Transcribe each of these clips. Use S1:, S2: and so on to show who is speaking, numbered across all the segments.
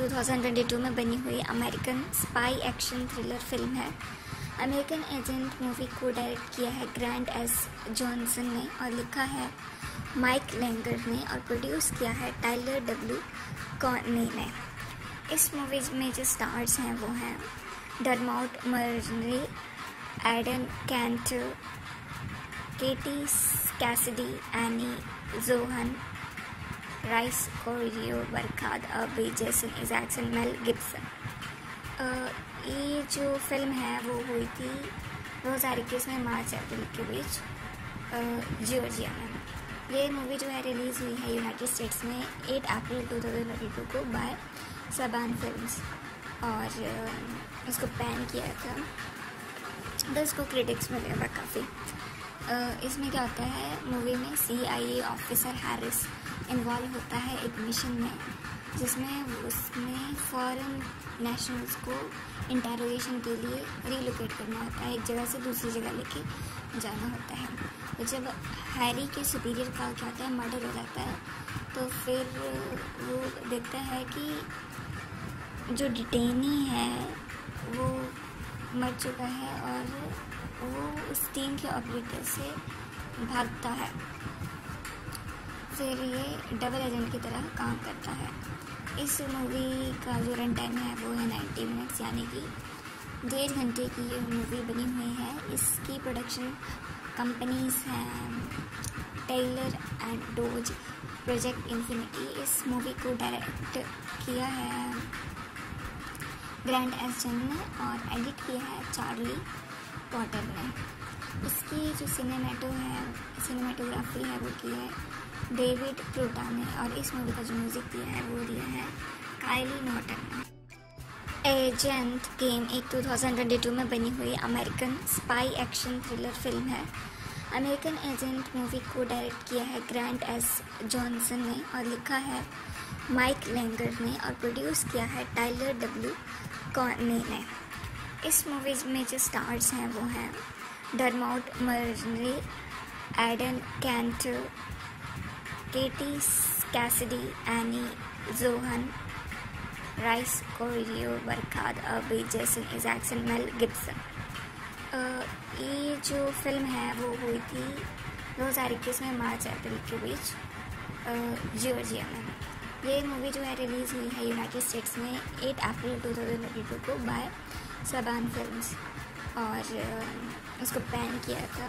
S1: Agent game एक 2022 में बनी हुई American spy action thriller film है। अमेरिकन एजेंट मूवी को डायरेक्ट किया है ग्रैंड एस जॉनसन ने और लिखा है माइक लैंगर ने और प्रोड्यूस किया है टाइलर डब्ल्यू कॉर्नी ने। इस मूवीज़ में जो स्टार्स हैं वो हैं Dermot Mulroney Aidan Kent Katie Cassidy Annie John Rhys Corio Barkhad Abdi Jason Isaacson Mel Gibson. ये जो फ़िल्म है, वो हुई थी दो हज़ार इक्कीस में मार्च अप्रैल के बीच जॉर्जिया में। ये मूवी जो है, रिलीज़ हुई है यूनाइटेड स्टेट्स में एट अप्रैल 2022 को बाय सबान फिल्म्स और उसको बैन किया था। तो इसको क्रिटिक्स मिले हुआ काफ़ी। इसमें क्या होता है, मूवी में C I A officer Harris involve होता है एक मिशन में, जिसमें उसमें फॉरेन नेशनल्स को इंटेरोगेशन के लिए रिलोकेट करना होता है, एक जगह से दूसरी जगह लेके जाना होता है। तो जब हैरी के सुपीरियर का क्या होता है मर्डर हो जाता है तो फिर वो देखता है कि जो डिटेनी है, वो मर चुका है और वो उस टीम के ऑपरेटर से भागता है। फिर ये डबल एजेंट की तरह काम करता है। इस मूवी का जो रन टाइम है वो है नाइन्टी मिनट्स यानी कि डेढ़ घंटे की ये मूवी बनी हुई है। इसकी प्रोडक्शन कंपनीज़ हैं Taylor and Dodge Project Infinity इस मूवी को डायरेक्ट किया है ग्रैंड एस ने और एडिट किया है चार्ली पॉटर ने। इसकी जो सिनेमेटो है सिनेमेटोग्राफी है वो की है डेविड प्रोटा ने और इस मूवी का जो म्यूज़िक दिया है, वो दिया है काइली नॉटन ने एजेंट गेम एक 2022 में बनी हुई American spy action thriller film है। अमेरिकन एजेंट मूवी को डायरेक्ट किया है ग्रैंड एस जॉनसन ने और लिखा है माइक लैंगर ने और प्रोड्यूस किया है टाइलर डब्ल्यू कॉर्नी ने। इस मूवीज़ में जो स्टार्स हैं, वो हैं Dermot Mulroney Aidan Kent Katie Cassidy Annie John Rhys Corio Barkhad Abdi Jason Isaacson Mel Gibson ये जो फ़िल्म है, वो हुई थी दो हज़ार इक्कीस में मार्च, अप्रैल के बीच जॉर्जिया में। ये मूवी जो है रिलीज़ हुई है यूनाइटेड स्टेट्स में एट अप्रैल 2022 को बाय सबान फिल्म्स और उसको बैन किया था।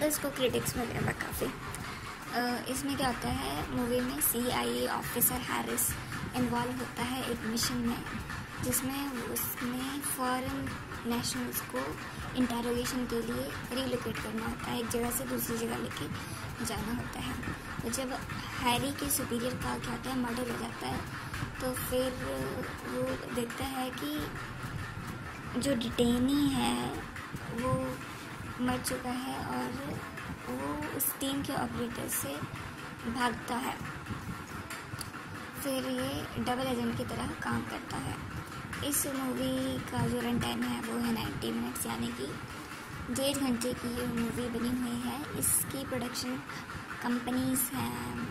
S1: तो इसको क्रिटिक्स मिले काफ़ी। इसमें क्या होता है मूवी में C I A officer Harris involve होता है एक मिशन में, जिसमें उसमें फॉरेन नेशनल्स को इंटेरोगेशन के लिए रिलोकेट करना होता है, एक जगह से दूसरी जगह लेके जाना होता है। तो जब हैरी के सुपीरियर का क्या होता है मर्डर हो जाता है तो फिर वो देखता है कि जो डिटेनी है, वो मर चुका है और वो उस टीम के ऑपरेटर से भागता है। फिर ये डबल एजेंट की तरह काम करता है। इस मूवी का जो रन टाइम है, वो है नाइन्टी मिनट्स यानी कि डेढ़ घंटे की ये मूवी बनी हुई है। इसकी प्रोडक्शन कंपनीज़ हैं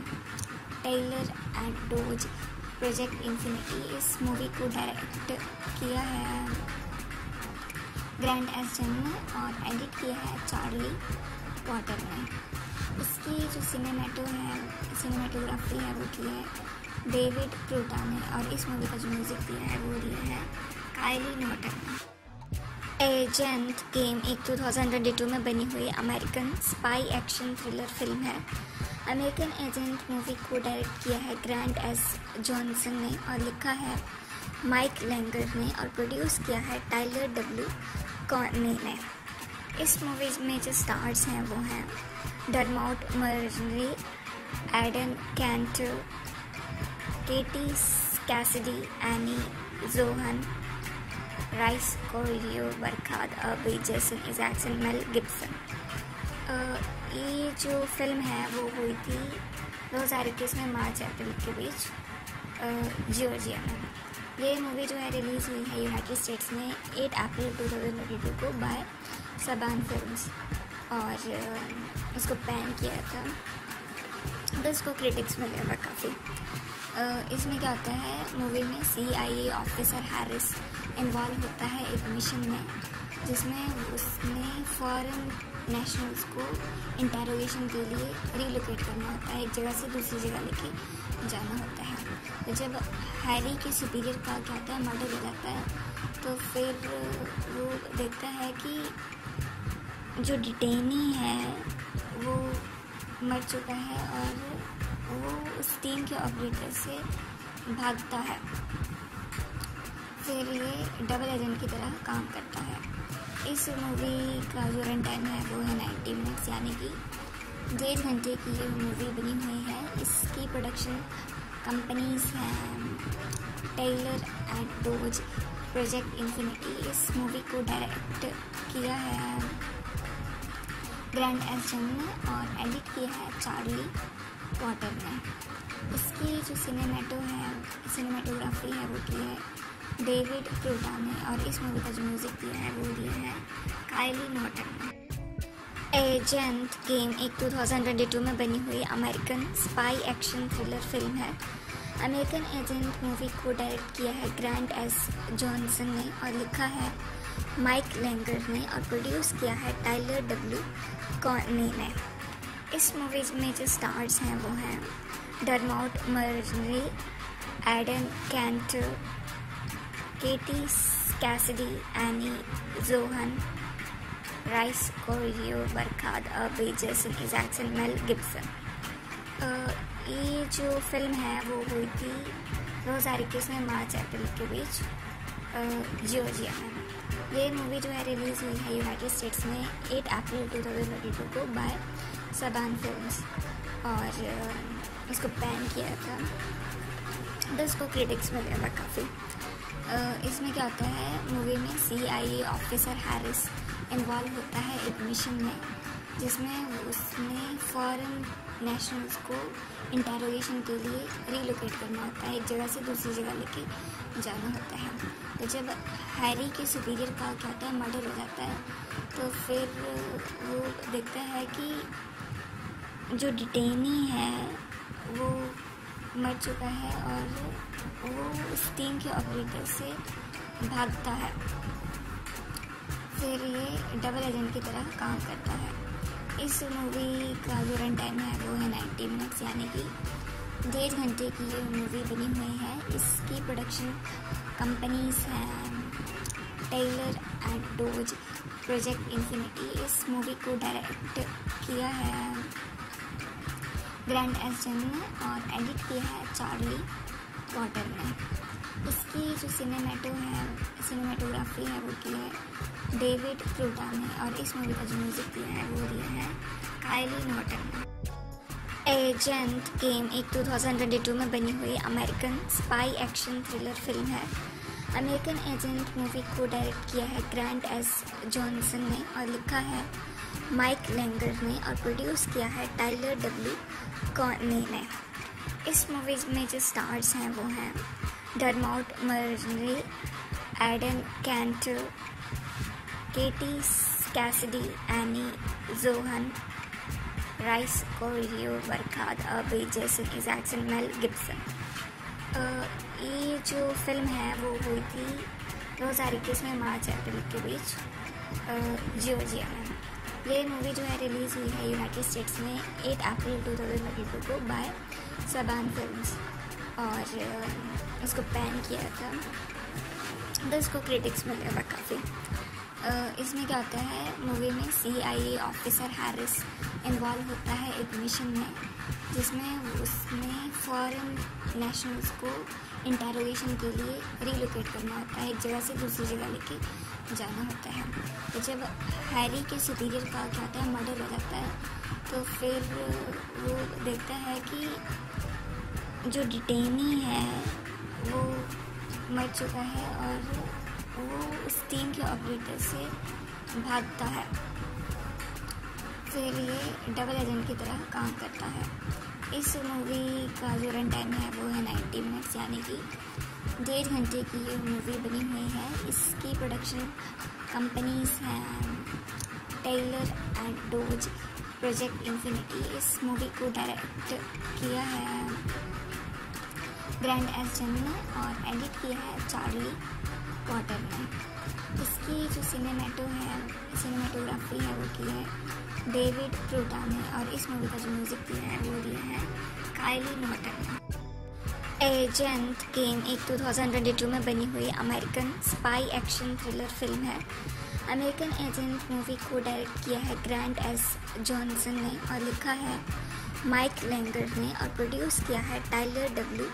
S1: Taylor and Dodge Project Infinity इस मूवी को डायरेक्ट किया है ग्रैंड एस ने और एडिट किया है चार्ली वाटर में इसकी जो सिनेमेटो है सिनेमेटोग्राफी है, वो की है डेविड प्रोटा ने और इस मूवी का जो म्यूज़िक दिया है, वो दिया है काइली नॉटन ने एजेंट गेम एक 2022 में बनी हुई American spy action thriller film है। अमेरिकन एजेंट मूवी को डायरेक्ट किया है ग्रैंड एस जॉनसन ने और लिखा है माइक लैंगर ने और प्रोड्यूस किया है टाइलर डब्ल्यू कॉर्नी ने। इस मूवी में जो स्टार्स हैं वो हैं Dermot Mulroney Aidan Kent Katie Cassidy Annie John Rhys Corio Barkhad Abdi Jason Isaacson Mel Gibson ये जो फ़िल्म है वो हुई थी दो हज़ार इक्कीस में मार्च अप्रैल के बीच जॉर्जिया में। ये मूवी जो है रिलीज़ हुई है यूनाइटेड स्टेट्स में 8 अप्रैल 2022 को बाय सबान फिल्म्स और उसको बैन किया था। तो इसको क्रिटिक्स मिले हुआ काफ़ी। इसमें क्या होता है मूवी में C I A officer Harris involve होता है एक मिशन में, जिसमें उसने फॉरेन नेशनल्स को इंटेरोगेशन के लिए रिलोकेट करना होता है, एक जगह से दूसरी जगह लेके जाना होता है। तो जब हैरी के सुपीरियर का क्या होता है मर्डर हो जाता है तो फिर वो देखता है कि जो डिटेनी है, वो मर चुका है और वो उस टीम के ऑपरेटर से भागता है। फिर ये डबल एजेंट की तरह काम करता है। इस मूवी का जो रन टाइम है, वो है नाइन्टी मिनट्स यानी कि डेढ़ घंटे की ये मूवी बनी हुई है। इसकी प्रोडक्शन कंपनीज़ हैं Taylor and Dodge Project Infinity इस मूवी को डायरेक्ट किया है ग्रैंड एसन ने और एडिट किया है चार्ली वाटर ने। इसकी जो सिनेमेटो है सिनेमेटोग्राफी है, वो की है डेविड क्रूटा ने और इस मूवी का जो म्यूज़िक दिया है, वो दिया है काइली नॉटन ने। एजेंट गेम एक 2022 में बनी हुई American spy action thriller film है। अमेरिकन एजेंट मूवी को डायरेक्ट किया है ग्रैंड एस जॉनसन ने और लिखा है माइक लैंगर ने और प्रोड्यूस किया है टाइलर डब्ल्यू कॉर्नी ने इस मूवीज़ में जो स्टार्स हैं, वो हैं Dermot Mulroney Aidan Kanter Katie Cassidy Annie John Rhys Corio Barkhad Abe Jason Isaacson mail Gibson ये जो फ़िल्म है, वो हुई थी दो हज़ार इक्कीस में मार्च, अप्रैल के बीच जियोजिया में। ये मूवी जो है रिलीज़ हुई है यूनाइटेड स्टेट्स में 8 अप्रैल 2022 को बाय सबान फ़िल्म और इसको बैन किया था। तो इसको क्रिटिक्स मिले था काफ़ी इसमें क्या होता है मूवी में C I officer Harris involve होता है एक मिशन में, जिसमें उसने फॉरेन नेशनल्स को इंटेरोगेशन के लिए रिलोकेट करना होता है, एक जगह से दूसरी जगह लेके। जाना होता है। तो जब हैरी के सुपीरियर का क्या होता है मर्डर हो जाता है तो फिर वो देखता है कि जो डिटेनी है, वो मर चुका है और वो उस टीम के ऑपरेटर से भागता है। फिर ये डबल एजेंट की तरह काम करता है। इस मूवी का जो रन टाइम है, वो है नाइन्टी मिनट्स यानी कि डेढ़ घंटे की ये मूवी बनी हुई है। इसकी प्रोडक्शन कंपनीज़ हैं Taylor and Dodge Project Infinity इस मूवी को डायरेक्ट किया है ग्रैंड एस्टन ने और एडिट किया है चार्ली वाटर ने। इसकी जो सिनेमेटो है सिनेमेटोग्राफी है, वो की है डेविड क्रूटा ने और इस मूवी का जो म्यूज़िक दिया है, वो दिया है काइली नॉटन ने। एजेंट गेम एक 2022 में बनी हुई American spy action thriller film है। अमेरिकन एजेंट मूवी को डायरेक्ट किया है ग्रैंड एस जॉनसन ने और लिखा है माइक लेंगर ने और प्रोड्यूस किया है टाइलर डब्ल्यू कॉर्नी ने। इस मूवी में जो स्टार्स हैं वो हैं Dermot Mulroney Aidan Kanter Katie Cassidy Annie John Rhys Corio Barkhad Abe कि इजैक्सन मेल गिब्सन। ये जो फ़िल्म है, वो हुई थी दो हज़ार इक्कीस में मार्च, अप्रैल के बीच जियोजिया में। ये मूवी जो है रिलीज़ हुई है यूनाइटेड स्टेट्स में एट अप्रैल 2022 को बाय सबान फ़िल्म और उसको बैन किया था। तो इसको क्रिटिक्स मिले हुआ काफ़ी। इसमें क्या होता है मूवी में C I A officer Harris involve होता है एक मिशन में, जिसमें उसने फॉरेन नेशनल्स को इंटेरोगेशन के लिए रिलोकेट करना होता है, एक जगह से दूसरी जगह लेके जाना होता है। तो जब हैरी के सुपीरियर का क्या होता है मर्डर हो जाता है तो फिर वो देखता है कि जो डिटेनी है, वो मर चुका है और वो उस टीम के ऑपरेटर से भागता है। फिर ये डबल एजेंट की तरह काम करता है। इस मूवी का जो रन टाइम है, वो है नाइन्टी मिनट्स यानी कि डेढ़ घंटे की ये मूवी बनी हुई है। इसकी प्रोडक्शन कंपनीज़ हैं Taylor and Dodds Project Infinity इस मूवी को डायरेक्ट किया है ग्रैंड एस ने और एडिट किया है चार्ली पॉटर ने इसकी जो सिनेमेटो है सिनेमेटोग्राफी है वो की है डेविड प्रोटा ने और इस मूवी का जो म्यूज़िक दिया है वो दिया है काइली नॉटन ने एजेंट गेम एक 2022 में बनी हुई American spy action thriller film है। अमेरिकन एजेंट मूवी को डायरेक्ट किया है ग्रैंड एस जॉनसन ने और लिखा है माइक लैंगर ने और प्रोड्यूस किया है टाइलर डब्ल्यू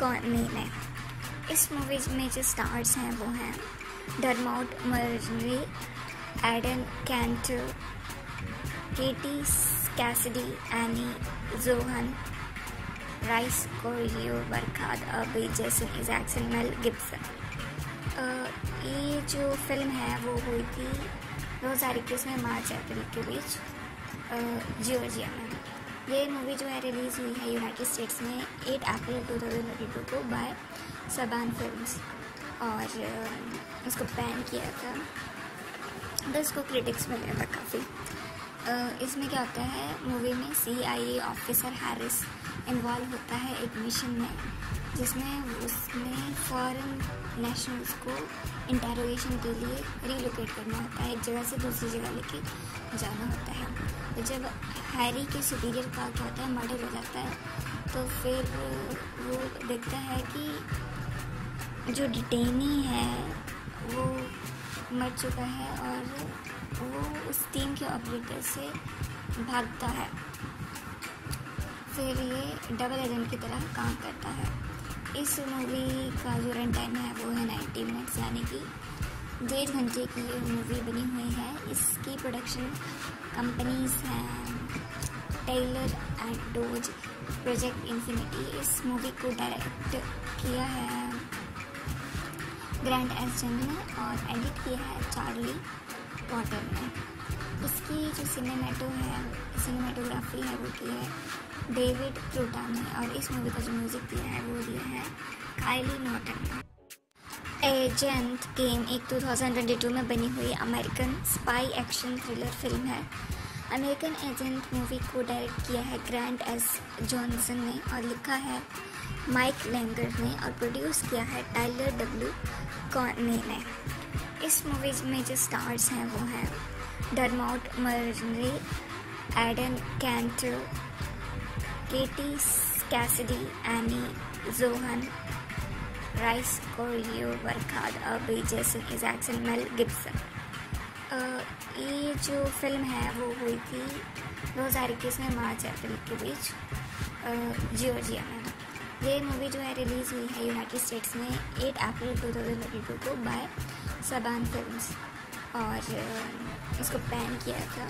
S1: कॉर्नी ने। इस मूवी में जो स्टार्स हैं वो हैं Dermot Mulroney, Adan Canto, Katie Cassidy, Annie Johan, Rhys Coiro, Barkhad Abdi Jason Isaacs Mel Gibson. ये जो फ़िल्म है वो हुई थी दो हज़ार इक्कीस में मार्च, अप्रैल के बीच जॉर्जिया में। ये मूवी जो है रिलीज़ हुई है यूनाइटेड स्टेट्स में 8 अप्रैल 2022 को, बाय सबान फिल्म्स और उसको बैन किया था। तो इसको क्रिटिक्स मिले था काफ़ी। इसमें क्या होता है मूवी में C I A officer Harris involve होता है एक मिशन में, जिसमें उसने फॉरेन नेशनल्स को इंटेरोगेशन के लिए रिलोकेट करना होता है, एक जगह से दूसरी जगह लेके जाना होता है। तो जब हैरी के सुपीरियर का क्या होता है मर्डर हो जाता है तो फिर वो देखता है कि जो डिटेनी है, वो मर चुका है और वो उस टीम के ऑपरेटर से भागता है। फिर ये डबल एजेंट की तरह काम करता है। इस मूवी का जो रन टाइम है, वो है नाइन्टी मिनट्स यानी कि डेढ़ घंटे की ये मूवी बनी हुई है। इसकी प्रोडक्शन कंपनीज़ हैं Taylor and Dodds Project Infinity इस मूवी को डायरेक्ट किया है ग्रैंड एस ने और एडिट किया है चार्ली पॉटर ने। इसकी जो सिनेमेटो है सिनेमेटोग्राफी है, वो की है डेविड प्रूटा ने और इस मूवी का जो म्यूज़िक दिया है, वो दिया है काइली नॉटन ने। एजेंट गेम एक 2022 में बनी हुई American spy action thriller film है। अमेरिकन एजेंट मूवी को डायरेक्ट किया है ग्रैंड एस जॉनसन ने और लिखा है माइक लैंगर ने और प्रोड्यूस किया है टाइलर डब्ल्यू कॉर्नी ने इस मूवीज़ में जो स्टार्स हैं, वो हैं Dermot Mulroney Adan Canto Katie Cassidy Annie Johan Rhys Coiro Barkhad Abdi Jason Isaacs Mel Gibson ये जो फ़िल्म है, वो हुई थी दो हज़ार इक्कीस में मार्च, अप्रैल के बीच जॉर्जिया में। ये मूवी जो है रिलीज़ हुई है यूनाइटेड स्टेट्स में 8 अप्रैल 2022 को बाय सबान फिल्म्स और इसको बैन किया था।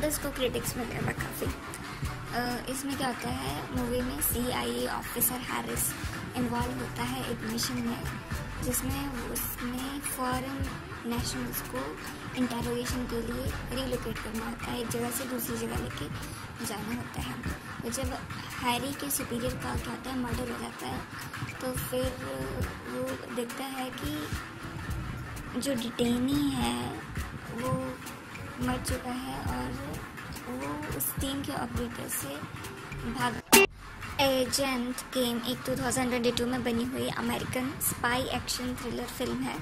S1: तो इसको क्रिटिक्स में मिले था काफ़ी। इसमें क्या होता है मूवी में C I officer Harris involve होता है एक मिशन में, जिसमें उसने फॉरेन नेशनल्स को इंटेरोगेशन के लिए रिलोकेट करना होता है, एक जगह से दूसरी जगह लेके जाना होता है। और जब हैरी के सुपीरियर का क्या होता है मर्डर हो जाता है तो फिर वो देखता है कि जो डिटेनी है, वो मर चुका है और वो उस टीम के ऑपरेटर से भाग एजेंट गेम एक 2022 में बनी हुई American spy action thriller film है।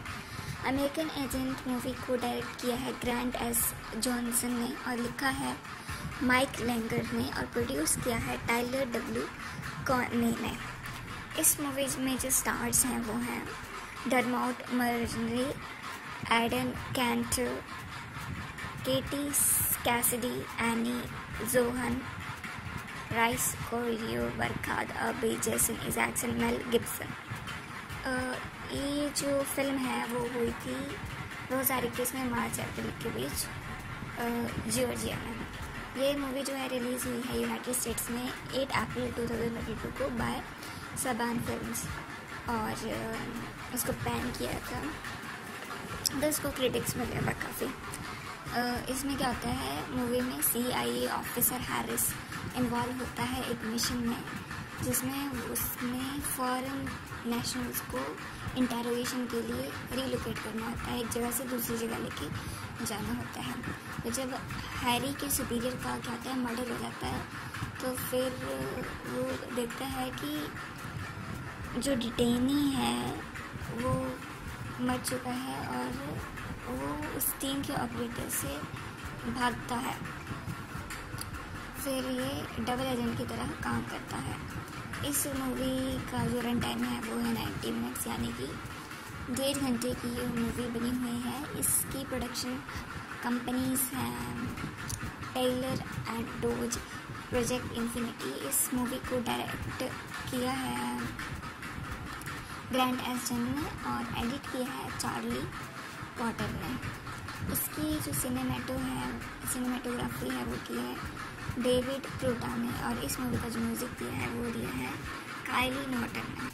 S1: अमेरिकन एजेंट मूवी को डायरेक्ट किया है ग्रैंड एस जॉनसन ने और लिखा है माइक लैंगर ने और प्रोड्यूस किया है टाइलर डब्ल्यू कॉर्नी ने इस मूवी में जो स्टार्स हैं वो हैं Dermot Mulroney Adan Canto, Katie Cassidy, Annie Johan, Rhys Coiro Barkhad Abdi, Jason Isaacs, Mel Gibson. ये जो फ़िल्म है, वो हुई थी दो हज़ार इक्कीस में मार्च, अप्रैल के बीच जॉर्जिया में। ये मूवी जो है रिलीज़ हुई है यूनाइटेड स्टेट्स में एट अप्रैल 2022 को बाय सबान फिल्म्स और उसको पैन किया था। तो इसको क्रिटिक्स मिले था काफ़ी। इसमें क्या होता है मूवी में C I A officer Harris involve होता है एक मिशन में, जिसमें उसने फॉरेन नेशनल्स को इंटेरोगेशन के लिए रिलोकेट करना होता है, एक जगह से दूसरी जगह लेके जाना होता है। तो जब हैरी के सुपीरियर का क्या होता है मर्डर हो जाता है तो फिर वो देखता है कि जो डिटेनी है, वो मर चुका है और वो उस टीम के ऑपरेटर से भागता है। फिर ये डबल एजेंट की तरह काम करता है। इस मूवी का जो रन टाइम है वो है नाइन्टी मिनट्स यानी कि डेढ़ घंटे की ये मूवी बनी हुई है। इसकी प्रोडक्शन कंपनीज़ हैं Taylor and Dodds Project Infinity इस मूवी को डायरेक्ट किया है ग्रैंड एस्टन ने और एडिट किया है चार्ली पॉटर ने। इसकी जो सिनेमेटो है सिनेमेटोग्राफी है वो की है डेविड प्रोटा ने और इस मूवी का जो म्यूज़िक दिया है, वो दिया है काइली नॉटन ने।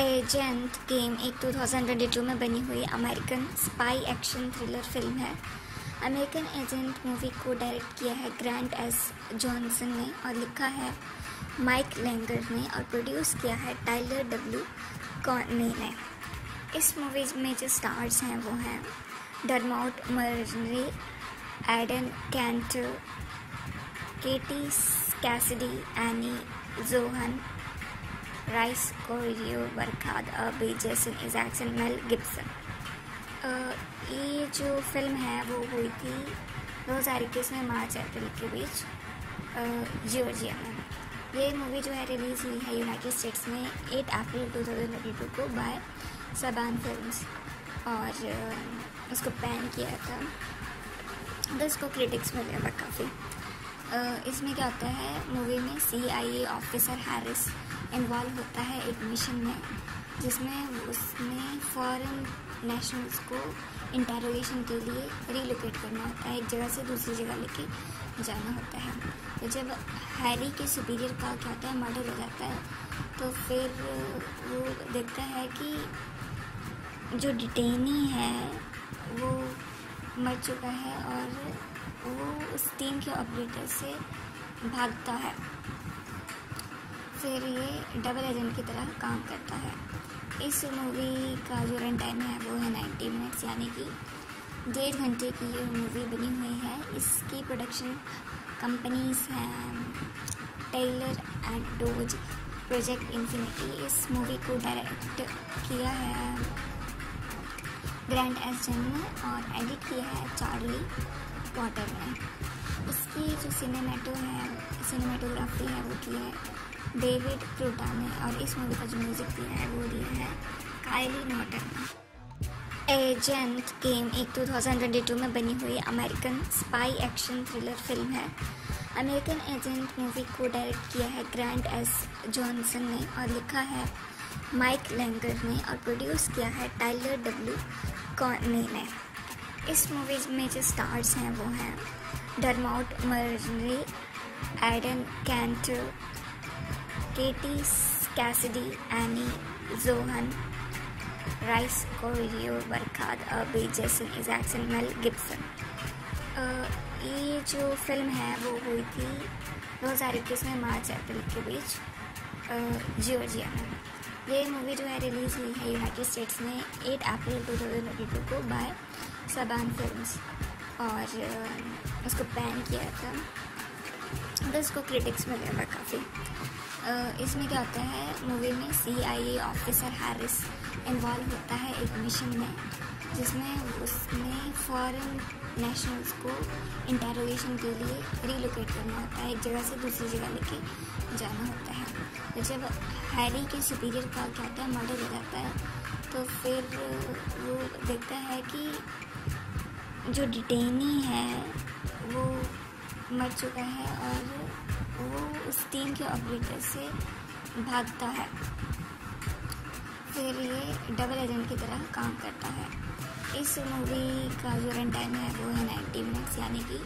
S1: एजेंट गेम एक 2022 में बनी हुई American spy action thriller film है। अमेरिकन एजेंट मूवी को डायरेक्ट किया है ग्रैंड एस जॉनसन ने और लिखा है माइक लैंगर ने और प्रोड्यूस किया है टाइलर डब्ल्यू कॉर्ने ने। इस मूवी में जो स्टार्स हैं, वो हैं Dermot Mulroney Adan Canto Katie Cassidy Annie Johan Rhys Coiro Barkhad Abdi Jason Isaacs Mel Gibson ये जो फ़िल्म है, वो हुई थी दो हज़ार इक्कीस में मार्च, अप्रैल के बीच जॉर्जिया में। ये मूवी जो है रिलीज़ हुई है यूनाइटेड स्टेट्स में 8 अप्रैल 2022 को बाय सबान फ़िल्म और उसको बैन किया था। तो इसको क्रिटिक्स मिले था काफ़ी। इसमें क्या होता है मूवी में C I A officer Harris involve होता है एक मिशन में, जिसमें उसने फॉरेन नेशनल्स को इंटेरोगेशन के लिए रिलोकेट करना होता है, एक जगह से दूसरी जगह लेके जाना होता है। तो जब हैरी के सुपीरियर का क्या होता है मर्डर हो जाता है तो फिर वो देखता है कि जो डिटेनी है, वो मर चुका है और वो उस टीम के ऑपरेटर से भागता है। फिर ये डबल एजेंट की तरह काम करता है। इस मूवी का जो रन टाइम है वो है नाइन्टी मिनट्स यानी कि डेढ़ घंटे की ये मूवी बनी हुई है। इसकी प्रोडक्शन कंपनीज़ हैं Taylor and Dodds Project Infinity इस मूवी को डायरेक्ट किया है ग्रैंड एस्टन ने और एडिट किया है चार्ली पॉटर ने इसकी जो सिनेमेटो है सिनेमेटोग्राफी है, वो की है। डेविड प्रोटा ने और इस मूवी का जो म्यूज़िक दिया है, वो दिया है काइली नॉटन ने एजेंट गेम एक 2022 में बनी हुई American spy action thriller film है। अमेरिकन एजेंट मूवी को डायरेक्ट किया है ग्रैंड एस जॉनसन ने और लिखा है माइक लैंगर ने और प्रोड्यूस किया है टाइलर डब्ल्यू कॉर्ने ने। इस मूवी में जो स्टार्स हैं वो हैं Dermot Mulroney Adan Canto Katie Cassidy Annie Johan Rhys Coiro Barkhad Abdi Jason Isaacs Mel Gibson ये जो फ़िल्म है वो हुई थी दो हज़ार इक्कीस में मार्च, अप्रैल के बीच जॉर्जिया में। ये मूवी जो है रिलीज़ हुई है यूनाइटेड स्टेट्स में 8 अप्रैल 2022 को बाय सबान फिल्म्स और उसको बैन किया था। तो इसको क्रिटिक्स मिले हुआ काफ़ी। इसमें क्या होता है मूवी में C I A officer Harris involve होता है एक मिशन में, जिसमें उसने फॉरेन नेशनल्स को इंटेरोगेशन के लिए रिलोकेट करना होता है, एक जगह से दूसरी जगह लेके जाना होता है। तो जब हैरी के सुपीरियर का क्या होता है मर्डर हो जाता है तो फिर वो देखता है कि जो डिटेनी है, वो मर चुका है और वो उस टीम के ऑपरेटर से भागता है। फिर ये डबल एजेंट की तरह काम करता है। इस मूवी का जो रन टाइम है, वो है नाइन्टी मिनट्स यानी कि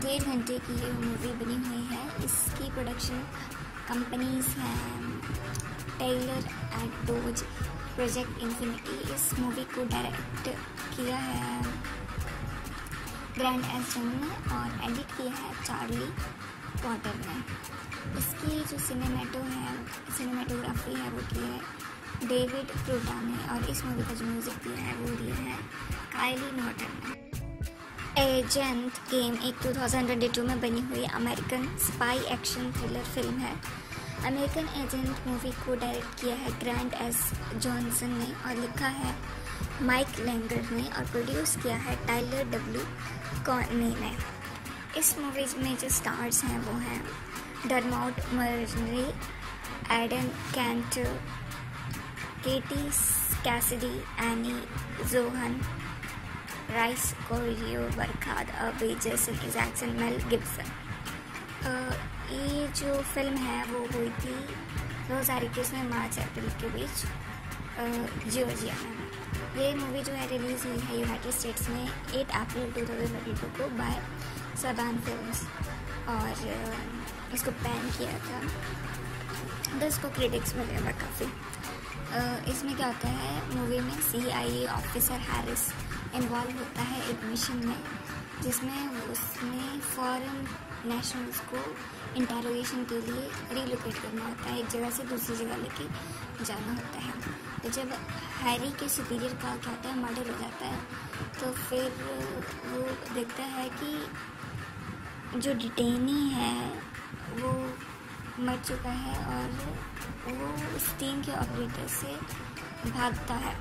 S1: डेढ़ घंटे की ये मूवी बनी हुई है। इसकी प्रोडक्शन कंपनीज़ हैं Taylor and Dodds Project Infinity इस मूवी को डायरेक्ट किया है ग्रैंड एस्टन ने और एडिट किया है चार्ली पॉटर ने। इसकी जो सिनेमेटो है सिनेमेटोग्राफी है, वो की है डेविड प्रोटा ने और इस मूवी का जो म्यूज़िक दिया है, वो दिया है काइली नॉटन ने। एजेंट गेम एक 2022 में बनी हुई American spy action thriller film है। अमेरिकन एजेंट मूवी को डायरेक्ट किया है ग्रैंड एस जॉनसन ने और लिखा है माइक लैंगर ने और प्रोड्यूस किया है टाइलर डब्ल्यू कॉर्नी ने। इस मूवीज़ में जो स्टार्स हैं, वो हैं Dermot Mulroney Adan Canto Katie Cassidy, Annie Johan, Rhys Coiro, Barkhad Abdi Jason Isaacs mail Gibson. ये जो फ़िल्म है, वो हुई थी दो हज़ार इक्कीस में मार्च, अप्रैल के बीच जियोजिया में। ये मूवी जो है रिलीज़ हुई है यूनाइटेड स्टेट्स में 8 अप्रैल 2022 को बाय सबान फिल्म्स और इसको बैन किया था। तो इसको क्रिटिक्स मिले हुआ काफ़ी। इसमें क्या होता है मूवी में C I A officer Harris involve होता है एक मिशन में, जिसमें उसने फॉरेन नेशनल्स को इंटेरोगेशन के लिए रिलोकेट करना होता है, एक जगह से दूसरी जगह लेके जाना होता है। जब हैरी के सुपीरियर का क्या होता है मर्डर हो जाता है तो फिर वो देखता है कि जो डिटेनी है, वो मर चुका है और वो उस टीम के ऑपरेटर से भागता है।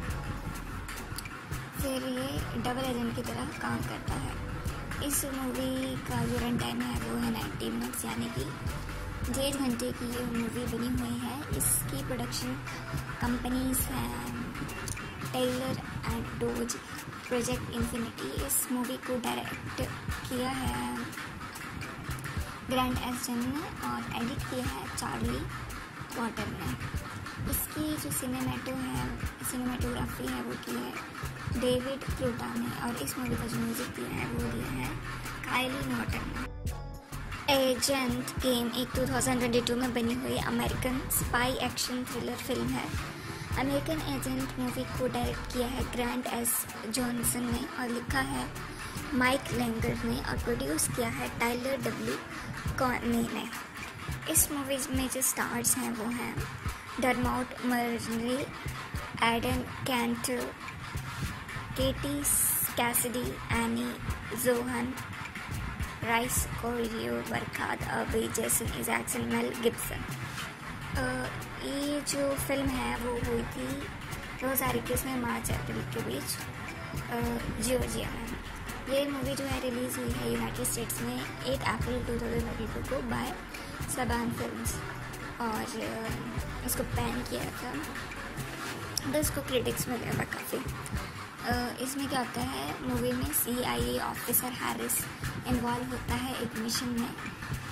S1: फिर ये डबल एजेंट की तरह काम करता है। इस मूवी का जो रन टाइम है, वो है नाइन्टी मिनट्स यानी कि डेढ़ घंटे की ये मूवी बनी हुई है। इसकी प्रोडक्शन हैं Taylor and Dodds Project Infinity इस मूवी को डायरेक्ट किया है ग्रैंड एस्टन ने और एडिट किया है चार्ली वाटर ने। इसकी जो सिनेमेटो है सिनेमेटोग्राफी है, वो की है डेविड क्रूटा ने और इस मूवी का जो म्यूज़िक दिया है, वो दिया है कायली नॉटन ने। एजेंट गेम एक 2022 में बनी हुई American spy action thriller film है। अमेरिकन एजेंट मूवी को डायरेक्ट किया है ग्रैंड एस जॉनसन ने और लिखा है माइक लैंगर ने और प्रोड्यूस किया है टाइलर डब्ल्यू कॉर्नी ने। इस मूवीज़ में जो स्टार्स हैं वो हैं Dermot Murray, Adam Cantor, Katie Cassidy, Annie Zohan, Rhys Coiro Barkhad Abdi Jason Isaacs mail Gibson. ये जो फ़िल्म है, वो हुई थी दो हज़ार इक्कीस में मार्च अप्रैल के बीच जियोजिया में। ये मूवी जो है, रिलीज़ हुई है यूनाइटेड स्टेट्स में एट अप्रैल 2022 को बाय सबान फिल्म्स। और उसको बैन किया था। तो इसको क्रिटिक्स मिले हुआ काफ़ी। इसमें क्या होता है मूवी में C I A officer Harris involve होता है एक मिशन में,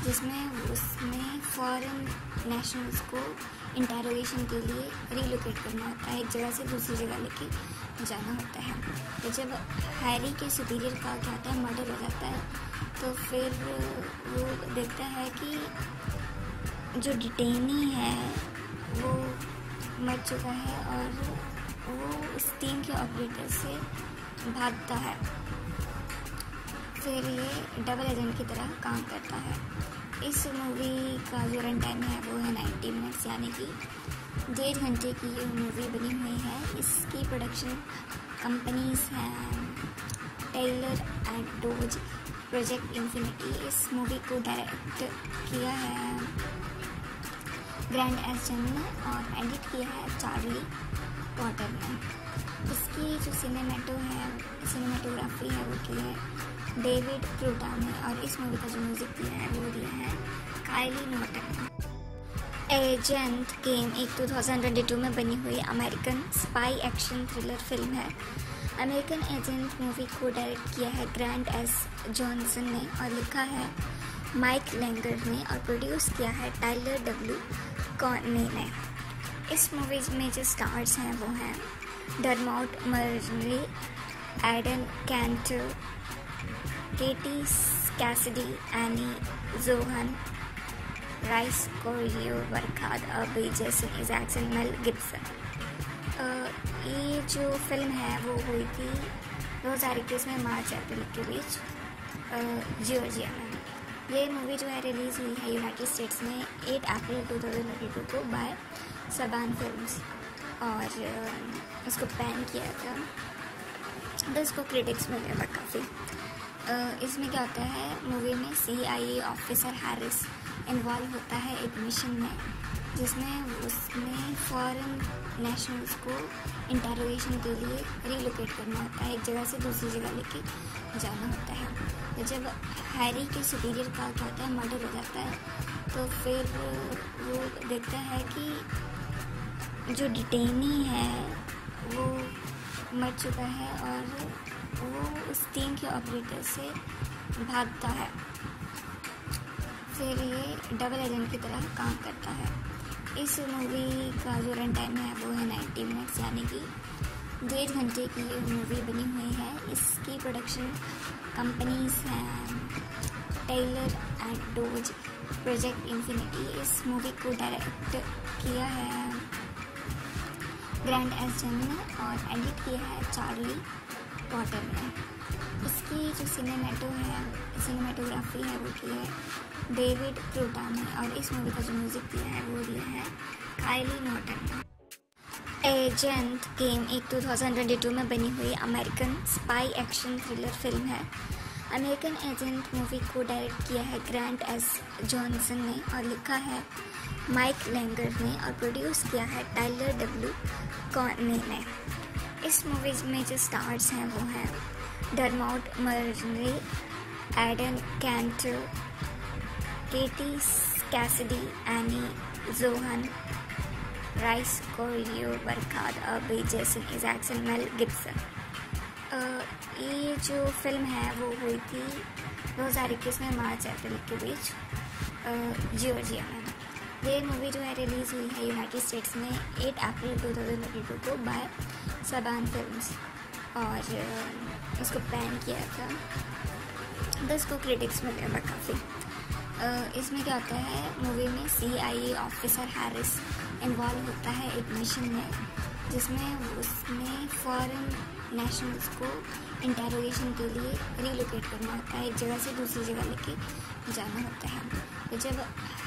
S1: जिसमें उसमें फॉरेन नेशनल्स को इंटेरोगेशन के लिए रिलोकेट करना होता है, एक जगह से दूसरी जगह लेके जाना होता है। तो जब हैरी के सुपीरियर का क्या होता है मर्डर हो जाता है तो फिर वो देखता है कि जो डिटेनी है, वो मर चुका है और वो उस टीम के ऑपरेटर से भागता है। फिर ये डबल एजेंट की तरह काम करता है। इस मूवी का जो रन टाइम है वो है नाइन्टी मिनट्स यानी कि डेढ़ घंटे की ये मूवी बनी हुई है। इसकी प्रोडक्शन कंपनीज़ हैं Taylor and Dodds Project Infinity इस मूवी को डायरेक्ट किया है ग्रैंड एस्टन ने और एडिट किया है चार्ली वाटर ने इसकी जो सिनेमेटो है सिनेमेटोग्राफी है, वो की है डेविड क्रूटा ने और इस मूवी का जो म्यूज़िक दिया है, वो दिया है कायली नोटन एजेंट गेम एक 2022 में बनी हुई American spy action thriller film है। अमेरिकन एजेंट मूवी को डायरेक्ट किया है ग्रैंड एस जॉनसन ने और लिखा है माइक लैंगर ने और प्रोड्यूस किया है टाइलर डब्ल्यू कॉर्नी ने। इस मूवी में जो स्टार्स हैं वो हैं Dermot Mulroney Adan Canto Katie Cassidy Annie Johan Rhys Coiro Barkhad Abdi Jason Isaacs mail Gibson ये जो फ़िल्म है वो हुई थी दो हज़ार इक्कीस में मार्च, अप्रैल के बीच जियोजिया में। ये मूवी जो है रिलीज़ हुई है यूनाइटेड स्टेट्स में 8 अप्रैल 2022 को बाय सबान फिल्म्स और उसको बैन किया था। तो इसको क्रिटिक्स मिले हुआ काफ़ी इसमें क्या होता है मूवी में C I officer Harris involve होता है एक मिशन में जिसमें उसमें फॉरेन नेशनल्स को इंटरोगेशन के लिए रिलोकेट करना होता है, एक जगह से दूसरी जगह लेके जाना होता है। तो जब हैरी के सुपीरियर का क्या होता है मर्डर हो जाता है तो फिर वो देखता है कि जो डिटेनी है, वो मर चुका है और वो उस टीम के ऑपरेटर से भागता है। फिर ये डबल एजेंट की तरह काम करता है। इस मूवी का जो रन टाइम है, वो है नाइन्टी मिनट्स यानी कि डेढ़ घंटे की ये मूवी बनी हुई है। इसकी प्रोडक्शन कंपनीज़ हैं Taylor and Dodds Project Infinity इस मूवी को डायरेक्ट किया है ग्रैंड एस ने और एडिट किया है चार्ली पॉटर ने इसकी जो सिनेमेटो है सिनेमेटोग्राफी है, वो की है। डेविड क्रूटा ने और इस मूवी का जो म्यूज़िक दिया है, वो दिया है काइली नॉटन ने। एजेंट गेम एक 2022 में बनी हुई American spy action thriller film है। अमेरिकन एजेंट मूवी को डायरेक्ट किया है ग्रैंड एस जॉनसन ने और लिखा है माइक लैंगर ने और प्रोड्यूस किया है टाइलर डब्ल्यू कॉर्ने ने इस मूवीज़ में जो स्टार्स हैं वो हैं Dermot Mulroney Adan Canto Katie Cassidy Annie Johan Rhys Coiro Barkhad Abdi Jason Isaacs mail Gibson ये जो फ़िल्म है वो हुई थी दो हज़ार इक्कीस में मार्च, अप्रैल के बीच जियोर्जिया में। ये मूवी जो है रिलीज़ हुई है यूनाइटेड स्टेट्स में 8 अप्रैल 2022 को बाय सबान फिल्म्स और उसको बैन किया था। दस को क्रिटिक्स मिले काफ़ी। इसमें क्या होता है, मूवी में C I A officer Harris involve होता है एक मिशन में, जिसमें उसमें फॉरेन नेशनल्स को इंटेरोगेशन के लिए रिलोकेट करना होता है, एक जगह से दूसरी जगह लेके जाना होता है। तो जब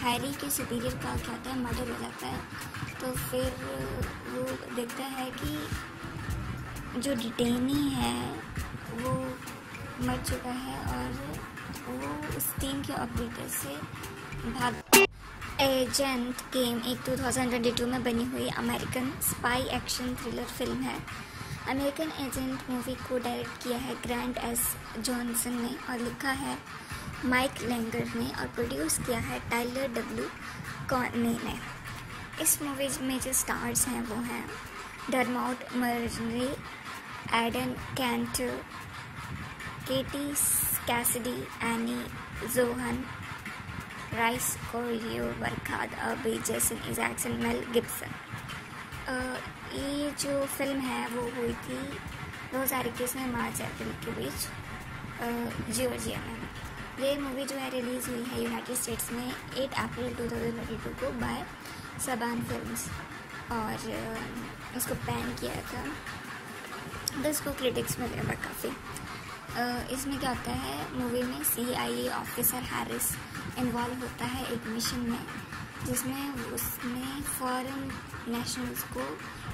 S1: हैरी के सुपीरियर का क्या होता है मर्डर हो जाता है तो फिर वो देखता है कि जो डिटेनी है, वो मर चुका है और वो उस टीम के ऑपरेटर से भाग एजेंट गेम एक 2022 में बनी हुई American spy action thriller film है। अमेरिकन एजेंट मूवी को डायरेक्ट किया है ग्रैंड एस जॉनसन ने और लिखा है माइक लैंगर ने और प्रोड्यूस किया है टाइलर डब्ल्यू कॉर्ने ने। इस मूवी में जो स्टार्स हैं वो हैं Dermot Mulroney Adan Canto Katie Cassidy Annie Johan Rhys Coiro Barkhad Abdi Jason Isaacs mail Gibson ये जो फ़िल्म है वो हुई थी दो हज़ार इक्कीस में मार्च, अप्रैल के बीच जियोर्जिया में। ये मूवी जो है रिलीज़ हुई है यूनाइटेड स्टेट्स में 8 अप्रैल 2022 को बाय सबान फिल्म्स और उसको बैन किया था। दस को क्रिटिक्स मिले काफ़ी। इसमें क्या होता है मूवी में C I officer Harris involve होता है एक मिशन में, जिसमें उसने फॉरेन नेशनल्स को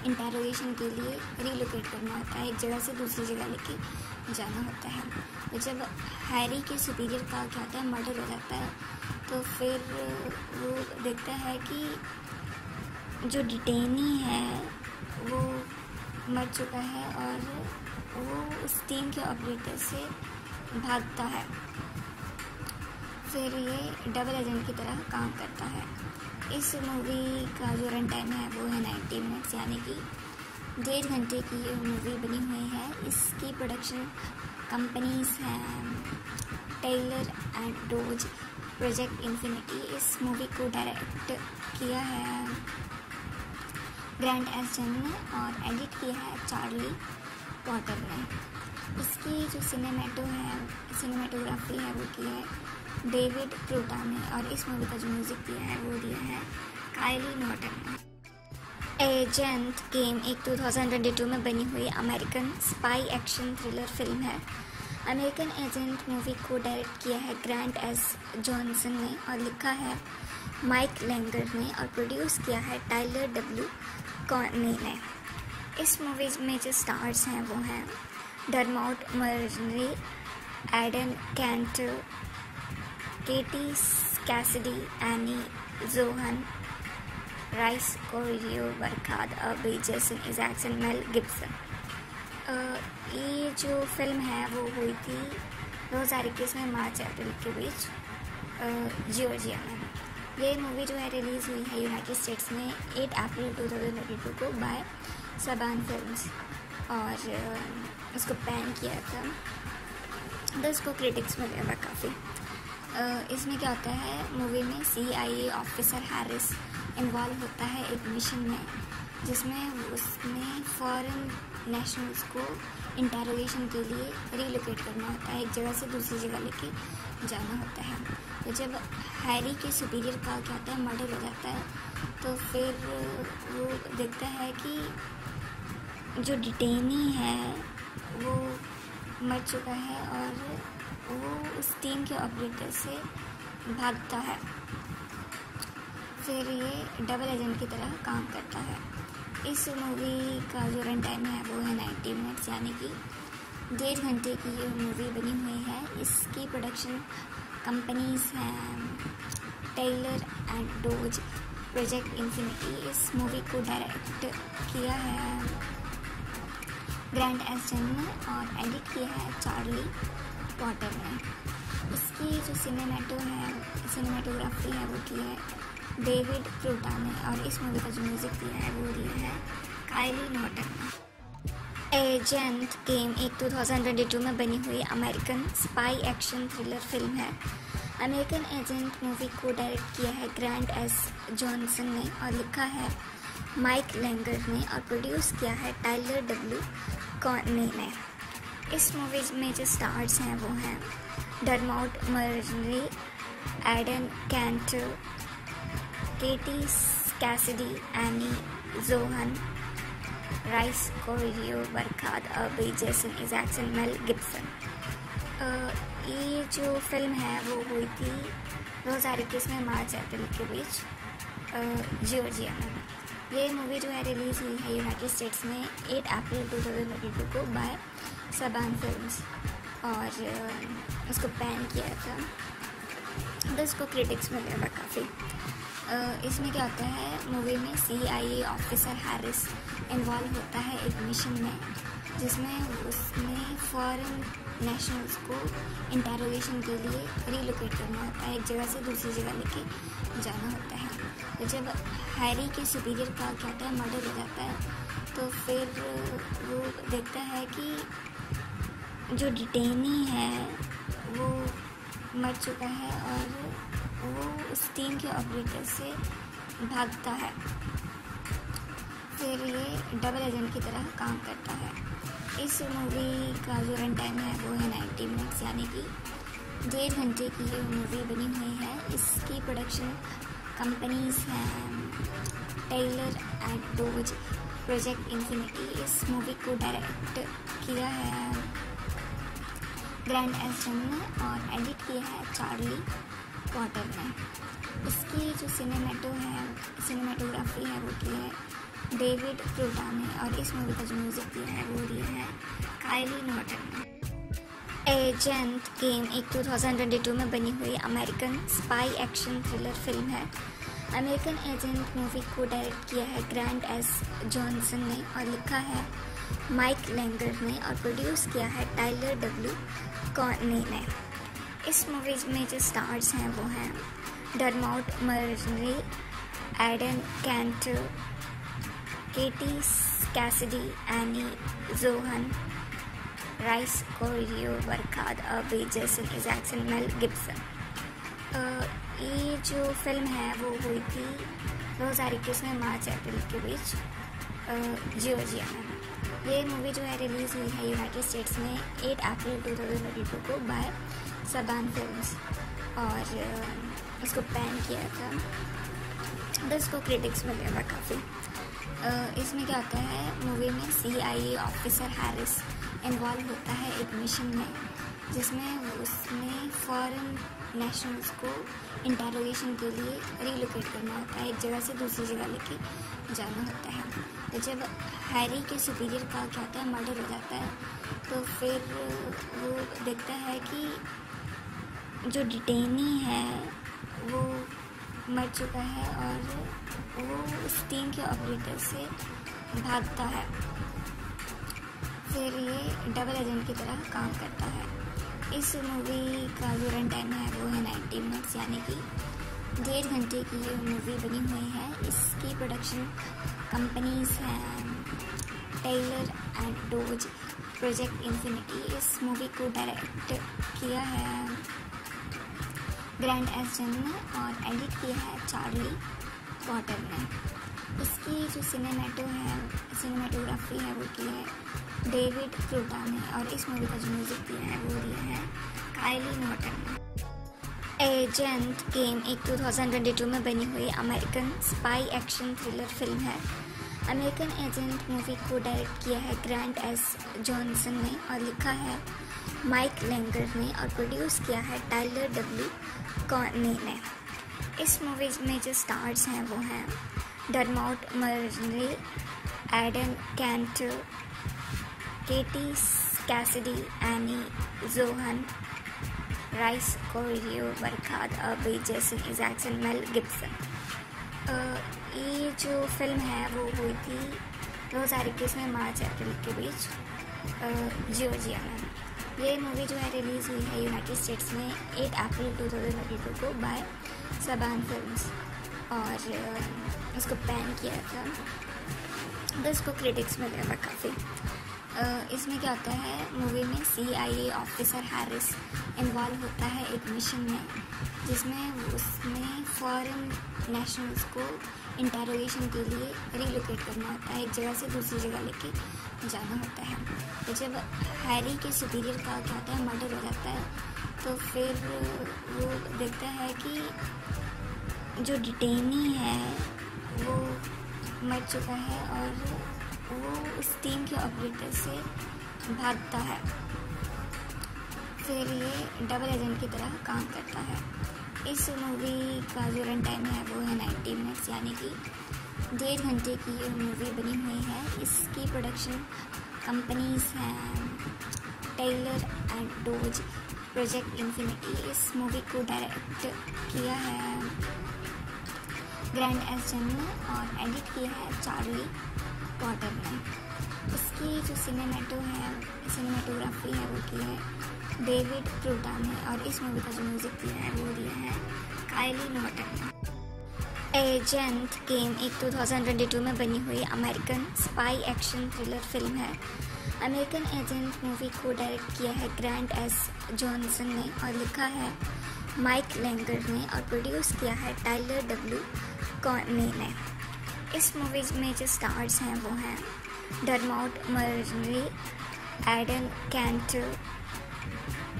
S1: इंटरोगेशन के लिए रिलोकेट करना होता है, एक जगह से दूसरी जगह लेके जाना होता है। तो जब हैरी के सुपीरियर का क्या होता है मर्डर हो जाता है तो फिर वो देखता है कि जो डिटेनी है, वो मर चुका है और वो उस टीम के ऑपरेटर से भागता है। फिर ये डबल एजेंट की तरह काम करता है। इस मूवी का जो रन टाइम है वो है नाइन्टी मिनट्स यानी कि डेढ़ घंटे की ये मूवी बनी हुई है इसकी प्रोडक्शन कंपनीज़ हैं Taylor and Dodds Project Infinity इस मूवी को डायरेक्ट किया है ग्रैंड एस ने और एडिट किया है चार्ली पॉटर ने इसकी जो सिनेमेटो है सिनेमेटोग्राफी है वो की है डेविड क्रूटा ने और इस मूवी का जो म्यूज़िक दिया है, वो दिया है काइली नॉटन ने एजेंट गेम एक 2022 में बनी हुई American spy action thriller film है। अमेरिकन एजेंट मूवी को डायरेक्ट किया है ग्रैंड एस जॉनसन ने और लिखा है माइक लैंगर ने और प्रोड्यूस किया है टाइलर डब्ल्यू कॉर्ने ने। इस मूवी में जो स्टार्स हैं, वो हैं Dermot Mulroney Adan Canto Katie Cassidy Annie Johan Rhys Barkhad, Abhi, Jason Isaacs and Mel Gibson. ये जो फ़िल्म है वो हुई थी 2021 में मार्च अप्रैल के बीच जियोर्जिया में। ये मूवी जो है रिलीज़ हुई है यूनाइटेड स्टेट्स में एट अप्रैल 2022 को बाय सबान फिल्म्स और उसको पैन किया था। तो उसको क्रिटिक्स मिले हुआ काफ़ी। इसमें क्या होता है मूवी में C I A officer Harris involve होता है एक मिशन में, जिसमें उसने फॉरेन नेशनल्स को इंटेरोगेशन के लिए रिलोकेट करना होता है, एक जगह से दूसरी जगह लेके जाना होता है। तो जब हैरी के सुपीरियर का क्या होता है मर्डर हो जाता है तो फिर वो देखता है कि जो डिटेनी है, वो मर चुका है और वो उस टीम के ऑपरेटर से भागता है। फिर ये डबल एजेंट की तरह काम करता है। इस मूवी का जो रन टाइम है वो है नाइन्टी मिनट्स यानी कि डेढ़ घंटे की ये मूवी बनी हुई है। इसकी प्रोडक्शन कंपनीज़ हैं Taylor and Dodds Project Infinity इस मूवी को डायरेक्ट किया है ग्रैंड एस्टन ने और एडिट किया है चार्ली पॉटर ने इसकी जो सिनेमेटो है सिनेमेटोग्राफी है, वो की है डेविड क्रूटा ने और इस मूवी का जो म्यूज़िक दिया है, वो दिया है काइली नॉटन ने। एजेंट गेम एक 2022 में बनी हुई American spy action thriller film है। अमेरिकन एजेंट मूवी को डायरेक्ट किया है ग्रैंड एस जॉनसन ने और लिखा है माइक लैंगर ने और प्रोड्यूस किया है टाइलर डब्ल्यू कॉर्ने ने। इस मूवी में जो स्टार्स हैं वो हैं Dermot Mulroney Adan Canto Katie Cassidy Annie Johan Rhys Coiro Barkhad Abdi Jason Isaacs Mel Gibson ये जो फ़िल्म है वो हुई थी दो हज़ार इक्कीस में मार्च, अप्रैल के बीच जियोर्जिया में। ये मूवी जो है रिलीज़ हुई है यूनाइटेड स्टेट्स में 8 अप्रैल 2022 को बाय सबान फिल्म्स और उसको पैन किया था। तो उसको क्रिटिक्स मिले हुआ काफ़ी। इसमें क्या होता है मूवी में C I officer Harris involve होता है एक मिशन में, जिसमें उसने फॉरेन नेशनल्स को इंटेरोगेशन के लिए रिलोकेट करना होता है, एक जगह से दूसरी जगह लेके जाना होता है। तो जब हैरी के सुपीरियर का क्या होता है मर्डर हो जाता है तो फिर वो देखता है कि जो डिटेनी है, वो मर चुका है और वो उस टीम के ऑपरेटर से भागता है। फिर ये डबल एजेंट की तरह काम करता है। इस मूवी का जो रन टाइम है, वो है नाइन्टी मिनट्स यानी कि डेढ़ घंटे की ये मूवी बनी हुई है। इसकी प्रोडक्शन कंपनीज़ हैं Taylor and Dodds Project Infinity इस मूवी को डायरेक्ट किया है ग्रैंड एस्टन ने और एडिट किया है चार्ली पॉटर ने इसकी जो सिनेमेटो है सिनेमेटोग्राफी है, वो की है डेविड क्रूटा ने और इस मूवी का जो म्यूज़िक दिया है, वो दिया है काइली नॉटन ने एजेंट गेम एक 2022 में बनी हुई American spy action thriller film है। अमेरिकन एजेंट मूवी को डायरेक्ट किया है ग्रैंड एस जॉनसन ने और लिखा है माइक लैंगर ने और प्रोड्यूस किया है टाइलर डब्ल्यू कॉर्नी ने। इस मूवीज़ में जो स्टार्स हैं वो हैं Dermot Mulroney, Adan Canto Katie Cassidy, Annie Johan, Rhys Coiro Barkhad Abdi Jason Isaacs Mel Gibson. ये जो फ़िल्म है, वो हुई थी दो हज़ार इक्कीस में मार्च, अप्रैल के बीच जियोर्जिया में। ये मूवी जो है रिलीज़ हुई है यूनाइटेड स्टेट्स में एट अप्रैल 2022 को बाय सबान फिल्म्स और उसको पैन किया था। तो उसको क्रिटिक्स मिले हुआ काफ़ी इसमें क्या होता है मूवी में C I A officer Harris involve होता है एक मिशन में, जिसमें उसने फॉरेन नेशनल्स को इंटेरोगेशन के लिए रिलोकेट करना होता है, एक जगह से दूसरी जगह लेके जाना होता है। तो जब हैरी के सुपीरियर का क्या होता है मर्डर हो जाता है तो फिर वो देखता है कि जो डिटेनी है, वो मर चुका है और वो उस टीम के ऑपरेटर से भागता है। फिर ये डबल एजेंट की तरह काम करता है। इस मूवी का जो रन टाइम है वो है नाइन्टी मिनट्स यानी कि डेढ़ घंटे की ये मूवी बनी हुई है। इसकी प्रोडक्शन कंपनीज़ हैं Taylor and Dodds Project Infinity इस मूवी को डायरेक्ट किया है ग्रैंड एस जन ने और एडिट किया है चार्ली पॉटर ने। इसकी जो सिनेमेटो है सिनेमाटोग्राफी है, वो की है डेविड क्रूटा ने और इस मूवी का जो म्यूज़िक दिया है, वो दिया है काइली नॉटन ने एजेंट गेम एक 2022 में बनी हुई American spy action thriller film है। अमेरिकन एजेंट मूवी को डायरेक्ट किया है ग्रैंड एस जॉनसन ने और लिखा है माइक लेंगर ने और प्रोड्यूस किया है टाइलर डब्ल्यू कॉर्ने ने। इस मूवी में जो स्टार्स हैं, वो हैं Dermot Mulroney Adan Canto Katie Cassidy Annie Johan Rhys Coiro Barkhad Abdi Jason Isaacs Mel Gibson ये जो फ़िल्म है, वो हुई थी दो हज़ार इक्कीस में मार्च, अप्रैल के बीच जियोजिया में। ये मूवी जो है रिलीज़ हुई है यूनाइटेड स्टेट्स में एट अप्रैल 2022 को बाय सबान फ़िल्म और उसको बैन किया था। तो इसको क्रिटिक्स मिले हुआ काफ़ी। इसमें क्या होता है मूवी में C I A officer Harris involve होता है एक मिशन में, जिसमें उसमें फॉरेन नेशनल्स को इंटेरोगेशन के लिए रिलोकेट करना होता है, एक जगह से दूसरी जगह लेके जाना होता है। तो जब हैरी के सुपीरियर का क्या होता है मर्डर हो जाता है तो फिर वो देखता है कि जो डिटेनी है, वो मर चुका है और वो उस टीम के ऑपरेटर से भागता है। फिर ये डबल एजेंट की तरह काम करता है। इस मूवी का जो रन टाइम है वो है नाइन्टी मिनट्स यानी कि डेढ़ घंटे की ये मूवी बनी हुई है। इसकी प्रोडक्शन कंपनीज़ हैं Taylor and Dodge Project Infinity इस मूवी को डायरेक्ट किया है ग्रैंड एस जन ने और एडिट किया है चार्ली पॉटर ने इसकी जो सिनेमेटो है सिनेमाटोग्राफी है, वो की है। डेविड क्रूटा ने और इस मूवी का जो म्यूज़िक दिया है, वो दिया है काइली नॉटन ने। एजेंट गेम एक 2022 में बनी हुई American spy action thriller film है। अमेरिकन एजेंट मूवी को डायरेक्ट किया है ग्रैंड एस जॉनसन ने और लिखा है माइक लेंगर ने और प्रोड्यूस किया है टाइलर डब्ल्यू कॉर्ने ने। इस मूवी में जो स्टार्स हैं वो हैं Dermot Mulroney Adan Canto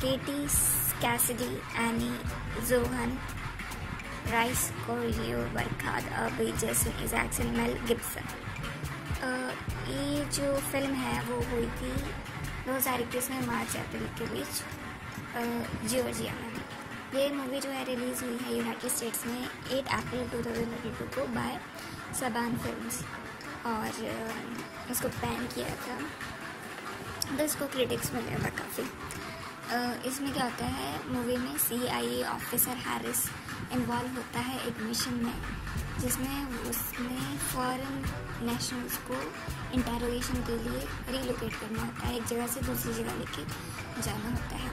S1: Katie Cassidy Annie Johan Rhys Coiro Barkhad Abdi Jason Isaacs Mel Gibson ये जो फ़िल्म है वो हुई थी दो हज़ार इक्कीस में मार्च, अप्रैल के बीच जियोर्जिया में। ये मूवी जो है रिलीज़ हुई है यूनाइटेड स्टेट्स में 8 अप्रैल 2022 को बाय सबान फिल्म्स और उसको बैन किया था। तो इसको क्रिटिक्स मिले हुआ काफ़ी। इसमें क्या होता है मूवी में C I A officer Harris involve होता है एक मिशन में, जिसमें उसमें फॉरेन नेशनल्स को इंटेरोगेशन के लिए रिलोकेट करना होता है, एक जगह से दूसरी जगह लेके जाना होता है।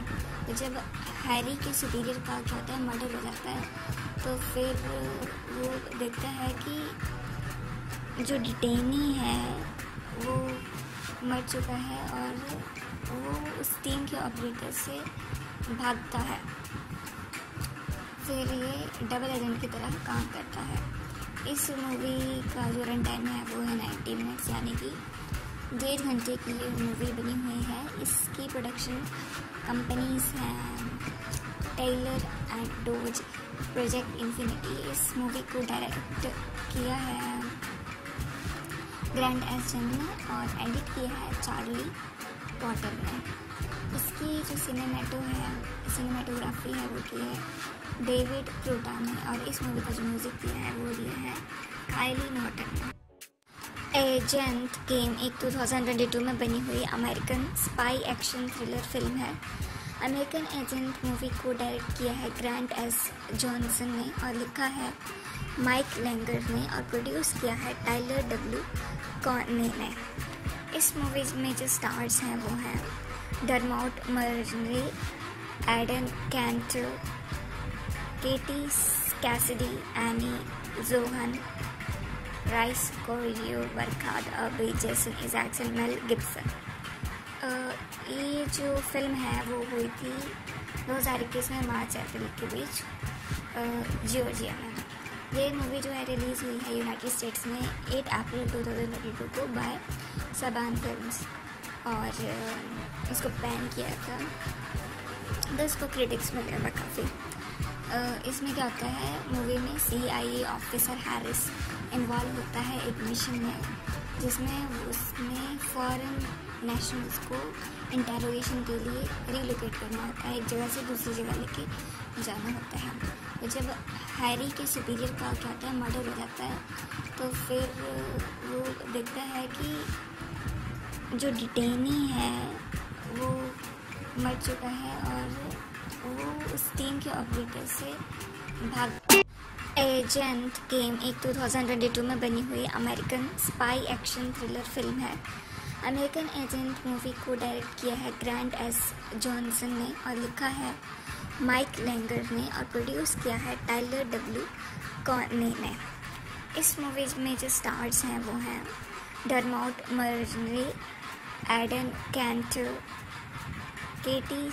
S1: तो जब हैरी के सुपीरियर का क्या होता है मर्डर हो जाता है तो फिर वो देखता है कि जो डिटेनी है, वो मर चुका है और वो उस टीम के ऑपरेटर से भागता है। फिर ये डबल एजेंट की तरह काम करता है। इस मूवी का जो रन टाइम है, वो है नाइन्टी मिनट्स यानी कि डेढ़ घंटे की ये मूवी बनी हुई है। इसकी प्रोडक्शन कंपनीज़ हैं Taylor and Dodge Project Infinity इस मूवी को डायरेक्ट किया है ग्रैंड एस ने और एडिट किया है चार्ली पॉटर ने। इसकी जो सिनेमेटो है सिनेमाटोग्राफी है वो की है डेविड क्रूटा ने और इस मूवी का जो म्यूज़िक दिया है वो दिया है काइली नॉटन ने। एजेंट गेम एक 2022 में बनी हुई American spy action thriller film है। अमेरिकन एजेंट मूवी को डायरेक्ट किया है ग्रैंड एस जॉनसन ने और लिखा है माइक लैंगर ने और प्रोड्यूस किया है टाइलर डब्ल्यू कॉर्ने ने इस मूवीज़ में जो स्टार्स हैं वो हैं Dermot Mulroney Adan Canto Katie Cassidy Annie Johan Rhys Coiro Barkhad Abdi Jason Isaacs Mel Gibson ये जो फ़िल्म है वो हुई थी दो हज़ार इक्कीस में मार्च, अप्रैल के बीच जियोर्जिया में। ये मूवी जो है रिलीज़ हुई है यूनाइटेड स्टेट्स में 8 अप्रैल 2022 को बाय सबान फिल्म्स और इसको बैन किया था। तो इसको क्रिटिक्स मिले काफ़ी। इसमें क्या होता है मूवी में C I officer Harris involve होता है एक मिशन में, जिसमें उसने फॉरेन नेशनल्स को इंटेरोगेशन के लिए रिलोकेट करना होता है एक जगह से दूसरी जगह लेके। जाना होता है। तो जब हैरी के सुपीरियर का क्या होता है मर्डर हो जाता है तो फिर वो देखता है कि जो डिटेनी है, वो मर चुका है और वो उस टीम के ऑपरेटर से भाग एजेंट गेम एक 2022 में बनी हुई American spy action thriller film है। अमेरिकन एजेंट मूवी को डायरेक्ट किया है ग्रैंड एस जॉनसन ने और लिखा है माइक लैंगर ने और प्रोड्यूस किया है टाइलर डब्ल्यू कॉर्ने ने। इस मूवी में जो स्टार्स हैं वो हैं Dermot Mulroney Adan Canto Katie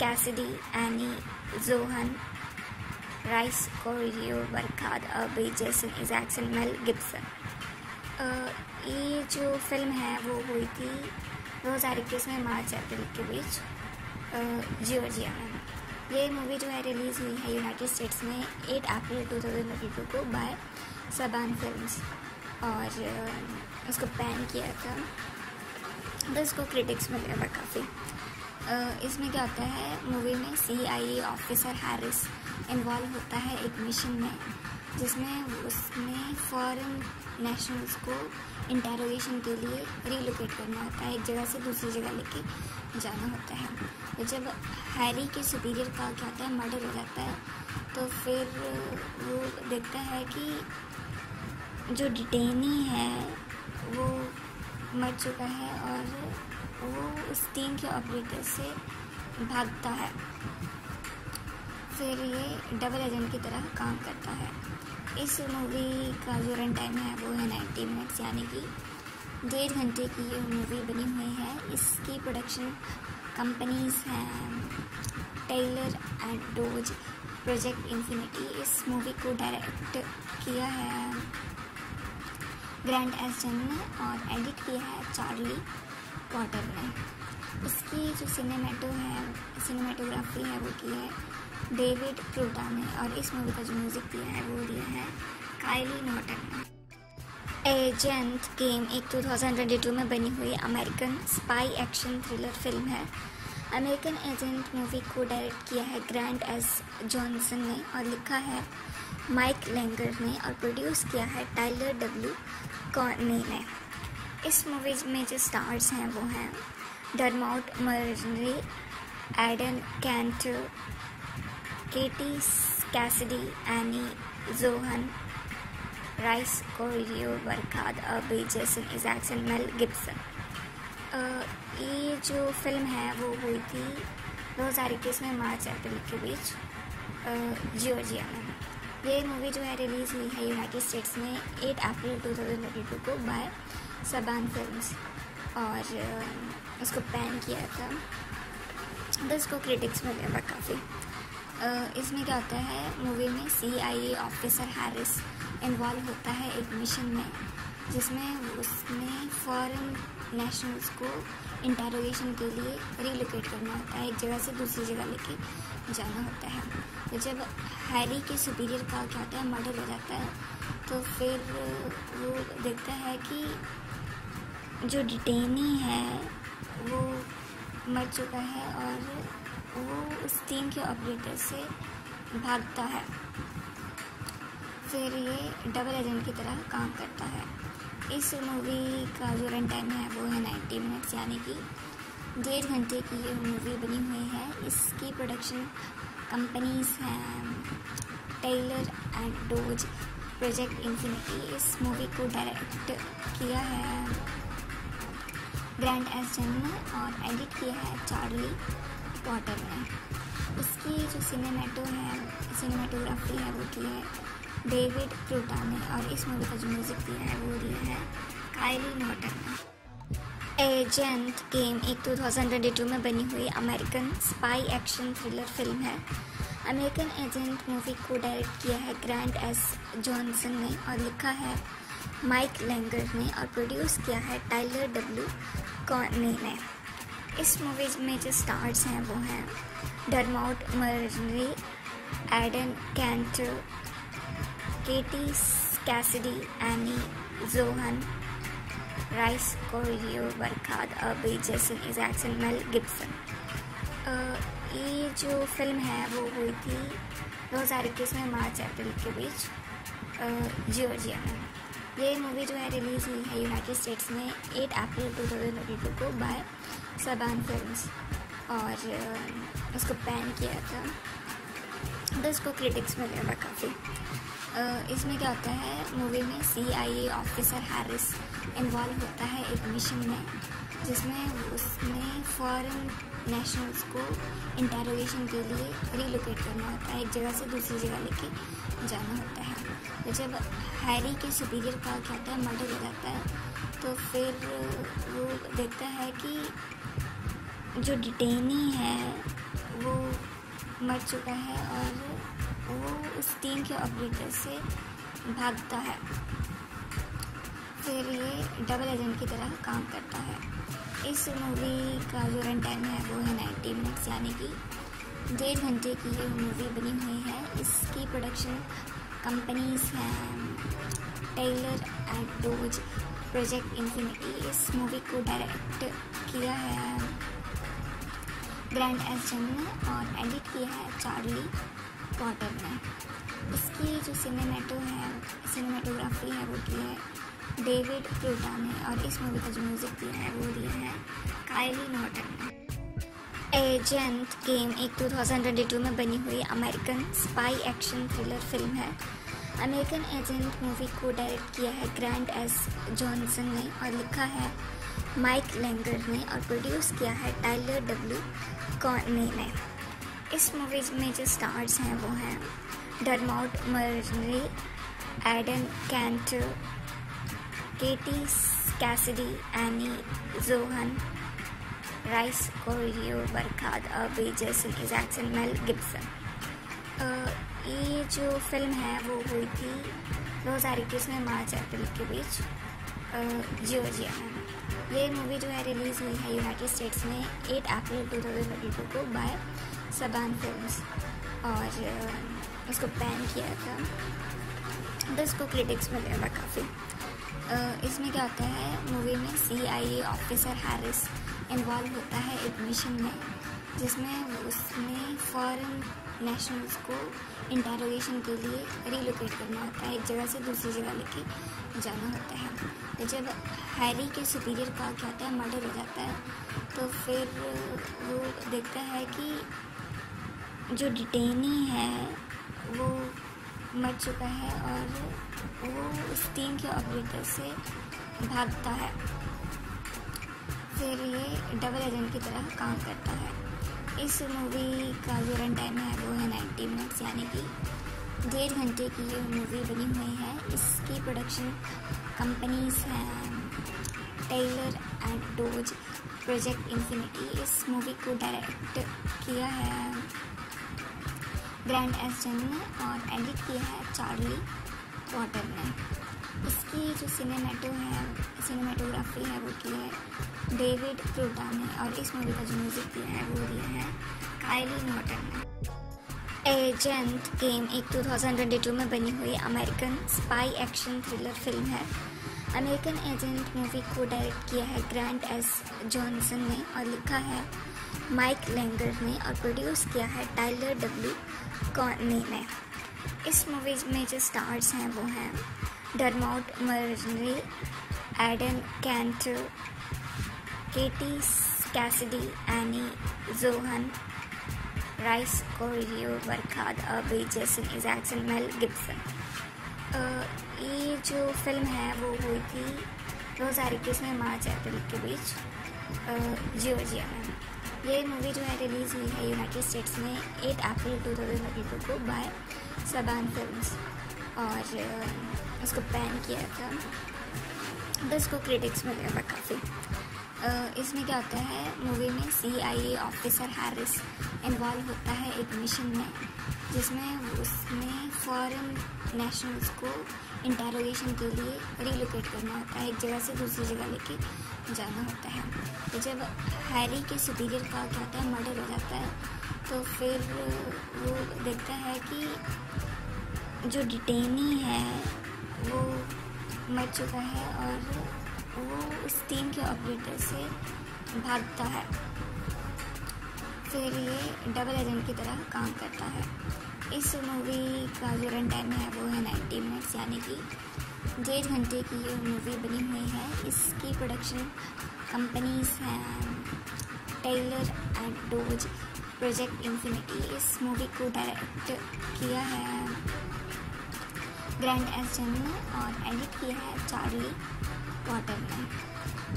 S1: Cassidy Annie Johan Rhys Coiro Barkhad Abdi Jason Isaacs Mel Gibson ये जो फ़िल्म है वो हुई थी दो हज़ार इक्कीस में मार्च, अप्रैल के बीच जियोर्जिया में। ये मूवी जो है रिलीज़ हुई है यूनाइटेड स्टेट्स में 8 अप्रैल 2022 को बाय सबान फिल्म्स और उसको बैन किया था। तो इसको क्रिटिक्स मिले हुआ काफ़ी। इसमें क्या होता है मूवी में C I officer Harris involve होता है एक मिशन में, जिसमें उसने फॉरेन नेशनल्स को इंटेरोगेशन के लिए रिलोकेट करना होता है, एक जगह से दूसरी जगह लेके। जाना होता है। तो जब हैरी के सुपीरियर का क्या होता है मर्डर हो जाता है तो फिर वो देखता है कि जो डिटेनी है, वो मर चुका है और वो उस टीम के ऑपरेटर से भागता है। फिर ये डबल एजेंट की तरह काम करता है। इस मूवी का जो रन टाइम है, वो है नाइन्टी मिनट्स यानी कि डेढ़ घंटे की ये मूवी बनी हुई है। प्रोडक्शन कंपनीज़ हैं Taylor and Dodge Project Infinity इस मूवी को डायरेक्ट किया है ग्रैंड एस जन ने और एडिट किया है चार्ली पॉटर ने। इसकी जो सिनेमेटो है सिनेमेटोग्राफी है, वो की है डेविड प्रोटा ने और इस मूवी का जो म्यूज़िक दिया है, वो दिया है कायली नॉटन ने। एजेंट गेम एक 2022 में बनी हुई American spy action thriller film है। अमेरिकन एजेंट मूवी को डायरेक्ट किया है ग्रैंड एस जॉनसन ने और लिखा है माइक लैंगर ने और प्रोड्यूस किया है टाइलर डब्ल्यू कॉर्ने ने। इस मूवी में जो स्टार्स हैं वो हैं Dermot Mulroney Adan Canto Katie Cassidy Annie Johan Rhys Coiro Barkhad Abdi Jason Isaacs Mel Gibson. ये जो फ़िल्म है, वो हुई थी दो हज़ार इक्कीस में मार्च, अप्रैल के बीच जियोर्जिया में। ये मूवी जो है रिलीज़ हुई है यूनाइटेड स्टेट्स में 8 अप्रैल 2022 को बाय सबान फिल्म्स और उसको पैन किया था। तो इसको क्रिटिक्स मिले हुआ काफ़ी। इसमें क्या होता है मूवी में C I A officer Harris involve होता है एक मिशन में, जिसमें उसने फॉरेन नेशनल्स को इंटेरोगेशन के लिए रिलोकेट करना होता है, एक जगह से दूसरी जगह लेके जाना होता है। तो जब हैरी के सुपीरियर का क्या होता है मर्डर हो जाता है तो फिर वो देखता है कि जो डिटेनी है, वो मर चुका है और वो उस टीम के ऑपरेटर से भागता है। फिर ये डबल एजेंट की तरह काम करता है। इस मूवी का जो रन टाइम है, वो है नाइन्टी मिनट्स यानी कि डेढ़ घंटे की ये मूवी बनी हुई है। इसकी प्रोडक्शन कंपनीज़ हैं Taylor and Dodge Project Infinity इस मूवी को डायरेक्ट किया है ग्रैंड एस्टन ने और एडिट किया है चार्ली पॉटर ने। इसकी जो सिनेमेटो है सिनेमेटोग्राफी है, वो की है डेविड क्रूटा ने और इस मूवी का जो म्यूज़िक दिया है, वो दिया है कायली नॉटन ने एजेंट गेम एक 2022 में बनी हुई American spy action thriller film है। अमेरिकन एजेंट मूवी को डायरेक्ट किया है ग्रैंड एस जॉनसन ने और लिखा है माइक लैंगर ने और प्रोड्यूस किया है टाइलर डब्ल्यू कॉर्नी ने। इस मूवी में जो स्टार्स हैं, वो हैं Dermot Mulroney Adan Canto Katie Cassidy Annie Johan Rhys Coiro Barkhad Abdi Jason Isaacs Mel Gibson ये जो फ़िल्म है, वो हुई थी दो हज़ार इक्कीस में मार्च, अप्रैल के बीच जॉर्जिया में। ये मूवी जो है रिलीज़ हुई है यूनाइटेड स्टेट्स में 8 अप्रैल 2022 को बाय सबान फिल्म्स और उसको बैन किया था। तो उसको क्रिटिक्स मिले काफ़ी। इसमें क्या होता है मूवी में C I A officer Harris involve होता है एक मिशन में, जिसमें उसने फॉरेन नेशनल्स को इंटेरोगेशन के लिए रिलोकेट करना होता है, एक जगह से दूसरी जगह लेके जाना होता है। तो जब हैरी के सुपीरियर का क्या होता है मर्डर हो जाता है तो फिर वो देखता है कि जो डिटेनी है, वो मर चुका है और वो उस टीम के ऑपरेटर से भागता है। फिर ये डबल एजेंट की तरह काम करता है। इस मूवी का जो रन टाइम है वो है नाइन्टी मिनट्स यानी कि डेढ़ घंटे की ये मूवी बनी हुई है। इसकी प्रोडक्शन कंपनीज़ हैं Taylor and Dodge Project Infinity इस मूवी को डायरेक्ट किया है ग्रैंड एस्टन ने और एडिट किया है चार्ली पॉटर ने इसकी जो सिनेमेटो है सिनेमेटोग्राफी है, वो की है डेविड क्रूटा ने और इस मूवी का जो म्यूज़िक दिया है, वो दिया है कायली नॉटन ने। एजेंट गेम एक 2022 में बनी हुई American spy action thriller film है। अमेरिकन एजेंट मूवी को डायरेक्ट किया है ग्रैंड एस जॉनसन ने और लिखा है माइक लैंगर ने और प्रोड्यूस किया है टाइलर डब्ल्यू कॉर्नी ने। इस मूवी में जो स्टार्स हैं वो हैं Dermot Mulroney Adan Canto Katie Cassidy Annie Johan Rhys Coiro Barkhad Abdi Jason Isaacs Mel Gibson ये जो फ़िल्म है वो हुई थी दो हज़ार इक्कीस में मार्च, अप्रैल के बीच। जॉर्जिया में। ये मूवी जो है रिलीज़ हुई है यूनाइटेड स्टेट्स में 8 अप्रैल 2022 को बाय सबान फिल्म्स और उसको बैन किया था। तो उसको क्रिटिक्स मिले हुआ काफ़ी इसमें क्या होता है मूवी में C I A officer Harris involve होता है एक मिशन में, जिसमें उसने फॉरेन नेशनल्स को इंटेरोगेशन के लिए रिलोकेट करना होता है, एक जगह से दूसरी जगह लेके जाना होता है। तो जब हैरी के सुपीरियर का क्या होता है मर्डर हो जाता है तो फिर वो देखता है कि जो डिटेनी है, वो मर चुका है और वो उस टीम के ऑपरेटर से भागता है। फिर ये डबल एजेंट की तरह काम करता है। इस मूवी का जो रन टाइम है, वो है नाइन्टी मिनट्स यानी कि डेढ़ घंटे की ये मूवी बनी हुई है। इसकी प्रोडक्शन कंपनीज़ हैं Taylor and Dodge Project Infinity इस मूवी को डायरेक्ट किया है ग्रैंड एस्टन ने और एडिट किया है चार्ली पॉटर ने। इसकी जो सिनेमेटो है, सिनेमेटोग्राफी है, वो की है डेविड क्रूटा ने और इस मूवी का जो म्यूज़िक दिया है, वो दिया है कायली नॉटन ने। एजेंट गेम एक 2022 में बनी हुई American spy action thriller film है। अमेरिकन एजेंट मूवी को डायरेक्ट किया है ग्रैंड एस जॉनसन ने और लिखा है माइक लैंगर ने और प्रोड्यूस किया है टाइलर डब्ल्यू कॉर्नी में इस मूवी में जो स्टार्स हैं वो हैं Dermot Mulroney Adan Canto Katie Cassidy Annie Johan Rhys Coiro Barkhad Abdi Jason Isaacs Mel Gibson ये जो फ़िल्म है वो हुई थी दो हज़ार इक्कीस में मार्च, अप्रैल के बीच जियोर्जिया में। ये मूवी जो है रिलीज़ हुई है यूनाइटेड स्टेट्स में eight April two thousand twenty two को बाय सबान फ़िल्म और उसको बैन किया था। बस को क्रिटिक्स मिले हुआ काफ़ी। इसमें क्या होता है मूवी में C I A officer Harris involve होता है एक मिशन में, जिसमें उसमें फॉरेन नेशनल्स को इंटेरोगेशन के लिए रिलोकेट करना होता है, एक जगह से दूसरी जगह लेके। जाना होता है। तो जब हैरी के सुपीरियर का क्या होता है मर्डर हो जाता है तो फिर वो देखता है कि जो डिटेनी है, वो मर चुका है और वो उस टीम के ऑपरेटर से भागता है। फिर ये डबल एजेंट की तरह काम करता है। इस मूवी का जो रन टाइम है, वो है नाइन्टी मिनट्स यानी कि डेढ़ घंटे की ये मूवी बनी हुई है। इसकी प्रोडक्शन कंपनीज़ हैं Taylor and Dodge Project Infinity इस मूवी को डायरेक्ट किया है ग्रैंड एस ने और एडिट किया है चार्ली वाटर ने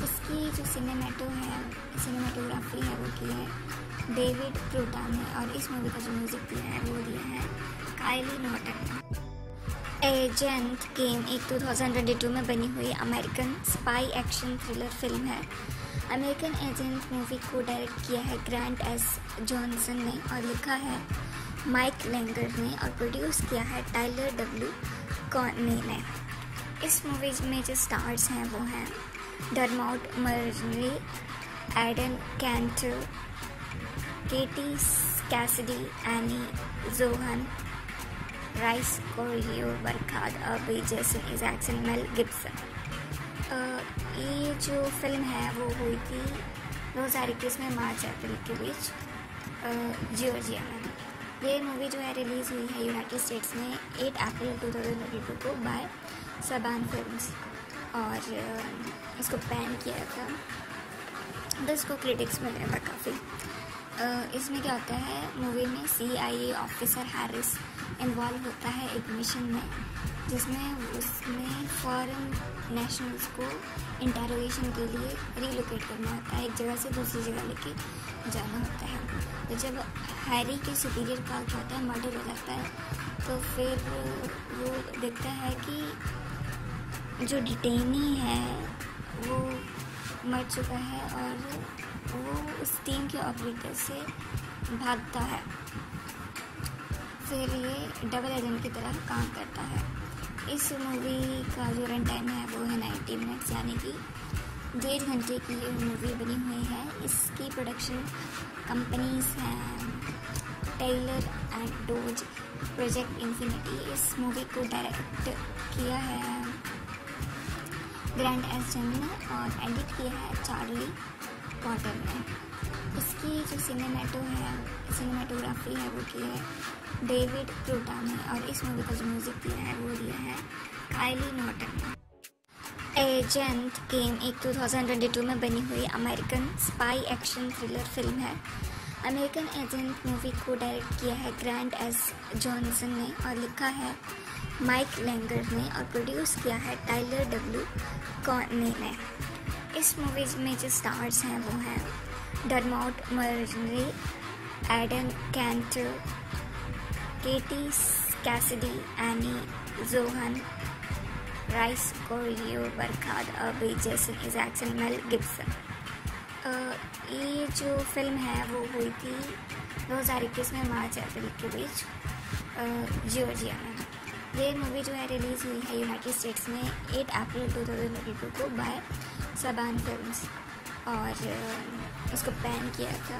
S1: इसकी जो सिनेमेटो है सिनेमाटोग्राफी है, वो की है डेविड प्रोटा ने और इस मूवी का जो म्यूज़िक दिया है, वो दिया है काइली नॉटन ने एजेंट गेम एक 2022 में बनी हुई American spy action thriller film है। अमेरिकन एजेंट मूवी को डायरेक्ट किया है ग्रैंड एस जॉनसन ने और लिखा है माइक लेंगर ने और प्रोड्यूस किया है टाइलर डब्ल्यू कॉर्ने ने। इस मूवी में जो स्टार्स हैं वो हैं Dermot Mulroney Adan Canto Katie Cassidy Annie Johan Rhys Coiro Barkhad. Abdi Jason Isaacs Mel Gibson ये जो फ़िल्म है, वो हुई थी दो हज़ार इक्कीस में मार्च, अप्रैल के बीच जियोर्जिया में। ये मूवी जो है रिलीज़ हुई है यूनाइटेड स्टेट्स में eight April two thousand twenty two को बाय सबान फिल्म्स और इसको बैन किया था। बस को क्रिटिक्स मिले हुआ काफ़ी। इसमें क्या होता है मूवी में C I A officer Harris involve होता है एक मिशन में, जिसमें उसमें फॉरेन नेशनल्स को इंटेरोगेशन के लिए रिलोकेट करना होता है, एक जगह से दूसरी जगह लेके जाना होता है। तो जब हैरी के सुपीरियर का क्या होता है मर्डर हो जाता है तो फिर वो देखता है कि जो डिटेनी है, वो मर चुका है और वो उस टीम के ऑपरेटर से भागता है। फिर ये डबल एजेंट की तरह काम करता है। इस मूवी का जो रन टाइम है वो है नाइन्टी मिनट्स यानी कि डेढ़ घंटे की ये मूवी बनी हुई है। इसकी प्रोडक्शन कंपनीज़ हैं Taylor and Dodge Project Infinity इस मूवी को डायरेक्ट किया है ग्रैंड एस ने और एडिट किया है चार्ली पॉटर ने इसकी जो सिनेमेटो है सिनेमेटोग्राफी है, वो की है डेविड प्रोटा ने और इस मूवी का जो म्यूज़िक दिया है, वो दिया है काइली नॉटन ने। एजेंट गेम एक 2022 में बनी हुई American spy action thriller film है। अमेरिकन एजेंट मूवी को डायरेक्ट किया है ग्रैंड एस जॉनसन ने और लिखा है माइक लेंगर ने और प्रोड्यूस किया है टाइलर डब्ल्यू कॉर्ने ने। इस मूवी में जो स्टार्स हैं, वो हैं Dermot Mulroney Adan Canto Katie Cassidy Annie Johan Rhys Coiro Barkhad Abdi Jason Isaacs Mel Gibson ये जो फ़िल्म है, वो हुई थी दो हज़ार इक्कीस में मार्च, अप्रैल के बीच जियोर्जिया में। ये मूवी जो है रिलीज़ हुई है यूनाइटेड स्टेट्स में eight April two thousand twenty two को बाय सबान फिल्म्स और उसको बैन किया था।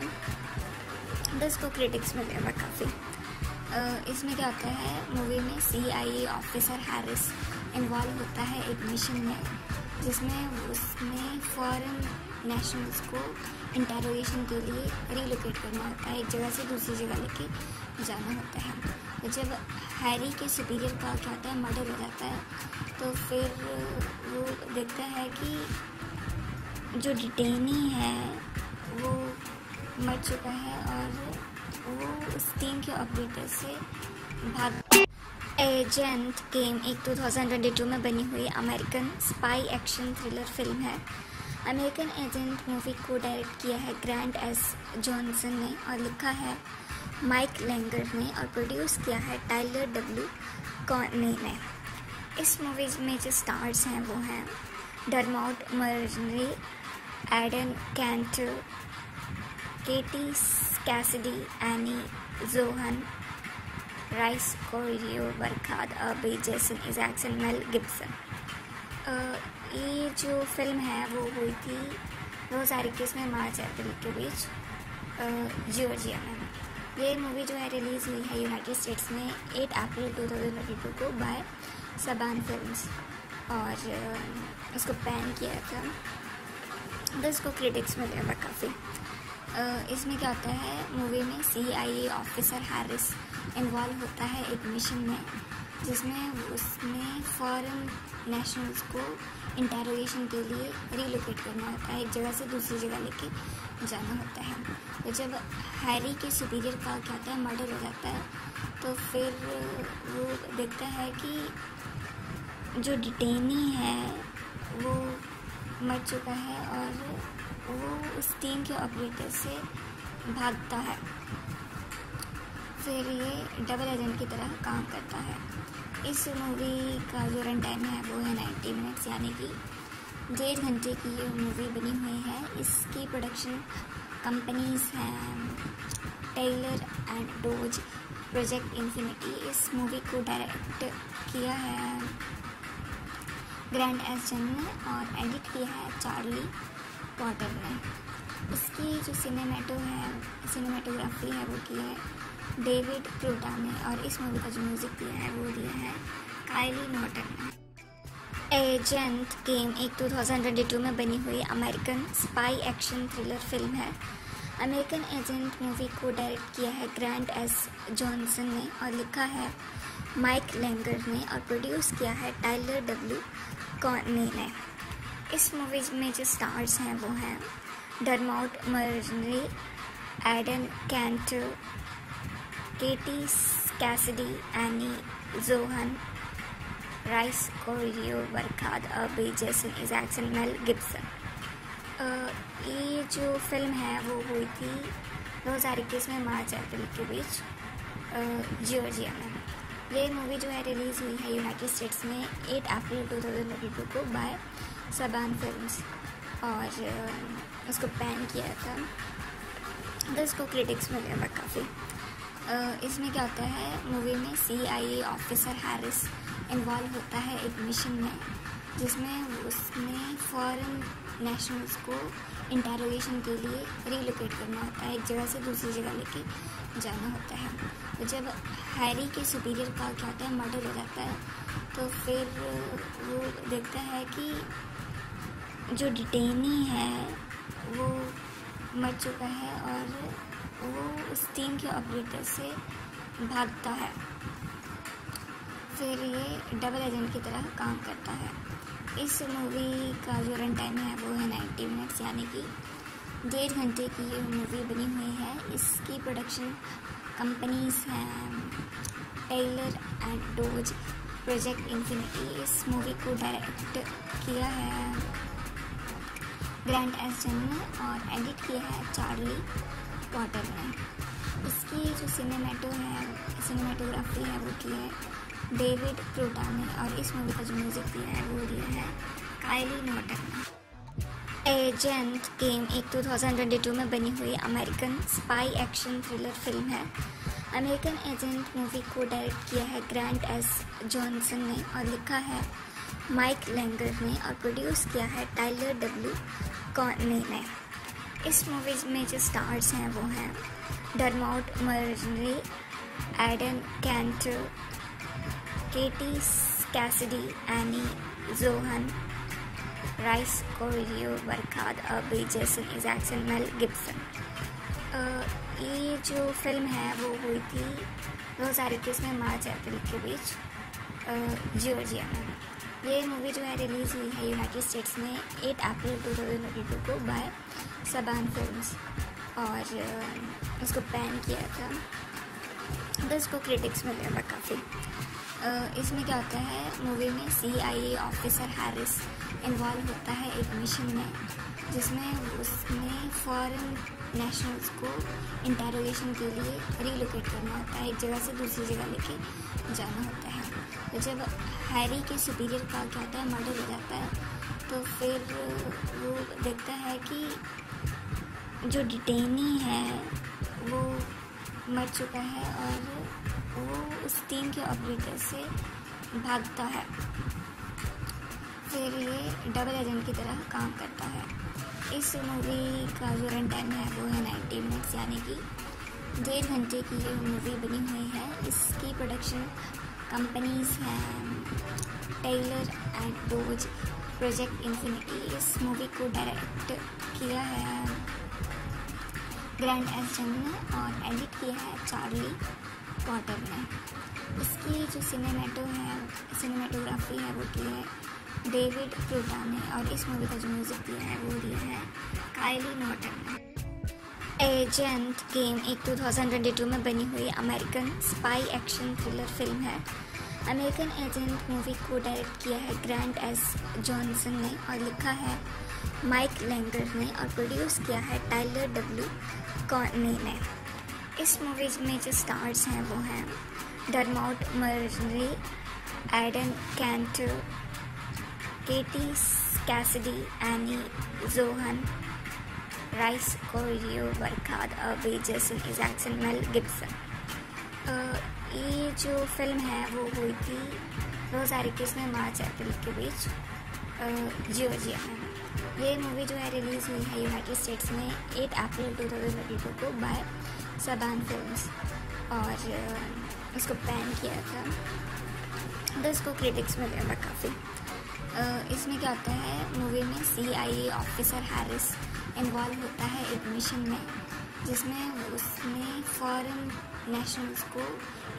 S1: बस को क्रिटिक्स मिले हुआ काफ़ी इसमें क्या होता है मूवी में C I officer Harris involve होता है एक मिशन में, जिसमें उसमें फॉरेन नेशनल्स को इंटेरोगेशन के लिए रिलोकेट करना होता है, एक जगह से दूसरी जगह लेके जाना होता है। तो जब हैरी के सुपीरियर का क्या होता है मर्डर हो जाता है तो फिर वो देखता है कि जो डिटेनी है, वो मर चुका है और वो उस टीम के ऑपरेटर से भाग एजेंट गेम एक 2022 में बनी हुई American spy action thriller film है। अमेरिकन एजेंट मूवी को डायरेक्ट किया है ग्रैंड एस जॉनसन ने और लिखा है माइक लैंगर ने और प्रोड्यूस किया है टाइलर डब्ल्यू कॉर्ने ने। इस मूवी में जो स्टार्स हैं वो हैं Dermot Mulroney Adan Canto Katie Cassidy Annie Johan Rhys Coiro Barkhad Abdi Jason Isaacs Mel Gibson ये जो फ़िल्म है, वो हुई थी दो हज़ार इक्कीस में मार्च, अप्रैल के बीच जॉर्जिया में। ये मूवी जो है रिलीज़ हुई है यूनाइटेड स्टेट्स में 8 अप्रैल 2022 को बाय सबान फिल्म्स और उसको पैन किया था। तो इसको क्रिटिक्स हुआ काफ़ी। इसमें क्या होता है मूवी में C I A officer Harris involve होता है एक मिशन में, जिसमें उसने फॉरेन नेशनल्स को इंटेरोगेशन के लिए रिलोकेट करना होता है, एक जगह से दूसरी जगह लेके जाना होता है। तो जब हैरी के सुपीरियर का क्या होता है मर्डर हो जाता है तो फिर वो देखता है कि जो डिटेनी है, वो मर चुका है और वो उस टीम के ऑपरेटर से भागता है। फिर ये डबल एजेंट की तरह काम करता है। इस मूवी का जो रन टाइम है वो है नाइन्टी मिनट्स यानी कि डेढ़ घंटे की ये मूवी बनी हुई है। इसकी प्रोडक्शन कंपनीज़ हैं Taylor and Dodge Project Infinity इस मूवी को डायरेक्ट किया है ग्रैंड एस ने और एडिट किया है चार्ली पॉटर ने। इसकी जो सिनेमेटो है सिनेमेटोग्राफी है, वो की है डेविड क्रूटा ने और इस मूवी का जो म्यूज़िक दिया है, वो दिया है काइली नॉटन ने। एजेंट गेम एक 2022 में बनी हुई American spy action thriller film है। अमेरिकन एजेंट मूवी को डायरेक्ट किया है ग्रैंड एस जॉनसन ने और लिखा है माइक लैंगर ने और प्रोड्यूस किया है टाइलर डब्ल्यू कॉर्ने है? इस मूवी में जो स्टार्स हैं, वो हैं Dermot Mulroney Adan Canto Katie Cassidy Annie Johan Rhys Coiro Barkhad Abdi Jason Isaacs Mel Gibson ये जो फ़िल्म है, वो हुई थी दो हज़ार इक्कीस में मार्च, अप्रैल के बीच जॉर्जिया में। ये मूवी जो है रिलीज़ हुई है यूनाइटेड स्टेट्स में 8 अप्रैल 2022 को बाय सबान फिल्म्स और उसको पैन किया था। तो इसको क्रिटिक्स मिले हुआ काफ़ी इसमें क्या होता है मूवी में C I A officer Harris involve होता है एक मिशन में, जिसमें उसने फॉरेन नेशनल्स को इंटेरोगेशन के लिए रिलोकेट करना होता है, एक जगह से दूसरी जगह लेके जाना होता है। तो जब हैरी के सुपीरियर का क्या होता है मर्डर हो जाता है तो फिर वो देखता है कि जो डिटेनी है, वो मर चुका है और वो उस टीम के ऑपरेटर से भागता है। फिर ये डबल एजेंट की तरह काम करता है। इस मूवी का जो रन टाइम है वो है नाइन्टी मिनट्स यानी कि डेढ़ घंटे की ये मूवी बनी हुई है। इसकी प्रोडक्शन कंपनीज़ हैं Taylor and Dodge Project Infinity इस मूवी को डायरेक्ट किया है ग्रैंड एस जन ने और एडिट किया है चार्ली वाटर ने इसकी जो सिनेमेटो है सिनेमेटोग्राफी है, वो की है डेविड क्रोटा ने और इस मूवी का जो म्यूज़िक दिया है, वो दिया है काइली नॉटन। ने एजेंट गेम एक 2022 में बनी हुई American spy action thriller film है। अमेरिकन एजेंट मूवी को डायरेक्ट किया है ग्रैंड एस जॉनसन ने और लिखा है माइक लैंगर ने और प्रोड्यूस किया है टाइलर डब्ल्यू कॉर्ने ने। इस मूवीज़ में जो स्टार्स हैं, वो हैं Dermot Mulroney Adan Canto Katie Cassidy Annie Johan Rhys Coiro Barkhad Abdi Jason Isaacs Mel Gibson ये जो फ़िल्म है, वो हुई थी दो हज़ार इक्कीस में मार्च, अप्रैल के बीच जॉर्जिया में ये मूवी जो है रिलीज़ हुई है यूनाइटेड स्टेट्स में एट अप्रैल 2022 को बाय सबान फिल्म्स और उसको पैन किया था। तो इसको क्रिटिक्स मिले काफ़ी। इसमें क्या होता है मूवी में C I A officer Harris involve होता है एक मिशन में, जिसमें उसने फॉरेन नेशनल्स को इंटेरोगेशन के लिए रिलोकेट करना होता है, एक जगह से दूसरी जगह लेके जाना होता है। तो जब हैरी के सुपीरियर का क्या होता है मर्डर हो जाता है तो फिर वो देखता है कि जो डिटेनी है, वो मर चुका है और वो उस टीम के ऑपरेटर से भागता है। फिर ये डबल एजेंट की तरह काम करता है। इस मूवी का जो रन टाइम है वो है नाइन्टी मिनट्स यानी कि डेढ़ घंटे की ये मूवी बनी हुई है। इसकी प्रोडक्शन कंपनीज़ हैं Taylor and Dodge Project Infinity इस मूवी को डायरेक्ट किया है ग्रैंड एस्टन ने और एडिट किया है चार्ली पॉटर ने इसकी जो सिनेमेटो है सिनेमेटोग्राफी है, वो की है डेविड प्रूटा ने और इस मूवी का जो म्यूज़िक दिया है, वो दिया है काइली नॉटन ने एजेंट गेम एक 2022 में बनी हुई American spy action thriller film है। अमेरिकन एजेंट मूवी को डायरेक्ट किया है ग्रैंड एस जॉनसन ने और लिखा है माइक लैंगर ने और प्रोड्यूस किया है टाइलर डब्ल्यू कॉर्ने ने। इस मूवी में जो स्टार्स हैं वो हैं Dermot Mulroney Adan Canto Katie Cassidy Annie Johan Rhys Coiro Barkhad Abdi Jason Isaacs mail Gibson ये जो फ़िल्म है वो हुई थी दो हज़ार इक्कीस में मार्च, अप्रैल के बीच जियोजिया में। ये मूवी जो है रिलीज़ हुई है यूनाइटेड स्टेट्स में eight April two thousand twenty two को बाय सबान फ़िल्म और उसको बैन किया था। तो इसको क्रिटिक्स मिले था काफ़ी। इसमें क्या होता है मूवी में C I A officer Harris involve होता है एक मिशन में, जिसमें उसने फॉरेन नेशनल्स को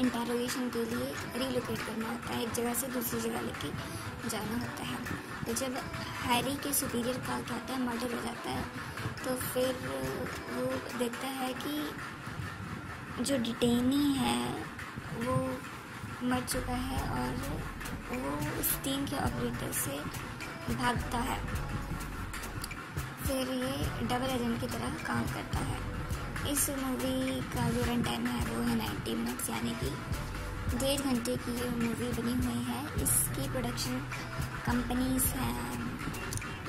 S1: इंटेरोगेशन के लिए रिलोकेट करना होता है, एक जगह से दूसरी जगह लेके जाना होता है। तो जब हैरी के सुपीरियर का क्या होता है मर्डर हो जाता है तो फिर वो देखता है कि जो डिटेनी है, वो मर चुका है और वो उस टीम के ऑपरेटर से भागता है। फिर ये डबल एजेंट की तरह काम करता है। इस मूवी का जो रन टाइम है, वो है नाइन्टी मिनट्स यानी कि डेढ़ घंटे की ये मूवी बनी हुई है। इसकी प्रोडक्शन कंपनीज़ हैं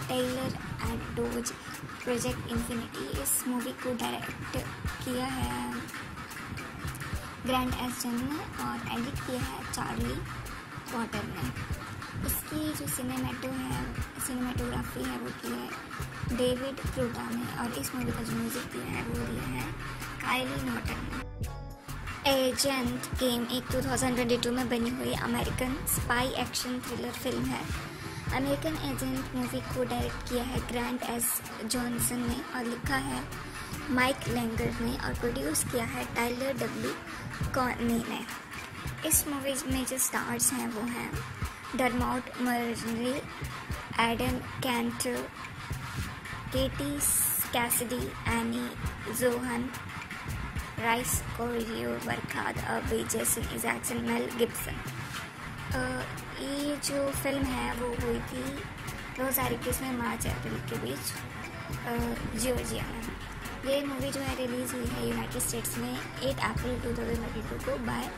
S1: Taylor and Dodge Project Infinity इस मूवी को डायरेक्ट किया है ग्रैंड एस्टन ने और एडिट किया है चार्ली वाटर ने। इसकी जो सिनेमेटो है सिनेमेटोग्राफी है, वो की है डेविड प्रूटा ने और इस मूवी का जो म्यूज़िक दिया है, वो दिया है काइली नॉटन ने। एजेंट गेम एक 2022 में बनी हुई American spy action thriller film है। अमेरिकन एजेंट मूवी को डायरेक्ट किया है ग्रैंड एस जॉनसन ने और लिखा है माइक लैंगर ने और प्रोड्यूस किया है टाइलर डब्ल्यू कॉनी ने। इस मूवी में जो स्टार्स हैं वो हैं Dermot Mulroney Adan Canto, Katie Cassidy, Annie, Johan, Rhys Coiro, Barkhad Abdi Jason Isaacs mail Gibson. ये जो फ़िल्म है वो हुई थी दो हज़ार इक्कीस में मार्च, अप्रैल के बीच जियोजिया में। ये मूवी जो है रिलीज़ हुई है यूनाइटेड स्टेट्स में eight April two thousand twenty two को बाय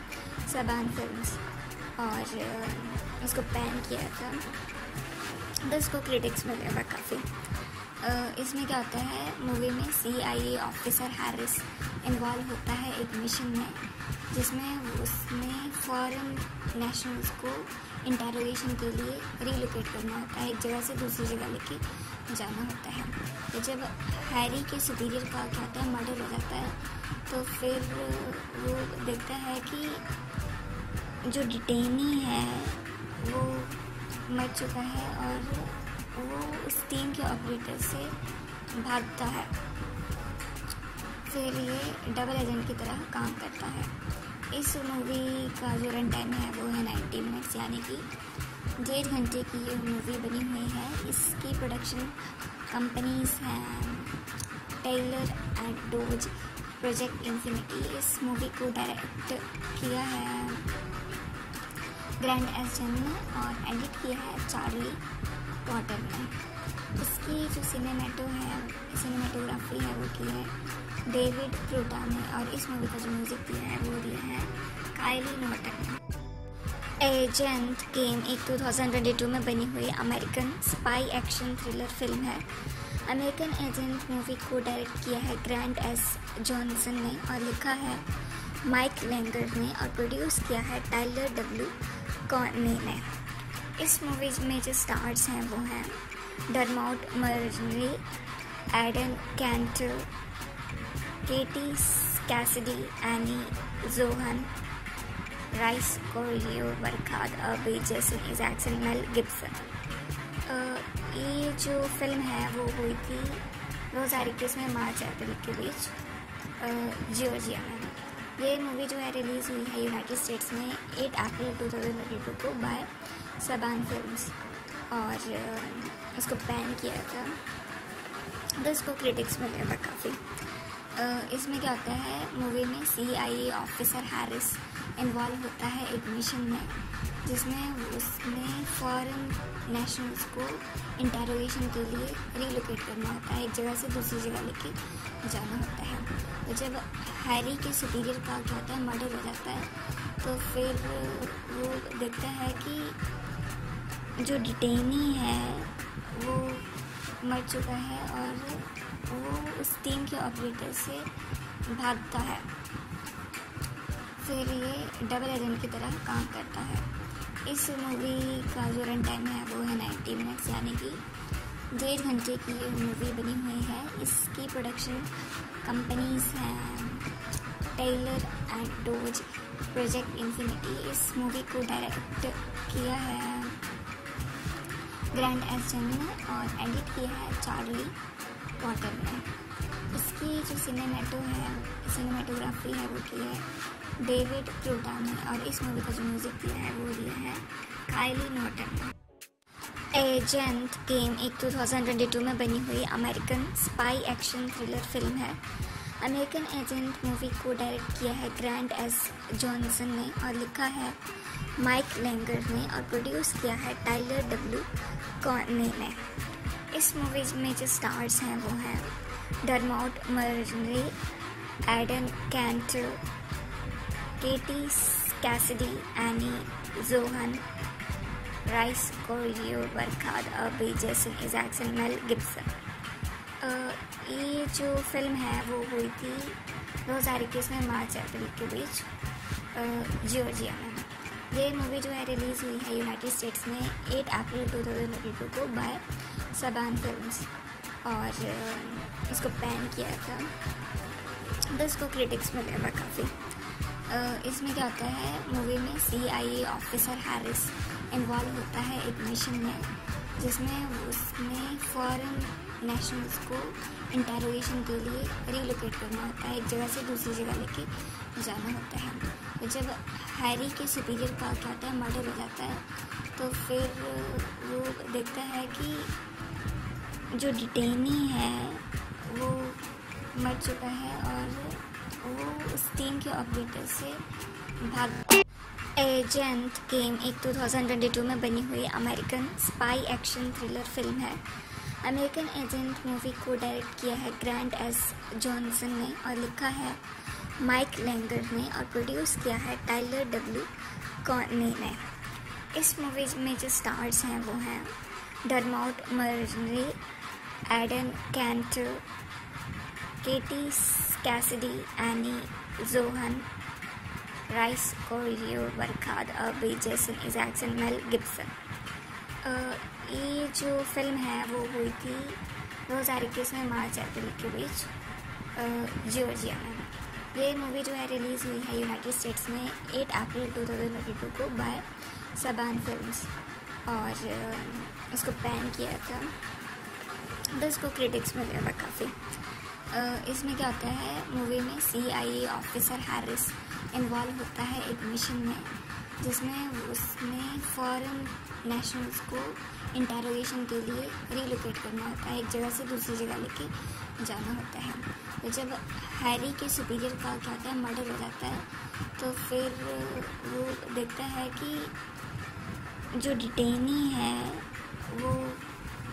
S1: सबान फ़िल्म और इसको पैन किया था। बस को क्रिटिक्स मिले काफ़ी। इसमें क्या होता है, मूवी में C I A officer Harris involve होता है एक मिशन में, जिसमें उसने फॉरेन नेशनल्स को इंटेरोगेशन के लिए रिलोकेट करना होता है, एक जगह से दूसरी जगह लेके जाना होता है। तो जब हैरी के सुपीरियर का क्या होता है मर्डर हो जाता है तो फिर वो देखता है कि जो डिटेनी है, वो मर चुका है और वो उस टीम के ऑपरेटर से भागता है। फिर लिए डबल एजेंट की तरह काम करता है। इस मूवी का जो रन टाइम है वो है नाइन्टी मिनट्स यानी कि डेढ़ घंटे की ये मूवी बनी हुई है। इसकी प्रोडक्शन कंपनीज़ हैं Taylor and Dodge Project Infinity इस मूवी को डायरेक्ट किया है ग्रैंड एस ने और एडिट किया है चार्ली पॉटर ने। इसकी जो सिनेमेटो है सिनेमेटोग्राफी है वो की है। डेविड प्रोटा ने और इस मूवी का जो म्यूज़िक दिया है, वो दिया है कायली नोटन ने एजेंट गेम एक 2022 में बनी हुई American spy action thriller film है। अमेरिकन एजेंट मूवी को डायरेक्ट किया है ग्रैंड एस जॉनसन ने और लिखा है माइक लैंगर ने और प्रोड्यूस किया है टाइलर डब्ल्यू कॉर्ने ने। इस मूवी में जो स्टार्स हैं, वो हैं Dermot Mulroney Adan Canto Katie Cassidy Annie Johan Rhys Coiro Barkhad Abdi Jason Isaacs Mel Gibson ये जो फ़िल्म है, वो हुई थी दो हज़ार इक्कीस में मार्च, अप्रैल के बीच जॉर्जिया में। ये मूवी जो है रिलीज़ हुई है यूनाइटेड स्टेट्स में एट अप्रैल 2022 को बाय सबान फिल्म्स और इसको बैन किया था। तो इसको क्रिटिक्स मिले था काफ़ी। इसमें क्या होता है मूवी में C I officer Harris involve होता है एडमिशन में, जिसमें उसने फॉरेन नेशनल्स को इंटेरोगेशन के लिए रिलोकेट करना होता है, एक जगह से दूसरी जगह लेके जाना होता है। तो जब हैरी के सुपीरियर का क्या होता है मर्डर हो जाता है तो फिर वो देखता है कि जो डिटेनी है, वो मर चुका है और वो उस टीम के ऑपरेटर से भागता है। फिर ये डबल एजेंट की तरह काम करता है। इस मूवी का जो रन टाइम है वो है नाइन्टी मिनट्स यानी कि डेढ़ घंटे की ये मूवी बनी हुई है। इसकी प्रोडक्शन कंपनीज़ हैं Taylor and Dodge Project Infinity इस मूवी को डायरेक्ट किया है ग्रैंड एस और एडिट किया है चार्ली पॉटर ने इसकी जो सिनेमेटो है सिनेमेटोग्राफी है, वो की है डेविड प्रोटा ने और इस मूवी का जो म्यूज़िक दिया है, वो दिया है काइली नोटन एजेंट गेम एक 2022 में बनी हुई American spy action thriller film है। अमेरिकन एजेंट मूवी को डायरेक्ट किया है ग्रैंड एस जॉनसन ने और लिखा है माइक लैंगर ने और प्रोड्यूस किया है टाइलर डब्ल्यू कॉर्ने ने। इस मूवी में जो स्टार्स हैं, वो हैं Dermot Mulroney Adan Canto, Katie Cassidy, Annie, Johan, Rhys Coiro, Barkhad Abdi Jason Isaacs Mel Gibson. ये जो फ़िल्म है, वो हुई थी दो हज़ार इक्कीस में मार्च अप्रैल के बीच जॉर्जिया में। ये मूवी जो है, रिलीज़ हुई है यूनाइटेड स्टेट्स में 8 अप्रैल 2022 को, बाय सबान फिल्म्स और इसको बैन किया था। तो इसको क्रिटिक्स मिले हुआ काफ़ी। इसमें क्या होता है मूवी में C I A officer Harris involve होता है एक मिशन में, जिसमें उसने फॉरेन नेशनल्स को इंटेरोगेशन के लिए रिलोकेट करना होता है, एक जगह से दूसरी जगह लेके जाना होता है। तो जब हैरी के सुपीरियर का क्या होता है मर्डर हो जाता है तो फिर वो देखता है कि जो डिटेनी है, वो मर चुका है और वो उस टीम के ऑपरेटर से भाग एजेंट गेम एक 2022 में बनी हुई American spy action thriller film है। अमेरिकन एजेंट मूवी को डायरेक्ट किया है ग्रैंड एस जॉनसन ने और लिखा है माइक लैंगर ने और प्रोड्यूस किया है टाइलर डब्ल्यू कॉर्ने ने। इस मूवी में जो स्टार्स हैं वो हैं Dermot Mulroney Adan Canto Katie Cassidy Annie Johan Rhys Coiro Barkhad Abdi Jason Isaacs Mel Gibson ये जो फ़िल्म है, वो हुई थी दो हज़ार इक्कीस में मार्च, अप्रैल के बीच जॉर्जिया में। ये मूवी जो है रिलीज़ हुई है यूनाइटेड स्टेट्स में 8 अप्रैल 2022 को बाय सबान फिल्म्स और उसको बैन किया था। तो इसको क्रिटिक्स मिले हुआ काफ़ी। इसमें क्या होता है मूवी में C I officer Harris involve होता है एक मिशन में, जिसमें उसने फॉरेन नेशनल्स को इंटेरोगेशन के लिए रिलोकेट करना होता है, एक जगह से दूसरी जगह लेके जाना होता है। तो जब हैरी के सुपीरियर का क्या होता है मर्डर हो जाता है तो फिर वो देखता है कि जो डिटेनी है, वो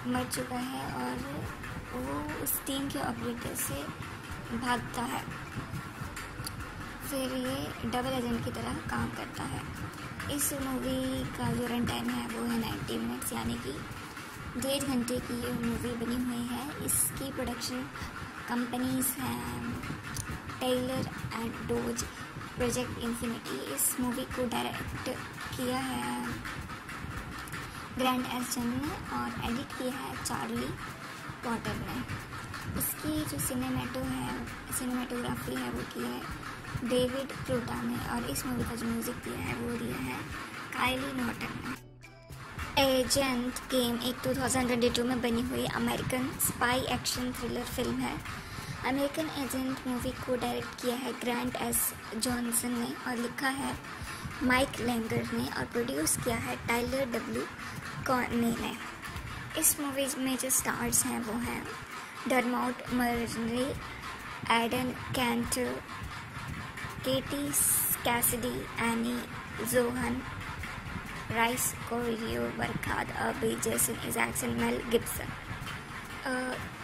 S1: मर चुका है और वो उस टीम के ऑपरेटर से भागता है। फिर ये डबल एजेंट की तरह काम करता है। इस मूवी का जो रन टाइम है वो है नाइन्टी मिनट्स यानी कि डेढ़ घंटे की ये मूवी बनी हुई है। इसकी प्रोडक्शन कंपनीज़ हैं Taylor and Dodge Project Infinity इस मूवी को डायरेक्ट किया है ग्रैंड एस जन ने और एडिट किया है चार्ली पॉटर ने। इसकी जो सिनेमेटो है सिनेमेटोग्राफी है वो की है डेविड प्रोटा ने और इस मूवी का जो म्यूज़िक दिया है वो दिया है काइली नॉटन ने। एजेंट गेम एक 2022 में बनी हुई American spy action thriller film है। अमेरिकन एजेंट मूवी को डायरेक्ट किया है ग्रैंड एस जॉनसन ने और लिखा है माइक लैंगर ने और प्रोड्यूस किया है टाइलर डब्ल्यू कॉर्ने ने। इस मूवी में जो स्टार्स हैं, वो हैं Dermot Mulroney Adan Canto, Katie Cassidy, Annie Johan, Rhys Coiro, Barkhad, Abdi Jason Isaacs Mel Gibson.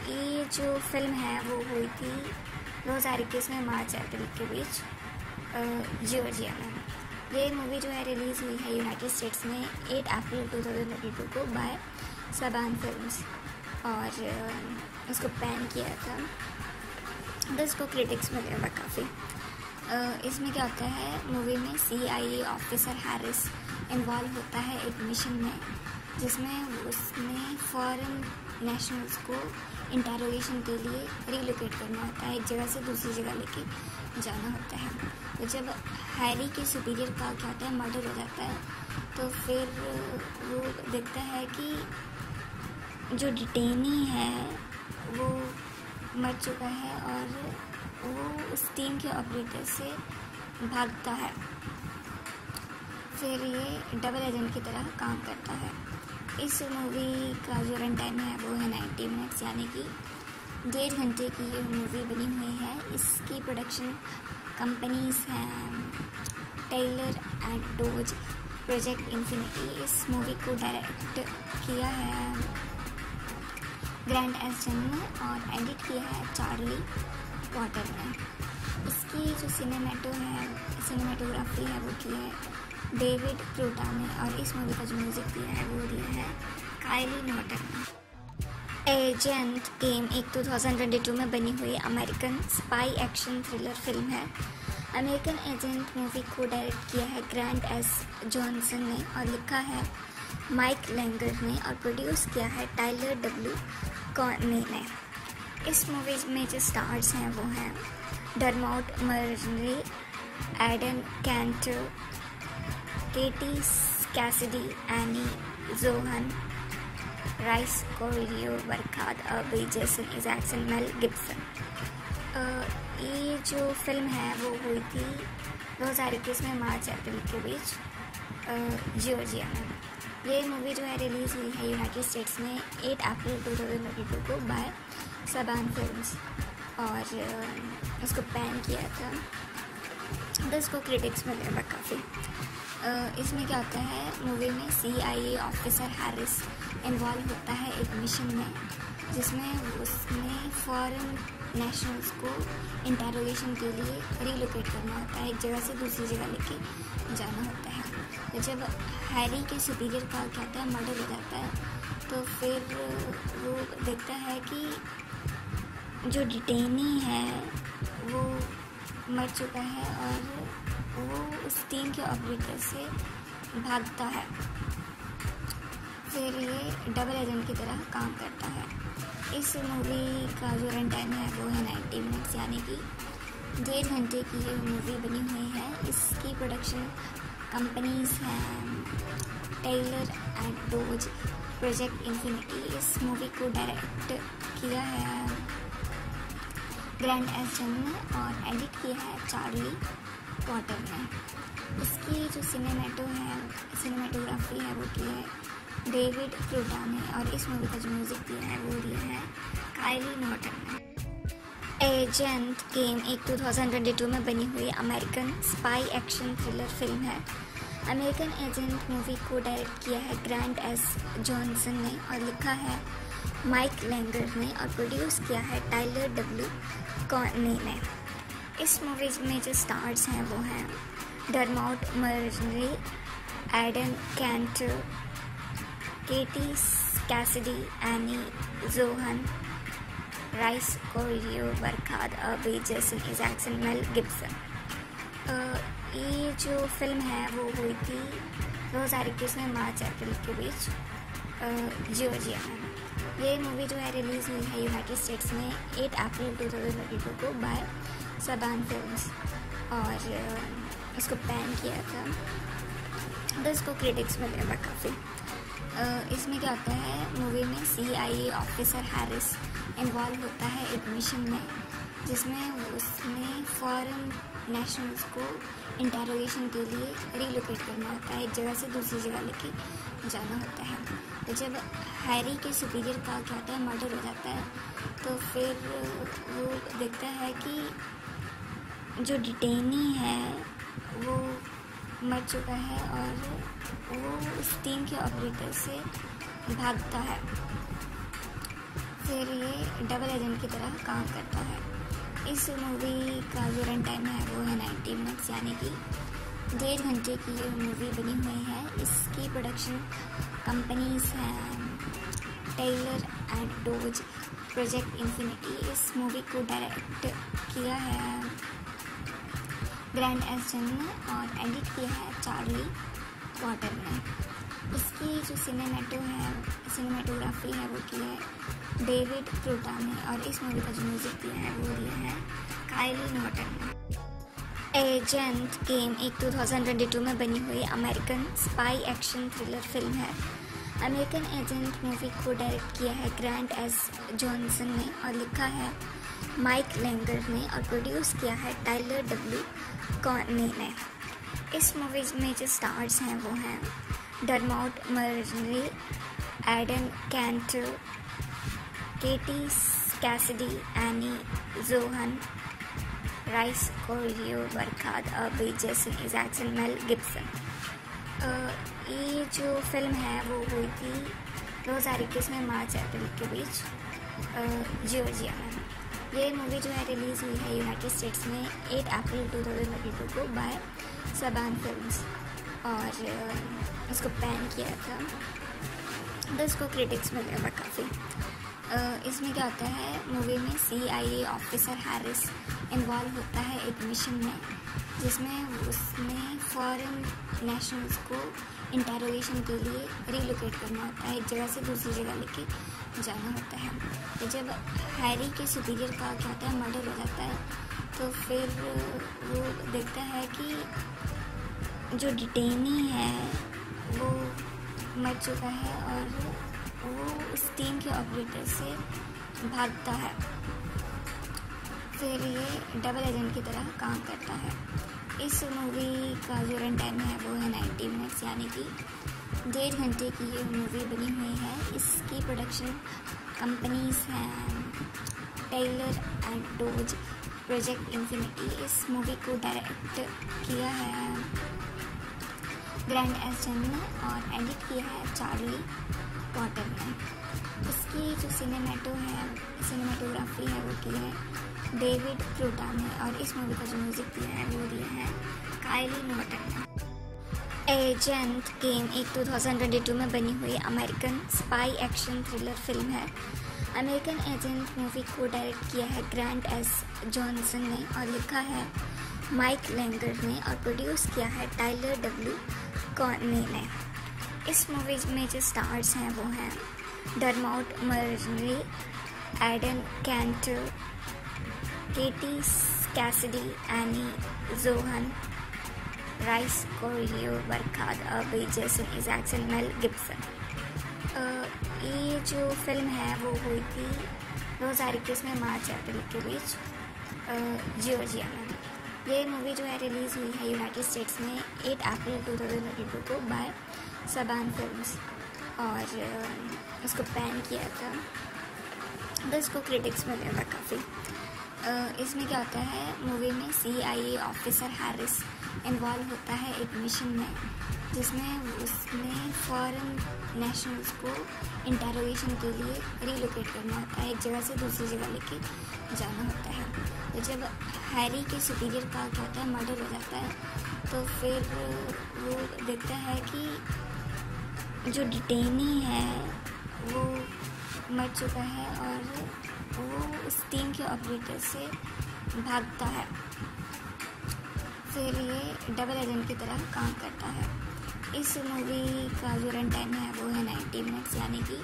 S1: ये जो फ़िल्म है, वो हुई थी दो हज़ार इक्कीस में मार्च, अप्रैल के बीच जॉर्जिया में। ये मूवी जो है रिलीज़ हुई है यूनाइटेड स्टेट्स में 8 अप्रैल 2022 को बाय सबान फिल्म्स और उसको पैन किया था। तो इसको क्रिटिक्स मिले हुआ काफ़ी। इसमें क्या होता है मूवी में C I officer Harris involve होता है एक मिशन में, जिसमें उसने फॉरेन नेशनल्स को इंटेरोगेशन के लिए रिलोकेट करना होता है, एक जगह से दूसरी जगह लेके जाना होता है। तो जब हैरी के सुपीरियर का क्या होता है मर्डर हो जाता है तो फिर वो देखता है कि जो डिटेनी है, वो मर चुका है और वो उस टीम के ऑपरेटर से भागता है। फिर ये डबल एजेंट की तरह काम करता है। इस मूवी का जो रन टाइम है, वो है नाइन्टी मिनट्स यानी कि डेढ़ घंटे की ये मूवी बनी हुई है। इसकी प्रोडक्शन कंपनीज़ हैं Taylor and Dodge Project Infinity इस मूवी को डायरेक्ट किया है ग्रैंड एस ने और एडिट किया है चार्ली पॉटर ने। इसकी जो सिनेमेटो है सिनेमेटोग्राफी है, वो की है डेविड प्रोटा ने और इस मूवी का जो म्यूज़िक दिया है, वो दिया है कायली नॉटन ने। एजेंट गेम एक 2022 में बनी हुई American spy action thriller film है। अमेरिकन एजेंट मूवी को डायरेक्ट किया है ग्रैंड एस जॉनसन ने और लिखा है माइक लैंगर ने और प्रोड्यूस किया है टाइलर डब्ल्यू कॉर्ने ने। इस मूवी में जो स्टार्स हैं वो हैं Dermot Mulroney Adan Canto Katie Cassidy Annie Johan rice को Coiro Barkhad Abdi Jason Isaacs Mel Gibson. ये जो फ़िल्म है, वो हुई थी दो हज़ार इक्कीस में मार्च, अप्रैल के बीच जॉर्जिया में। ये मूवी जो है रिलीज़ हुई है यूनाइटेड स्टेट्स में 8 अप्रैल 2022 को बाय सबान फिल्म्स और उसको पैन किया था। तो इसको क्रिटिक्स मिले काफ़ी। इसमें क्या होता है मूवी में C I A officer Harris involve होता है एक मिशन में, जिसमें उसने फॉरेन नेशनल्स को इंटेरोगेशन के लिए रिलोकेट करना होता है, एक जगह से दूसरी जगह लेके जाना होता है। तो जब हैरी के सुपीरियर का क्या होता है मर्डर हो जाता है तो फिर वो देखता है कि जो डिटेनी है, वो मर चुका है और वो उस टीम के ऑपरेटर से भागता है। फिर ये डबल एजेंट की तरह काम करता है। इस मूवी का जो रन टाइम है, वो है नाइन्टी मिनट्स यानी कि डेढ़ घंटे की ये मूवी बनी हुई है। इसकी प्रोडक्शन कंपनीज़ हैं Taylor and Dodge Project Infinity इस मूवी को डायरेक्ट किया है ग्रैंड एस ने और एडिट किया है चार्ली वाटर में इसकी जो सिनेमेटो है सिनेमेटोग्राफी है, वो की है डेविड प्रोटा ने और इस मूवी का जो म्यूज़िक दिया है, वो दिया है काइली नॉटन ने एजेंट गेम एक 2022 में बनी हुई American spy action thriller film है। अमेरिकन एजेंट मूवी को डायरेक्ट किया है ग्रैंड एस जॉनसन ने और लिखा है माइक लैंगर ने और प्रोड्यूस किया है टाइलर डब्ल्यू कॉर्नी ने। इस मूवी में जो स्टार्स हैं वो हैं Dermot Mulroney Adan Canto Katie Cassidy Annie Johan Rhys Coiro Barkhad Abdi Jason Isaacs Mel Gibson ये जो फ़िल्म है वो हुई थी दो हज़ार इक्कीस में मार्च, अप्रैल के बीच जियोजिया में। ये मूवी जो है रिलीज़ हुई है यूनाइटेड स्टेट्स में 8 अप्रैल 2022 को बाय सबान फिल्म्स और इसको बैन किया था। तो इसको क्रिटिक्स मिले हुआ काफ़ी इसमें क्या होता है मूवी में C I officer Harris involve होता है एडमिशन में, जिसमें उसने फॉरेन नेशनल्स को इंटेरोगेशन के लिए रिलोकेट करना होता है, एक जगह से दूसरी जगह लेके जाना होता है। तो जब हैरी के सुपीरियर का क्या होता है मर्डर हो जाता है तो फिर वो देखता है कि जो डिटेनी है, वो मर चुका है और वो उस टीम के ऑपरेटर से भागता है। फिर ये डबल एजेंट की तरह काम करता है। इस मूवी का जो रन टाइम है, वो है नाइन्टी मिनट्स यानी कि डेढ़ घंटे की ये मूवी बनी हुई है। इसकी प्रोडक्शन कंपनीज़ हैं Taylor and Dodge Project Infinity इस मूवी को डायरेक्ट किया है ग्रैंड एस ने और एडिट किया है चार्ली वाटर ने। इसकी जो सिनेमेटो है सिनेमेटोग्राफी है, वो की है डेविड प्रोटा ने और इस मूवी का जो म्यूज़िक दिया है, वो दिया है काइली नॉटन ने। एजेंट गेम एक 2022 में बनी हुई American spy action thriller film है। अमेरिकन एजेंट मूवी को डायरेक्ट किया है ग्रैंड एस जॉनसन ने और लिखा है माइक लैंगर ने और प्रोड्यूस किया है टाइलर डब्ल्यू कॉर्नी ने इस मूवी में जो स्टार्स हैं, वो हैं Dermot Mulroney Adan Canto Katie Cassidy Annie Johan Rhys Coiro Barkhad Abdi Jason Isaacs Mel Gibson ये जो फ़िल्म है, वो हुई थी दो हज़ार इक्कीस में मार्च, अप्रैल के बीच जियोजिया में। ये मूवी जो है रिलीज़ हुई है यूनाइटेड स्टेट्स में 8 अप्रैल 2022 को बाय सबान फिल्म्स और इसको बैन किया था। तो इसको क्रिटिक्स मिले हुआ काफ़ी। इसमें क्या होता है मूवी में C I A officer Harris involve होता है एडमिशन में, जिसमें उसने फॉरेन नेशनल्स को इंटेरोगेशन के लिए रिलोकेट करना होता है, एक जगह से दूसरी जगह लेके। जाना होता है। जब हैरी के सुपीरियर का क्या होता है मर्डर हो जाता है तो फिर वो देखता है कि जो डिटेनी है, वो मर चुका है और वो उस टीम के ऑपरेटर से भागता है। फिर ये डबल एजेंट की तरह काम करता है। इस मूवी का जो रन टाइम है, वो है नाइन्टी मिनट्स यानी कि डेढ़ घंटे की ये मूवी बनी हुई है। इसकी प्रोडक्शन कंपनीज़ हैं Taylor and Dodge Project Infinity इस मूवी को डायरेक्ट किया है ग्रैंड एस ने और एडिट किया है चार्ली पॉटर ने। इसकी जो सिनेमेटो है सिनेमाटोग्राफी है, वो की है डेविड प्रोटा ने और इस मूवी का जो म्यूज़िक दिया है, वो दिया है कायली नॉटन ने। एजेंट गेम एक 2022 में बनी हुई American spy action thriller film है। अमेरिकन एजेंट मूवी को डायरेक्ट किया है ग्रैंड एस जॉनसन ने और लिखा है माइक लैंगर ने और प्रोड्यूस किया है टाइलर डब्ल्यू कॉर्नी ने। इस मूवी में जो स्टार्स हैं वो हैं Dermot Mulroney Adan Canto Katie Cassidy Annie Johan Rhys Coiro Barkhad Abdi Jason Isaacs Mel Gibson ये जो फ़िल्म है, वो हुई थी दो हज़ार इक्कीस में मार्च, अप्रैल के बीच जियोजिया में। ये मूवी जो है रिलीज़ हुई है यूनाइटेड स्टेट्स में एट अप्रैल 2022 को बाय सबान फिल्म्स और उसको बैन किया था। तो इसको क्रिटिक्स मिले हुआ काफ़ी इसमें क्या होता है मूवी में C I A officer Harris involve होता है एक मिशन में, जिसमें उसने फॉरेन नेशनल्स को इंटेरोगेशन के लिए रिलोकेट करना होता है, एक जगह से दूसरी जगह लेके जाना होता है। तो जब हैरी के सुपीरियर का क्या होता है मर्डर हो जाता है तो फिर वो देखता है कि जो डिटेनी है, वो मर चुका है और वो उस टीम के ऑपरेटर से भागता है। फिर लिए डबल एजेंट की तरह काम करता है। इस मूवी का जो रन टाइम है वो है नाइन्टी मिनट्स यानी कि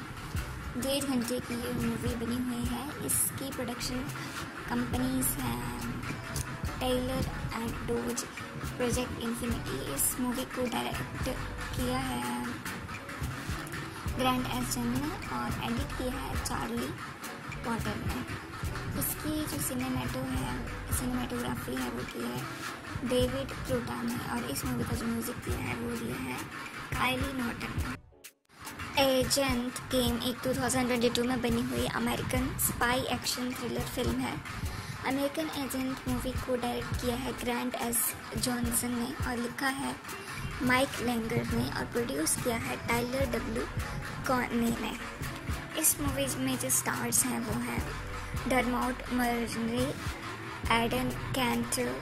S1: डेढ़ घंटे की ये मूवी बनी हुई है। इसकी प्रोडक्शन कंपनीज़ हैं Taylor and Dodge Project Infinity इस मूवी को डायरेक्ट किया है ग्रैंड एस ने और एडिट किया है चार्ली पॉटर ने। इसकी जो सिनेमेटो है सिनेमेटोग्राफी है, वो की है डेविड क्रूटा ने और इस मूवी का जो म्यूज़िक दिया है, वो दिया है काइली नॉटन एजेंट गेम एक 2022 में बनी हुई American spy action thriller film है। अमेरिकन एजेंट मूवी को डायरेक्ट किया है ग्रैंड एस जॉनसन ने और लिखा है माइक लेंगर ने और प्रोड्यूस किया है टाइलर डब्ल्यू कॉर्ने ने। इस मूवी में जो स्टार्स हैं, वो हैं Dermot Mulroney Adan Canto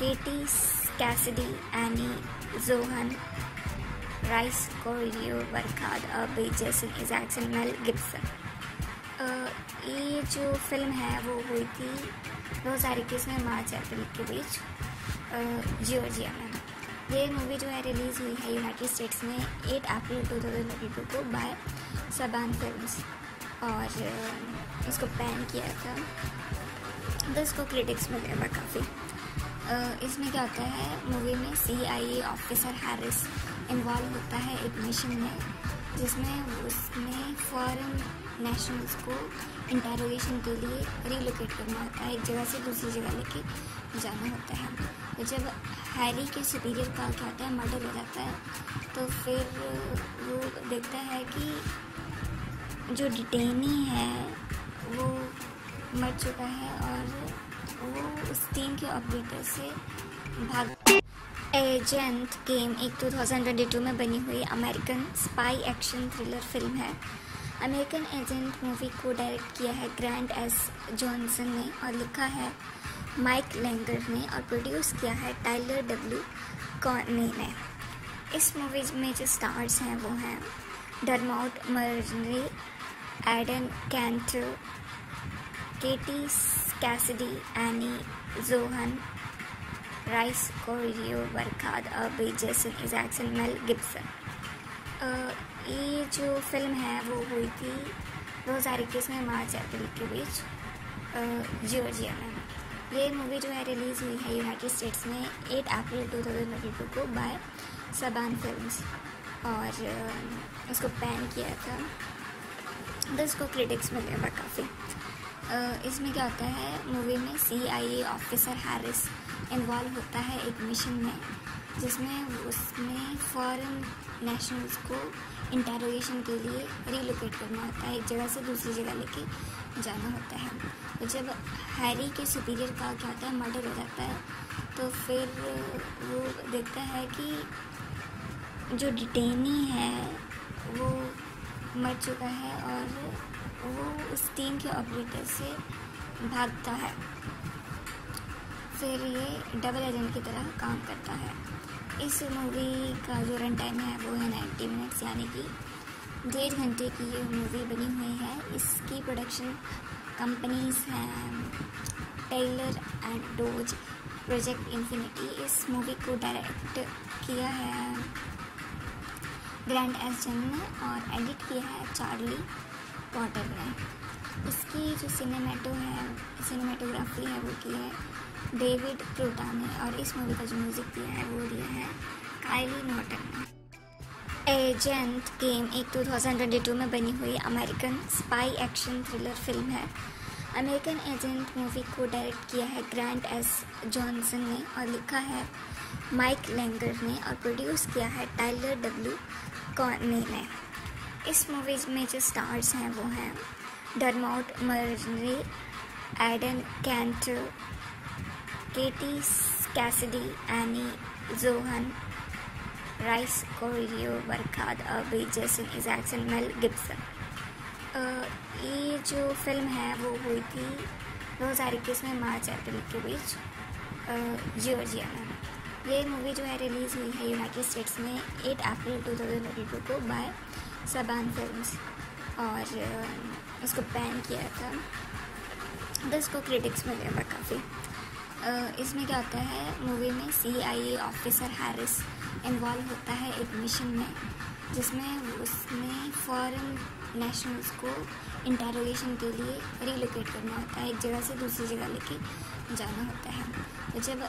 S1: Katie Cassidy Annie Johan Rhys Coiro Barkhad Abdi Jason Isaacs mail Gibson ये जो फ़िल्म है, वो हुई थी दो हज़ार इक्कीस में मार्च, अप्रैल के बीच जियोर्जिया में। ये मूवी जो है रिलीज़ हुई है यूनाइटेड स्टेट्स में एट अप्रैल 2022 को बाय सबान फिल्म्स और इसको बैन किया था। तो इसको क्रिटिक्स मिले हुआ काफ़ी। इसमें क्या होता है मूवी में C I officer Harris involve होता है एक मिशन में, जिसमें उसने फॉरेन नेशनल्स को इंटेरोगेशन के लिए रिलोकेट करना होता है, एक जगह से दूसरी जगह लेके जाना होता है। तो जब हैरी के सुपीरियर का क्या होता है मर्डर हो जाता है तो फिर वो देखता है कि जो डिटेनी है वो मर चुका है और वो उस टीम के ऑपरेटर से भाग एजेंट गेम एक 2022 में बनी हुई American spy action thriller film है। अमेरिकन एजेंट मूवी को डायरेक्ट किया है ग्रैंड एस जॉनसन ने और लिखा है माइक लैंगर ने और प्रोड्यूस किया है टाइलर डब्ल्यू कॉर्ने ने। इस मूवी में जो स्टार्स हैं वो हैं Dermot Mulroney Adan Canto Katie Cassidy Annie Johan Rhys Coiro Barkhad Abdi Jason Isaacs mail Gibson ये जो फ़िल्म है, वो हुई थी दो हज़ार इक्कीस में मार्च, अप्रैल के बीच जियोर्जिया में। ये मूवी जो है रिलीज़ हुई है यूनाइटेड स्टेट्स में एट अप्रैल 2022 को बाय सबान फिल्म्स और इसको पैन किया था। तो इसको क्रिटिक्स मिले हुआ काफ़ी। इसमें क्या होता है मूवी में C I A officer Harris involve होता है एक मिशन में, जिसमें उसमें फॉरेन नेशनल्स को इंटेरोगेशन के लिए रिलोकेट करना होता है, एक जगह से दूसरी जगह लेके जाना होता है। तो जब हैरी के सुपीरियर का क्या होता है मर्डर हो जाता है तो फिर वो देखता है कि जो डिटेनी है, वो मर चुका है और वो उस टीम के ऑपरेटर से भागता है। फिर ये डबल एजेंट की तरह काम करता है। इस मूवी का जो रन टाइम है, वो है नाइन्टी मिनट्स यानी कि डेढ़ घंटे की ये मूवी बनी हुई है। इसकी प्रोडक्शन कंपनीज़ हैं Taylor and Dodge Project Infinity इस मूवी को डायरेक्ट किया है ग्रैंड एस ने और एडिट किया है चार्ली पॉटर ने इसकी जो सिनेमेटो है सिनेमेटोग्राफी है, वो की है डेविड क्रूटा ने और इस मूवी का जो म्यूज़िक दिया है, वो दिया है काइली नॉटन ने। एजेंट गेम एक 2022 में बनी हुई American spy action thriller film है। अमेरिकन एजेंट मूवी को डायरेक्ट किया है ग्रैंड एस जॉनसन ने और लिखा है माइक लेंगर ने और प्रोड्यूस किया है टाइलर डब्ल्यू कॉर्ने ने। इस मूवी में जो स्टार्स हैं वो हैं Dermot Mulroney Adan Canto Katie Cassidy Annie Johan Rhys Coiro Barkhad Abdi Jason Isaacs Mel Gibson ये जो फ़िल्म है वो हुई थी दो हज़ार इक्कीस में मार्च, अप्रैल के बीच जॉर्जिया में। ये मूवी जो है रिलीज़ हुई है यूनाइटेड स्टेट्स में 8 अप्रैल 2022 को बाय सबान फिल्म्स और उसको बैन किया था। तो इसको क्रिटिक्स मिले हुआ काफ़ी इसमें क्या होता है मूवी में C I A officer Harris involve होता है एक मिशन में, जिसमें उसने फॉरेन नेशनल्स को इंटेरोगेशन के लिए रिलोकेट करना होता है, एक जगह से दूसरी जगह लेके जाना होता है। तो जब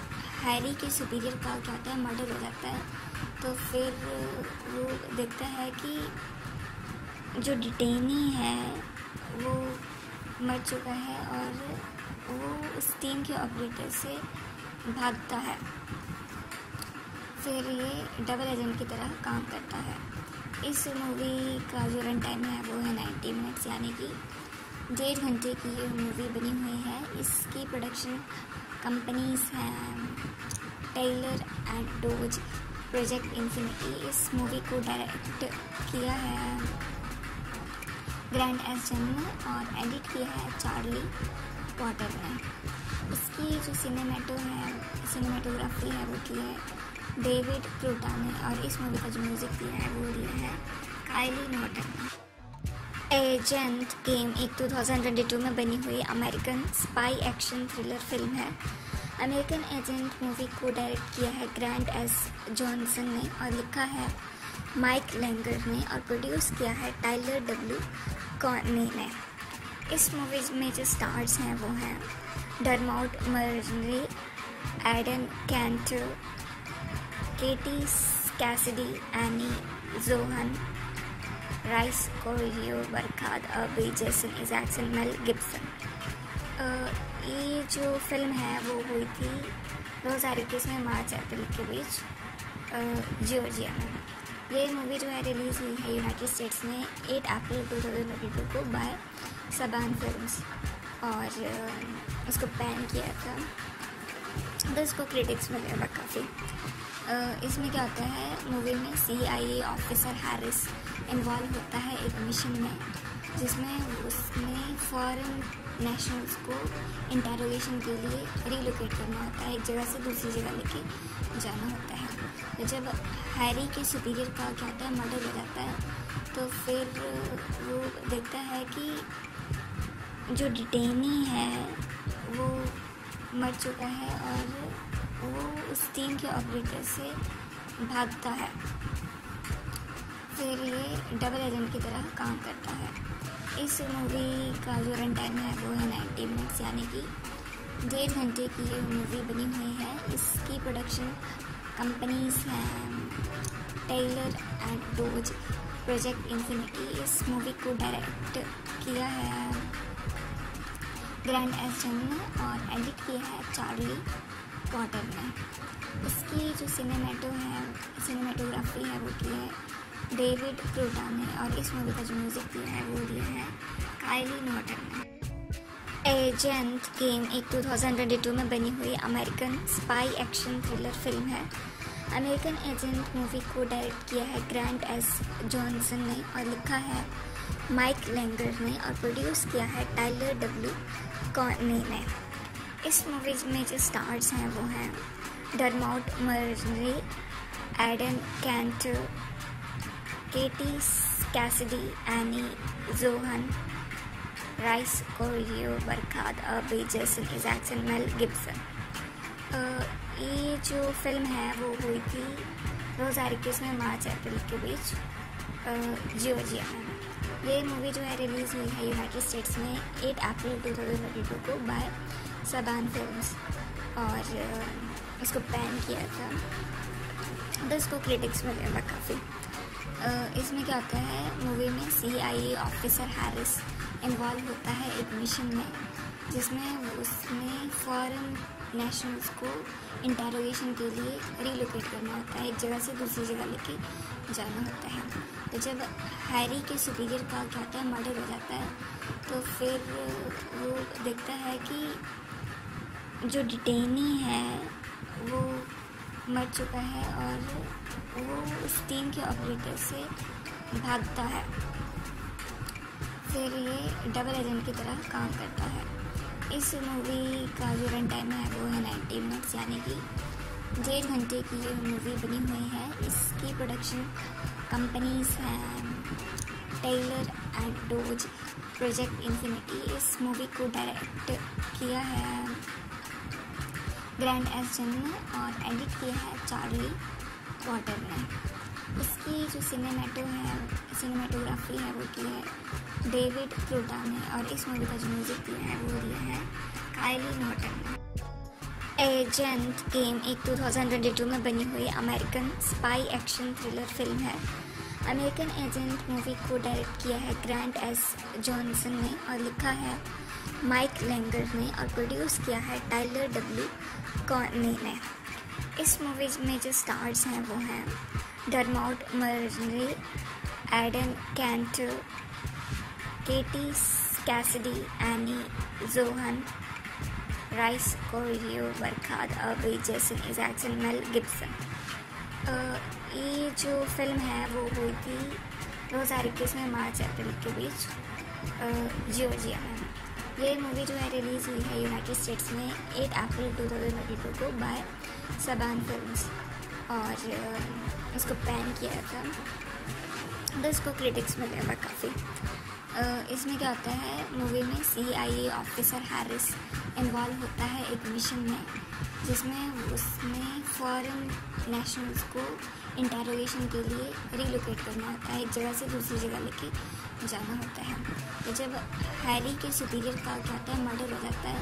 S1: हैरी के सुपीरियर का क्या होता है मर्डर हो जाता है तो फिर वो देखता है कि जो डिटेनी है, वो मर चुका है और वो उस टीम के ऑपरेटर से भागता है। फिर ये डबल एजेंट की तरह काम करता है। इस मूवी का जो रन टाइम है, वो है नाइन्टी मिनट्स यानी कि डेढ़ घंटे की ये मूवी बनी हुई है। इसकी प्रोडक्शन कंपनीज़ हैं Taylor and Dodge Project Infinity इस मूवी को डायरेक्ट किया है ग्रैंड एस जन और एडिट किया है चार्ली वाटर ने। इसकी जो सिनेमेटो है सिनेमेटोग्राफी है, वो की है डेविड क्रूटा ने और इस मूवी का जो म्यूज़िक दिया है, वो दिया है काइली नोटन ने। एजेंट गेम एक 2022 में बनी हुई American spy action thriller film है। अमेरिकन एजेंट मूवी को डायरेक्ट किया है ग्रैंड एस जॉनसन ने और लिखा है माइक लैंगर ने और प्रोड्यूस किया है टाइलर डब्ल्यू कॉर्ने ने। इस मूवीज़ में जो स्टार्स हैं वो हैं Dermot Mulroney Adan Canto Katie Cassidy Annie Johan Rhys Coiro Barkhad Abdi Jason Isaacs Mel Gibson ये जो फ़िल्म है वो हुई थी दो हज़ार इक्कीस में मार्च, अप्रैल के बीच जॉर्जिया में। ये मूवी जो है रिलीज़ हुई है यूनाइटेड स्टेट्स में 8 अप्रैल 2022 को बाय सबान फिल्म्स और उसको बैन किया था। तो इसको क्रिटिक्स मिले हुआ काफ़ी। इसमें क्या होता है मूवी में C I A officer Harris involve होता है एक मिशन में, जिसमें उसने फॉरेन नेशनल्स को इंटेरोगेशन के लिए रिलोकेट करना होता है, एक जगह से दूसरी जगह लेके जाना होता है। तो जब हैरी के सुपीरियर का क्या होता है मर्डर हो जाता है तो फिर वो देखता है कि जो डिटेनी है, वो मर चुका है और वो उस टीम के ऑपरेटर से भागता है। फिर ये डबल एजेंट की तरह काम करता है। इस मूवी का जो रन टाइम है वो है नाइन्टी मिनट्स यानी कि डेढ़ घंटे की ये मूवी बनी हुई है। इसकी प्रोडक्शन कंपनीज़ हैं Taylor and Dodge Project Infinity इस मूवी को डायरेक्ट किया है ग्रैंड एस ने और एडिट किया है चार्ली वाटर ने। इसकी जो सिनेमेटो है सिनेमेटोग्राफी है वो की है। डेविड क्रूटा ने और इस मूवी का जो म्यूज़िक दिया है, वो दिया है काइली नोटन ने एजेंट गेम एक 2022 में बनी हुई American spy action thriller film है। अमेरिकन एजेंट मूवी को डायरेक्ट किया है ग्रैंड एस जॉनसन ने और लिखा है माइक लैंगर ने और प्रोड्यूस किया है टाइलर डब्ल्यू कॉर्ने ने। इस मूवी में जो स्टार्स हैं, वो हैं Dermot Mulroney Adan Canto Katie Cassidy Annie Johan Rhys Coiro Barkhad Abdi Jason Isaacs Mel Gibson ये जो फ़िल्म है, वो हुई थी दो हज़ार इक्कीस में मार्च, अप्रैल के बीच जॉर्जिया में। ये मूवी जो है रिलीज़ हुई है यूनाइटेड स्टेट्स में एट अप्रैल 2022 को बाय सबान फिल्म्स और इसको बैन किया था। तो इसको क्रिटिक्स मिले हुआ काफ़ी। इसमें क्या होता है मूवी में C I officer Harris involve होता है एक मिशन में, जिसमें उसने फॉरेन नेशनल्स को इंटेरोगेशन के लिए रिलोकेट करना होता है, एक जगह से दूसरी जगह लेके जाना होता है। तो जब हैरी के सुपीरियर का क्या होता है मर्डर हो जाता है तो फिर वो देखता है कि जो डिटेनी है, वो मर चुका है और वो उस टीम के ऑपरेटर से भागता है। फिर ये डबल एजेंट की तरह काम करता है। इस मूवी का जो रन टाइम है, वो है नाइन्टी मिनट्स यानी कि डेढ़ घंटे की ये मूवी बनी हुई है। इसकी प्रोडक्शन कंपनीज़ हैं Taylor and Dodge Project Infinity इस मूवी को डायरेक्ट किया है ग्रैंड एस ने और एडिट किया है चार्ली वाटर ने इसकी जो सिनेमेटो है सिनेमेटोग्राफी है, वो की है। डेविड क्रूटा ने और इस मूवी का जो म्यूज़िक दिया है, वो दिया है कायली नोटन ने एजेंट गेम एक 2022 में बनी हुई American spy action thriller film है। अमेरिकन एजेंट मूवी को डायरेक्ट किया है ग्रैंड एस जॉनसन ने और लिखा है माइक लेंगर ने और प्रोड्यूस किया है टाइलर डब्ल्यू कॉर्नी ने। इस मूवी में जो स्टार्स हैं वो हैं Dermot Mulroney, Adan Canto, Katie Cassidy, Annie Johan, Rhys Coiro, Barkhad Abdi Jason Isaacs Mel Gibson. ये जो फ़िल्म है वो हुई थी दो हज़ार इक्कीस में मार्च, अप्रैल के बीच जियोजिया में। ये मूवी जो है रिलीज़ हुई है यूनाइटेड स्टेट्स में, एट अप्रैल 2022 को, बाय सबान फिल्म्स और उसको पैन किया था। तो इसको क्रिटिक्स मिले हुआ काफ़ी इसमें क्या होता है मूवी में C I A officer Harris involve होता है एक मिशन में, जिसमें उसमें फॉरेन नेशनल्स को इंटेरोगेशन के लिए रिलोकेट करना होता है, एक जगह से दूसरी जगह लेके जाना होता है। तो जब हैरी के सुपीरियर का क्या होता है मर्डर हो जाता है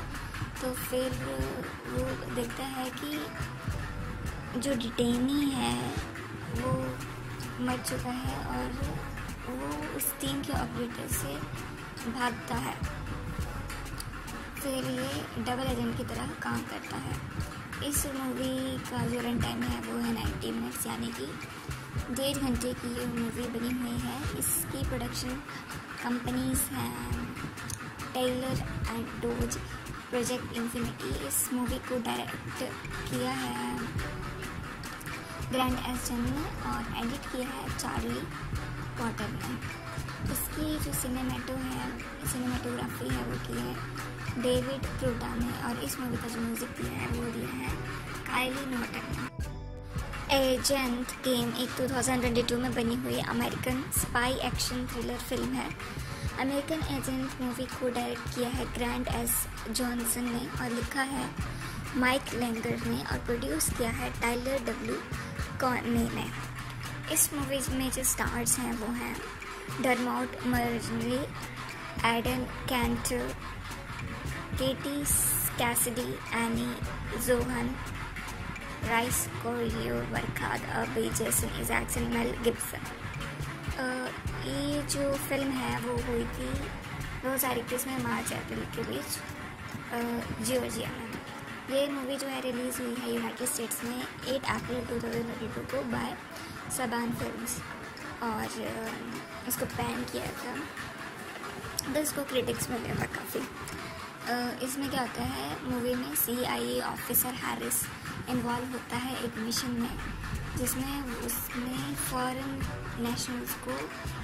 S1: तो फिर वो देखता है कि जो डिटेनी है, वो मर चुका है और वो उस टीम के ऑपरेटर से भागता है। फिर ये डबल एजेंट की तरह काम करता है। इस मूवी का जो रन टाइम है वो है नाइन्टी मिनट्स यानी कि डेढ़ घंटे की ये मूवी बनी हुई है। इसकी प्रोडक्शन कंपनीज़ हैं Taylor and Dodge Project Infinity इस मूवी को डायरेक्ट किया है। ग्रैंड एस ने और एडिट किया है चार्ली वाटर ने इसकी जो सिनेमेटो है सिनेमेटोग्राफी है वो की है डेविड क्रूटा ने और इस मूवी का जो म्यूज़िक दिया है वो दिया है कायली नोटन ने एजेंट गेम एक 2022 में बनी हुई American spy action thriller film है। अमेरिकन एजेंट मूवी को डायरेक्ट किया है ग्रैंड एस जॉनसन ने और लिखा है माइक लेंगर ने और प्रोड्यूस किया है टाइलर डब्ल्यू कॉर्नी ने इस मूवी में जो स्टार्स हैं वो हैं Dermot Margery, Adan Canto, Katie Cassidy, Annie Johan, Rhys Coiro, Barkhad Abdi Jason Isaacson Mel Gibson. ये जो फ़िल्म है, वो हुई थी दो हज़ार इक्कीस में मार्च, अप्रैल के बीच जियोर्जिया में। ये मूवी जो है रिलीज़ हुई है यूनाइटेड स्टेट्स में एट अप्रैल 2022 को बाय सबान फिल्म्स और इसको पैन किया था। तो इसको क्रिटिक्स मिले था काफ़ी। इसमें क्या होता है मूवी में C I A officer Harris involve होता है एक मिशन में। जिसमें उसमें फॉरेन नेशनल्स को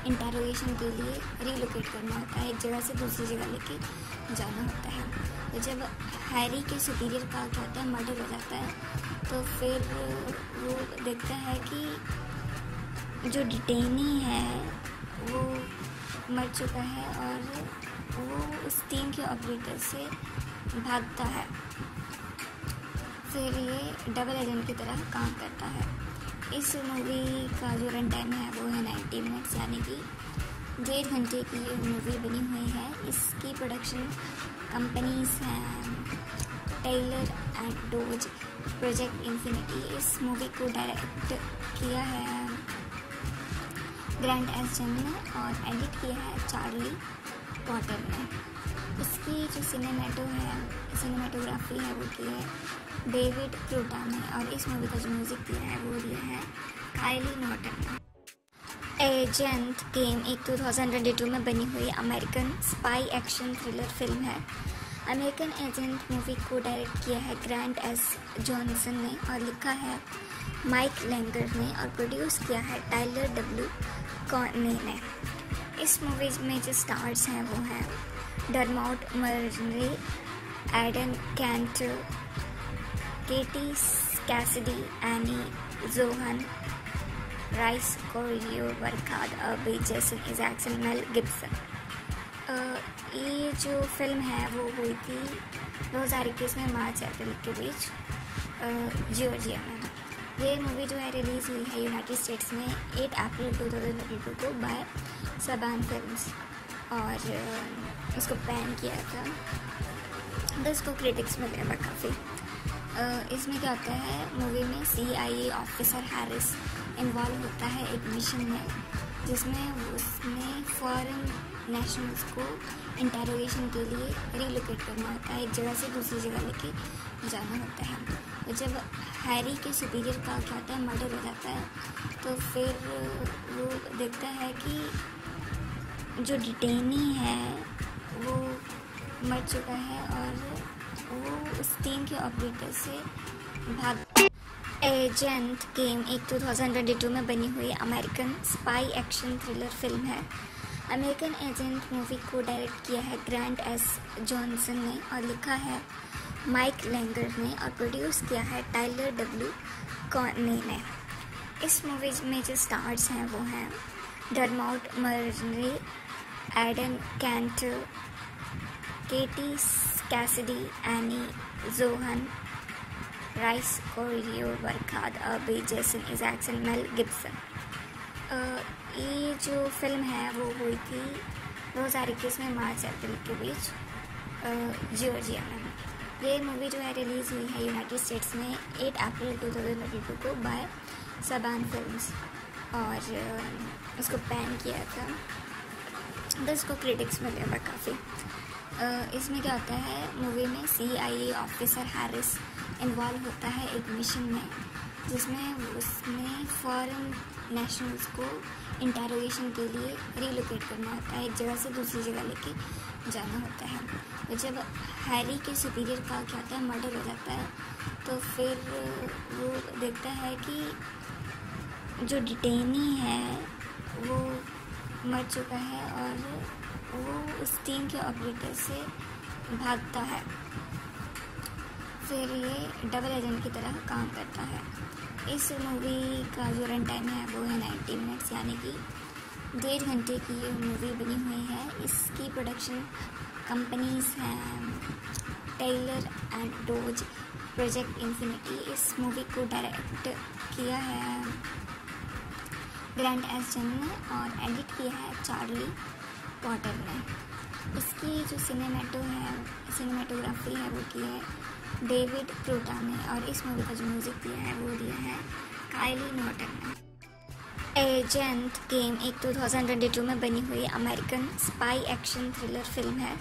S1: इंटेरोगेशन के लिए रिलोकेट करना होता है एक जगह से दूसरी जगह लेके जाना होता है। तो जब हैरी के सुपीरियर का क्या होता है मर्डर हो जाता है तो फिर वो देखता है कि जो डिटेनी है, वो मर चुका है और वो उस टीम के ऑपरेटर से भागता है। फिर ये डबल एजेंट की तरह काम करता है। इस मूवी का जो रन टाइम है वो है नाइन्टी मिनट्स यानी कि डेढ़ घंटे की ये मूवी बनी हुई है। इसकी प्रोडक्शन कंपनीज़ हैं Taylor and Dodge Project Infinity इस मूवी को डायरेक्ट किया है ग्रैंड एस ने और एडिट किया है चार्ली वाटर ने। इसकी जो सिनेमेटो है सिनेमेटोग्राफी है, वो की है डेविड क्रूटा ने और इस मूवी का जो म्यूज़िक दिया है, वो दिया है काइली नॉटन। ने एजेंट गेम एक 2022 में बनी हुई American spy action thriller film है। अमेरिकन एजेंट मूवी को डायरेक्ट किया है ग्रैंड एस जॉनसन ने और लिखा है माइक लैंगर ने और प्रोड्यूस किया है टाइलर डब्ल्यू कॉने ने। इस मूवी में जो स्टार्स हैं, वो हैं Dermot Mulroney Adan Canto Katie Cassidy Annie Johan Rhys Coiro Barkhad Abdi Jason Isaacson Mel Gibson ये जो फ़िल्म है, वो हुई थी दो हज़ार इक्कीस में मार्च, अप्रैल के बीच जॉर्जिया में। ये मूवी जो है रिलीज़ हुई है यूनाइटेड स्टेट्स में 8 अप्रैल 2022 को बाय सबान फिल्म्स और उसको बैन किया था। तो इसको क्रिटिक्स मिले काफ़ी। इसमें क्या होता है मूवी में C I A officer Harris involve होता है एक मिशन में, जिसमें उसने फॉरेन नेशनल्स को इंटेरोगेशन के लिए रिलोकेट करना होता है, एक जगह से दूसरी जगह लेके जाना होता है। तो जब हैरी के सुपीरियर का क्या होता है मर्डर हो जाता है तो फिर वो देखता है कि जो डिटेनी है, वो मर चुका है और उस टीम के ऑपरेटर से भाग एजेंट गेम एक 2022 में बनी हुई American spy action thriller film है। अमेरिकन एजेंट मूवी को डायरेक्ट किया है ग्रैंड एस जॉनसन ने और लिखा है माइक लैंगर ने और प्रोड्यूस किया है टाइलर डब्ल्यू कॉने ने। इस मूवी में जो स्टार्स हैं, वो हैं Dermot Mulroney Adan Canto Katie Cassidy Annie Johan Rhys Coiro Barkhad Abdi Jason Isaacson Mel Gibson ये जो फ़िल्म है, वो हुई थी दो हज़ार इक्कीस में मार्च, अप्रैल के बीच जॉर्जिया में। ये मूवी जो है रिलीज़ हुई है यूनाइटेड स्टेट्स में एट अप्रैल 2022 को बाय सबान फिल्म्स और उसको बैन किया था। तो इसको क्रिटिक्स मिले हुआ काफ़ी। इसमें क्या होता है मूवी में C I A officer Harris involve होता है एक मिशन में, जिसमें उसने फॉरेन नेशनल्स को इंटेरोगेशन के लिए रिलोकेट करना होता है, एक जगह से दूसरी जगह लेके जाना होता है। तो जब हैरी के सुपीरियर का क्या होता है मर्डर हो जाता है तो फिर वो देखता है कि जो डिटेनी है, वो मर चुका है और वो उस टीम के ऑपरेटर से भागता है। फिर ये डबल एजेंट की तरह काम करता है। इस मूवी का जो रन टाइम है, वो है नाइन्टी मिनट्स यानी कि डेढ़ घंटे की ये मूवी बनी हुई है। इसकी प्रोडक्शन कंपनीज़ हैं Taylor and Dodge Project Infinity इस मूवी को डायरेक्ट किया है ग्रैंड एस जन ने और एडिट किया है चार्ली पॉटर ने इसकी जो सिनेमेटो है सिनेमेटोग्राफी है, वो की है डेविड क्रूटा ने और इस मूवी का जो म्यूज़िक दिया है, वो दिया है काइली नॉटन ने। एजेंट गेम एक 2022 में बनी हुई American spy action thriller film है।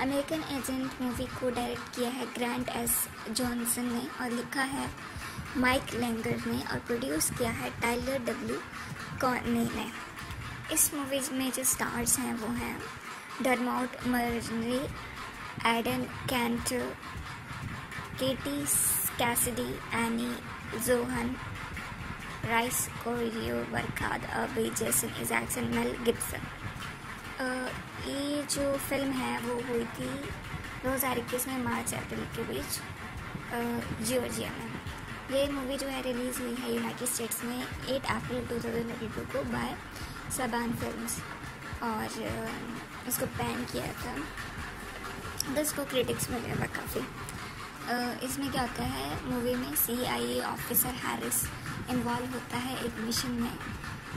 S1: अमेरिकन एजेंट मूवी को डायरेक्ट किया है ग्रैंड एस जॉनसन ने और लिखा है माइक लैंगर ने और प्रोड्यूस किया है टाइलर डब्ल्यू कॉने ने। इस मूवी में जो स्टार्स हैं वो हैं Dermot Mulroney Adan Canto Katie Cassidy Annie Johan Rhys Coiro Barkhad Abdi Jason Isaacson Mel Gibson ये जो फ़िल्म है वो हुई थी दो हज़ार इक्कीस में मार्च, अप्रैल के बीच जॉर्जिया में। ये मूवी जो है रिलीज़ हुई है यूनाइटेड स्टेट्स में 8 अप्रैल 2022 को बाय सबान फिल्म्स और उसको बैन किया था। तो इसको क्रिटिक्स मिले हुआ काफ़ी। इसमें क्या होता है मूवी में C I A officer Harris involve होता है एक मिशन में,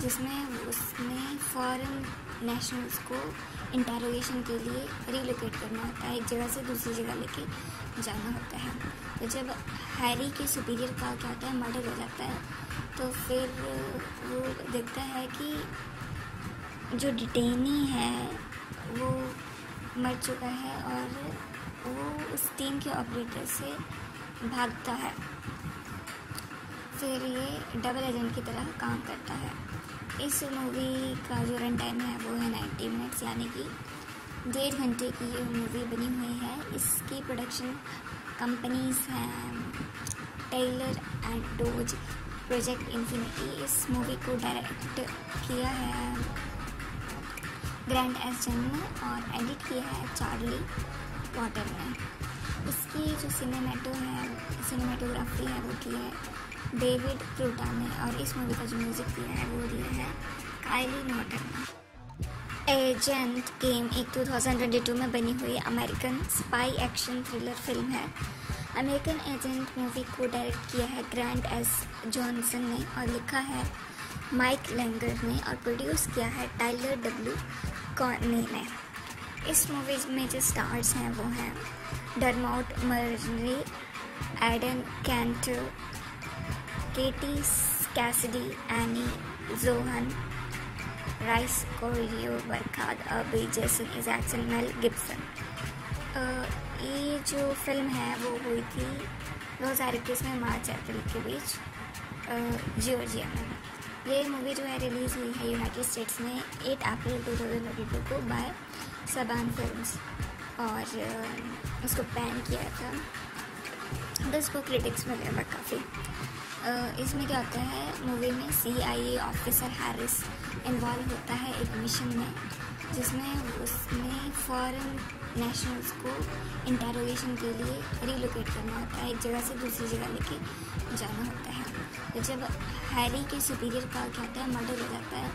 S1: जिसमें उसने फॉरेन नेशनल्स को इंटेरोगेशन के लिए रिलोकेट करना होता है, एक जगह से दूसरी जगह लेके जाना होता है। तो जब हैरी के सुपीरियर का क्या होता है मर्डर हो जाता है तो फिर वो देखता है कि जो डिटेनी है, वो मर चुका है और वो उस टीम के ऑपरेटर से भागता है। फिर ये डबल एजेंट की तरह काम करता है। इस मूवी का जो रन टाइम है, वो है नाइन्टी मिनट्स यानी कि डेढ़ घंटे की ये मूवी बनी हुई है। इसकी प्रोडक्शन कंपनीज़ हैं Taylor and Dodge Project Infinity इस मूवी को डायरेक्ट किया है। ग्रैंड एस जन ने और एडिट किया है चार्ली वाटर ने। इसकी जो सिनेमेटो है सिनेमेटोग्राफी है, वो की है डेविड प्रूटा ने और इस मूवी का जो म्यूज़िक दिया है, वो दिया है काइली नॉटन ने। एजेंट गेम एक 2022 में बनी हुई American spy action thriller film है। अमेरिकन एजेंट मूवी को डायरेक्ट किया है ग्रैंड एस जॉनसन ने और लिखा है माइक लेंगर ने और प्रोड्यूस किया है टाइलर डब्ल्यू कॉर्नी ने इस मूवीज़ में जो स्टार्स हैं, वो हैं Dermot Margery Adan Canto Katie Cassidy Annie Johan Rhys Coiro Barkhad Abdi Jason Isaacson Mel Gibson ये जो फ़िल्म है, वो हुई थी दो हज़ार इक्कीस में मार्च, अप्रैल के बीच जॉर्जिया में ये मूवी जो है रिलीज़ हुई है यूनाइटेड स्टेट्स में 8 अप्रैल 2022 को बाय सबान फिल्म्स और उसको बैन किया था। तो इसको क्रिटिक्स मिले हुआ काफ़ी। इसमें क्या होता है, मूवी में C I A officer Harris involve होता है एक मिशन में, जिसमें उसने फॉरेन नेशनल्स को इंटेरोगेशन के लिए रिलोकेट करना होता है, एक जगह से दूसरी जगह लेके जाना होता है। तो जब हैरी के सुपीरियर का क्या होता है मर्डर हो जाता है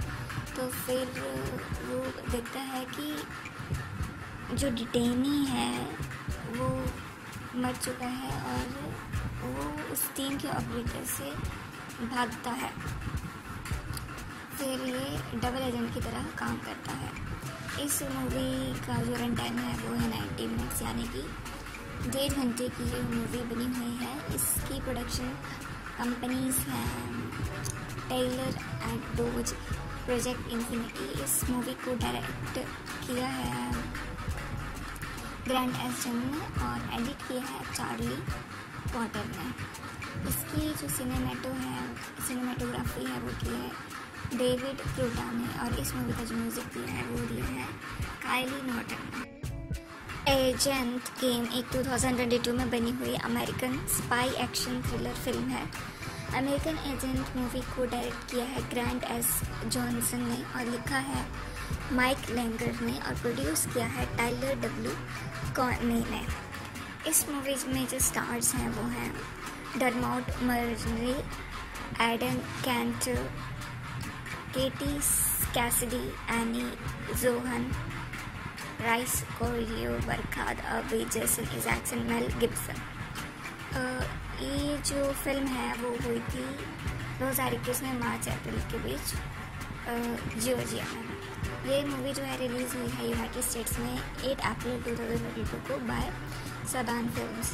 S1: तो फिर वो देखता है कि जो डिटेनी है, वो मर चुका है और वो उस टीम के ऑपरेटर से भागता है। फिर ये डबल एजेंट की तरह काम करता है। इस मूवी का जो रन टाइम है, वो है नाइन्टी मिनट्स यानी कि डेढ़ घंटे की ये मूवी बनी हुई है। इसकी प्रोडक्शन कंपनीज़ हैं Taylor and Dodge Project Infinity इस मूवी को डायरेक्ट किया है ग्रैंड एस ने और एडिट किया है चार्ली पॉटर ने। इसकी जो सिनेमेटो है सिनेमेटोग्राफी है, वो की है डेविड क्रूटा ने और इस मूवी का जो म्यूज़िक दिया है, वो दिया है काइली नॉटन एजेंट गेम एक 2022 में बनी हुई American spy action thriller film है। अमेरिकन एजेंट मूवी को डायरेक्ट किया है ग्रैंड एस जॉनसन ने और लिखा है माइक लेंगर ने और प्रोड्यूस किया है टाइलर डब्ल्यू कॉर्नी ने। इस मूवी में जो स्टार्स हैं, वो हैं Dermot Margery Adan Canto Katie Cassidy Annie Johan Rhys Coiro Barkhad Abdi Jason Isaacson Mel Gibson ये जो फ़िल्म है, वो हुई थी दो हज़ार इक्कीस में मार्च, अप्रैल के बीच जॉर्जिया में। ये मूवी जो है रिलीज़ हुई है यूनाइटेड स्टेट्स में एट अप्रैल 2022 को बाय सबान फिल्म्स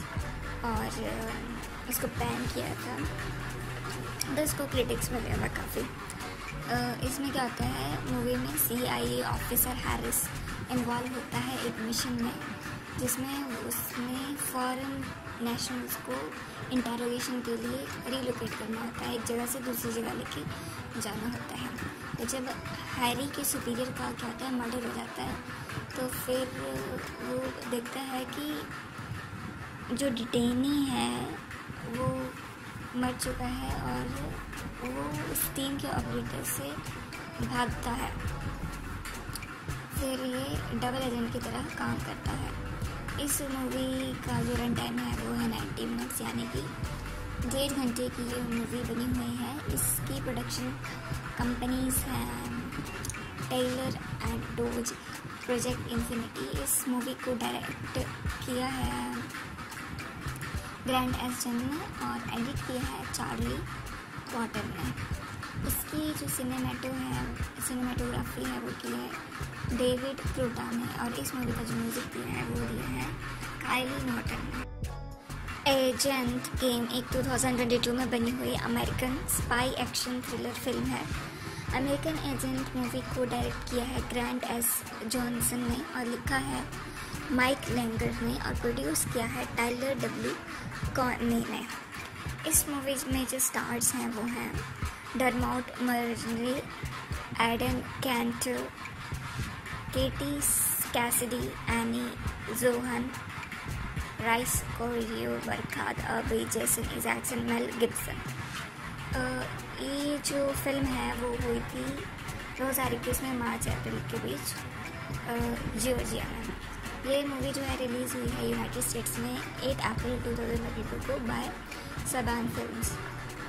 S1: और इसको बैन किया था। तो इसको क्रिटिक्स मिले हुआ काफ़ी। इसमें क्या होता है मूवी में C I A officer Harris involve होता है एक मिशन में, जिसमें उसने फॉरेन नेशनल्स को इंटेरोगेशन के लिए रिलोकेट करना होता है, एक जगह से दूसरी जगह लेके जाना होता है। तो जब हैरी के सुपीरियर का क्या होता है मर्डर हो जाता है तो फिर वो देखता है कि जो डिटेनी है, वो मर चुका है और वो उस टीम के ऑपरेटर से भागता है। फिर ये डबल एजेंट की तरह काम करता है। इस मूवी का जो रन टाइम है वो है नाइन्टी मिनट्स यानी कि डेढ़ घंटे की ये मूवी बनी हुई है। इसकी प्रोडक्शन कंपनीज़ हैं Taylor and Dodge Project Infinity इस मूवी को डायरेक्ट किया है ग्रैंड एस जन ने और एडिट किया है चार्ली वाटर ने इसकी जो सिनेमेटो है सिनेमेटोग्राफी है, वो की है डेविड प्रूटा ने और इस मूवी का जो म्यूज़िक दिया है, वो दिया है काइली नॉटन ने। एजेंट गेम एक 2022 में बनी हुई American spy action thriller film है। अमेरिकन एजेंट मूवी को डायरेक्ट किया है ग्रैंड एस जॉनसन ने और लिखा है माइक लैंगर ने और प्रोड्यूस किया है टाइलर डब्ल्यू कॉर्ने ने। इस मूवी में जो स्टार्स हैं वो हैं Dermot Margery Adan Canto Katie Cassidy Annie Johan Rhys Coiro Barkhad Abdi Jason Isaacson Mel Gibson ये जो फ़िल्म है वो हुई थी दो हज़ार इक्कीस में मार्च, अप्रैल के बीच जियोर्जिया में। ये मूवी जो है रिलीज़ हुई है यूनाइटेड स्टेट्स में 8 अप्रैल 2022 को बाय सबान फिल्म्स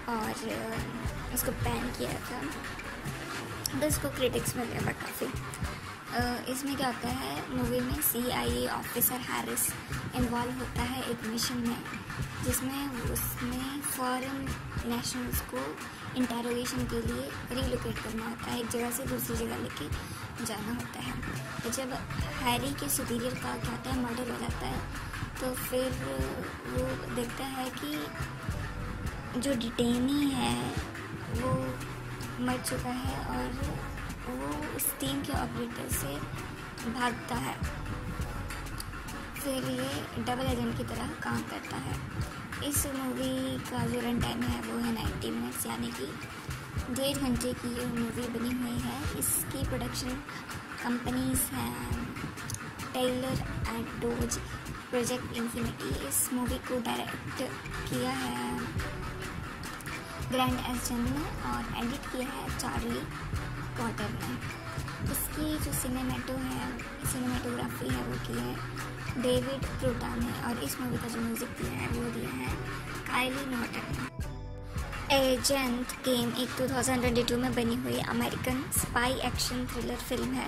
S1: और इसको बैन किया था। तो इसको क्रिटिक्स मिले हुआ काफ़ी इसमें क्या होता है मूवी में C I A officer Harris involve होता है एक मिशन में, जिसमें उसमें फॉरेन नेशनल्स को इंटेरोगेशन के लिए रिलोकेट करना होता है एक जगह से दूसरी जगह लेके। जाना होता है। तो जब हैरी के सुपीरियर का क्या होता है, मर्डर हो जाता है तो फिर वो देखता है कि जो डिटेनी है, वो मर चुका है और वो उस टीम के ऑपरेटर से भागता है। फिर ये डबल एजेंट की तरह काम करता है। इस मूवी का जो रन टाइम है, वो है नाइन्टी मिनट्स यानी कि डेढ़ घंटे की ये मूवी बनी हुई है। इसकी प्रोडक्शन कंपनीज़ हैं Taylor and Dodge Project Infinity इस मूवी को डायरेक्ट किया है ग्रैंड एस ने और एडिट किया है चार्ली पॉटर ने इसकी जो सिनेमेटो है सिनेमेटोग्राफी है, वो की है डेविड क्रूटा ने और इस मूवी का जो म्यूज़िक दिया है, वो दिया है Kylie Kylie Naughton Agent Game एक 2022 में बनी हुई American spy action thriller film है।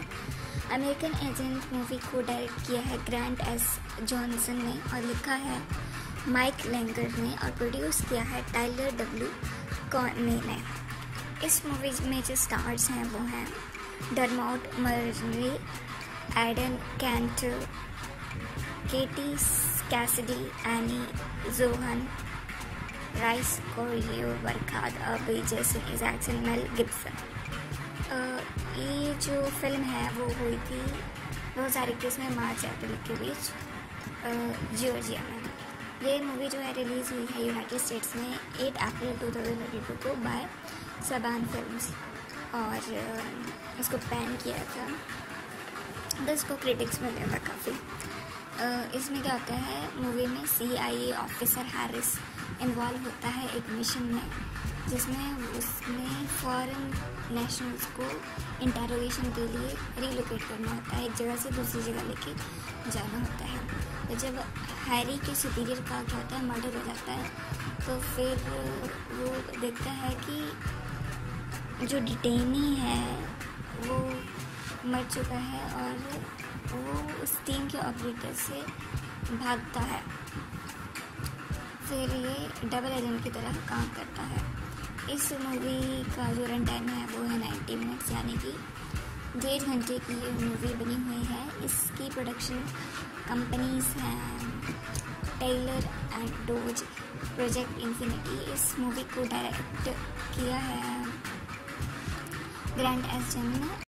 S1: अमेरिकन एजेंट मूवी को डायरेक्ट किया है ग्रैंड एस जॉनसन ने और लिखा है माइक लैंगर ने और प्रोड्यूस किया है टाइलर डब्ल्यू कॉर्ने ने। इस मूवी में जो स्टार्स हैं वो हैं Dermot Margery Adan Canto Katie Cassidy Annie Johan Rhys Coiro Barkhad Abdi Jason Isaacson Mel Gibson ये जो फ़िल्म है, वो हुई थी दो हज़ार इक्कीस में मार्च, अप्रैल के बीच जियोर्जिया में। ये मूवी जो है रिलीज़ हुई है यूनाइटेड स्टेट्स में एट अप्रैल 2022 को बाय सबान फिल्म्स और इसको बैन किया था। तो इसको क्रिटिक्स मिले हुआ काफ़ी। इसमें क्या होता है मूवी में C I A officer Harris involve होता है एक मिशन में, जिसमें उसमें फॉरेन नेशनल्स को इंटेरोगेशन के लिए रिलोकेट करना होता है, एक जगह से दूसरी जगह लेके जाना होता है। तो जब हैरी के सुपीरियर का क्या होता है मर्डर हो जाता है तो फिर वो देखता है कि जो डिटेनी है, वो मर चुका है और वो उस टीम के ऑपरेटर से भागता है। फिर लिए डबल एजेंट की तरह काम करता है। इस मूवी का जो रन टाइम है, वो है नाइन्टी मिनट्स यानी कि डेढ़ घंटे की ये मूवी बनी हुई है। इसकी प्रोडक्शन कंपनीज़ हैं Taylor and Dodge Project Infinity इस मूवी को डायरेक्ट किया है ग्रैंड एस ने